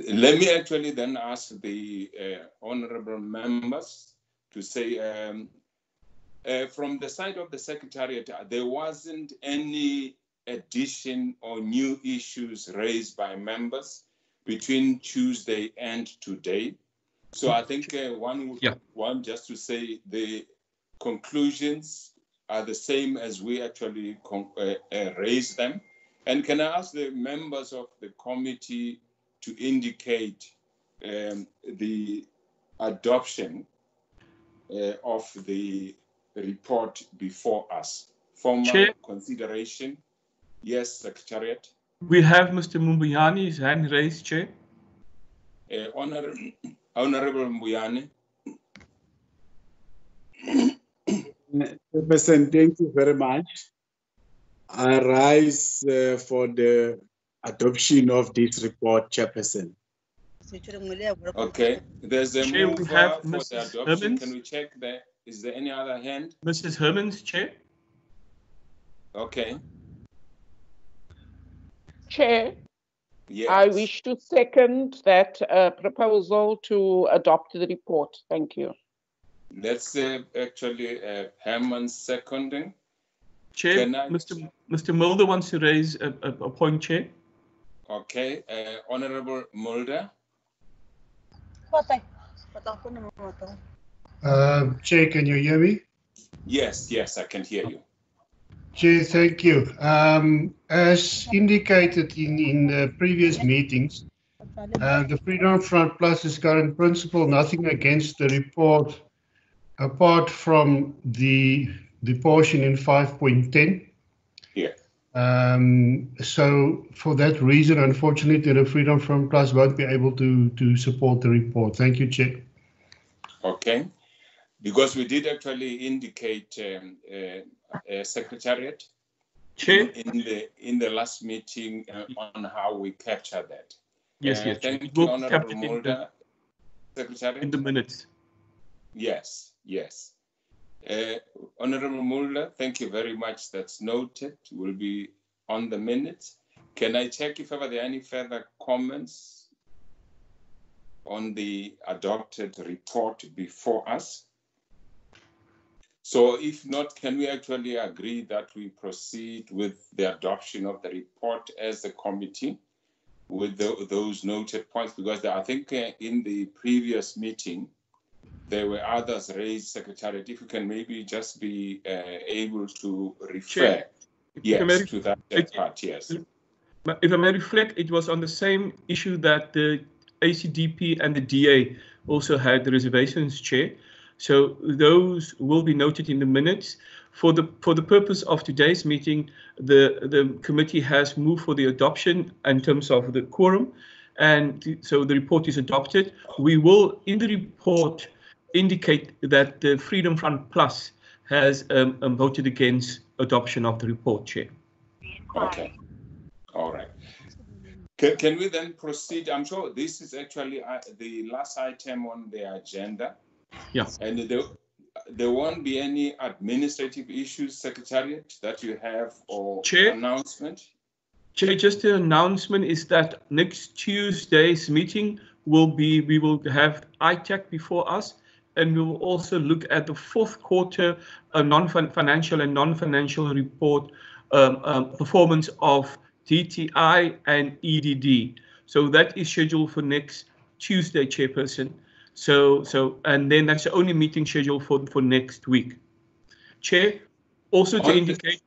Let me actually then ask the uh, honorable members to say um, uh, from the side of the Secretariat, there wasn't any addition or new issues raised by members between Tuesday and today. So I think uh, one yeah. one just to say the conclusions are the same as we actually uh, uh, raised them. And can I ask the members of the committee to indicate um, the adoption uh, of the report before us? Formal Chair. consideration. Yes, Secretariat. We have Mr. Mbuyane's hand raised, Chair. Uh, Honor, Honorable Mbuyani. President, thank you very much. I rise uh, for the adoption of this report, Chairperson. Okay, there's a Chair, move we have for Mrs. the adoption. Hermans? Can we check there? Is there any other hand? Mrs. Hermans, Chair. Okay. Chair, yes. I wish to second that uh, proposal to adopt the report. Thank you. That's uh, actually uh, Herman seconding. Chair, Mr. Mr. Mulder wants to raise a, a, a point, Chair. Okay, uh, Honorable Mulder. Uh, Chair, can you hear me? Yes, yes, I can hear you. Chair, thank you. Um, as indicated in, in the previous meetings, uh, the Freedom Front Plus is current principle, nothing against the report apart from the the portion in 5.10. Yeah. Um, so for that reason, unfortunately, the Freedom Front Plus won't be able to to support the report. Thank you, Chair. Okay, because we did actually indicate um, uh, uh, Secretariat Chair? in the in the last meeting uh, on how we capture that. Yes, uh, yes. Thank you, Honorable Mulder, Secretariat. In the minutes. Yes, yes. Uh, Honorable Mulder, thank you very much. That's noted. Will be on the minutes. Can I check if ever there are any further comments on the adopted report before us? So if not, can we actually agree that we proceed with the adoption of the report as a committee with the, those noted points? Because I think uh, in the previous meeting, there were others raised, Secretariat. If you can maybe just be uh, able to refer yes, to that, that part, yes. If I may reflect, it was on the same issue that the ACDP and the DA also had the reservations, Chair. So those will be noted in the minutes. For the for the purpose of today's meeting, the the committee has moved for the adoption in terms of the quorum, and so the report is adopted. We will in the report indicate that the Freedom Front Plus has um, um, voted against adoption of the report, Chair. Okay. All right. Can, can we then proceed? I'm sure this is actually uh, the last item on the agenda. Yeah. And there, there won't be any administrative issues, Secretariat, that you have or Chair, announcement? Chair, just the announcement is that next Tuesday's meeting will be, we will have ITAC before us, and we will also look at the fourth quarter uh, non-financial and non-financial report um, um, performance of DTI and EDD. So that is scheduled for next Tuesday, Chairperson. So, so, and then that's the only meeting scheduled for, for next week. Chair, also to indicate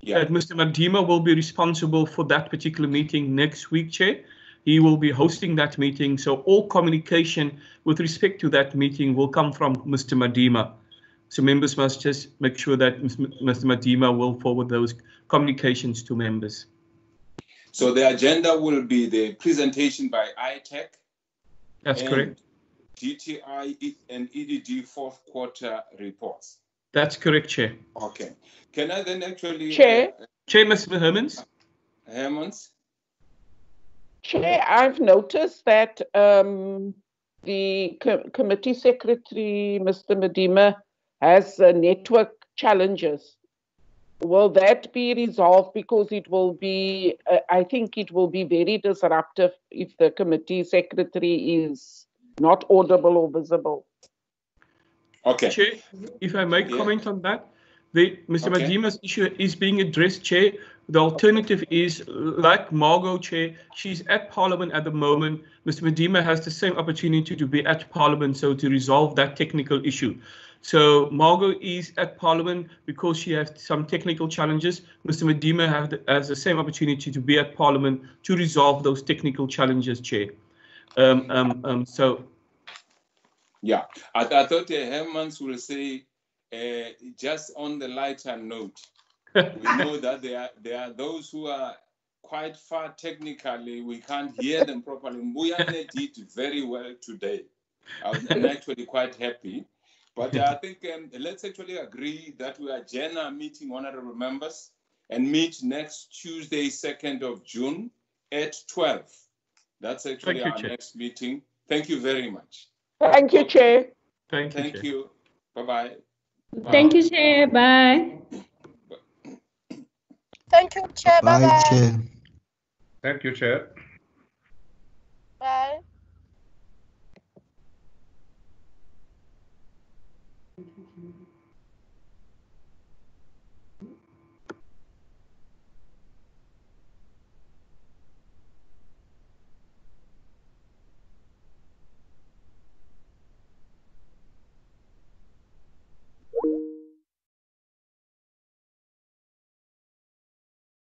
yeah. that Mr. Madima will be responsible for that particular meeting next week, Chair. He will be hosting that meeting. So all communication with respect to that meeting will come from Mr. Madima. So members must just make sure that Mr. Madima will forward those communications to members. So the agenda will be the presentation by ITAC. That's correct. DTI and EDD fourth quarter reports. That's correct, Chair. Okay. Can I then actually... Chair? Uh, Chair, Mr. Hermans? Hermans? Chair, I've noticed that um, the co committee secretary, Mr. Medema, has uh, network challenges. Will that be resolved? Because it will be, uh, I think it will be very disruptive if the committee secretary is not audible or visible. Okay. Chair, if I may yeah. comment on that, the Mr. Okay. Medema's issue is being addressed, Chair. The alternative is, like Margot, Chair, she's at Parliament at the moment. Mr. Medema has the same opportunity to be at Parliament, so to resolve that technical issue. So Margot is at Parliament because she has some technical challenges. Mr. Medema the, has the same opportunity to be at Parliament to resolve those technical challenges, Chair. Um, um, um, so. Yeah, I, I thought uh, Hermans will say, uh, just on the lighter note, we know that there are, there are those who are quite far technically, we can't hear them properly. Mbuyane did very well today. I'm actually quite happy. But I think um, let's actually agree that we adjourn our meeting, honorable members, and meet next Tuesday, 2nd of June at 12. That's actually Thank our you, next meeting. Thank you very much. Thank you, Chair. Thank you. Thank you. Bye-bye. Thank you, Chair. Bye. Thank you, Chair. Bye-bye. Bye, Chair. Thank you, Chair.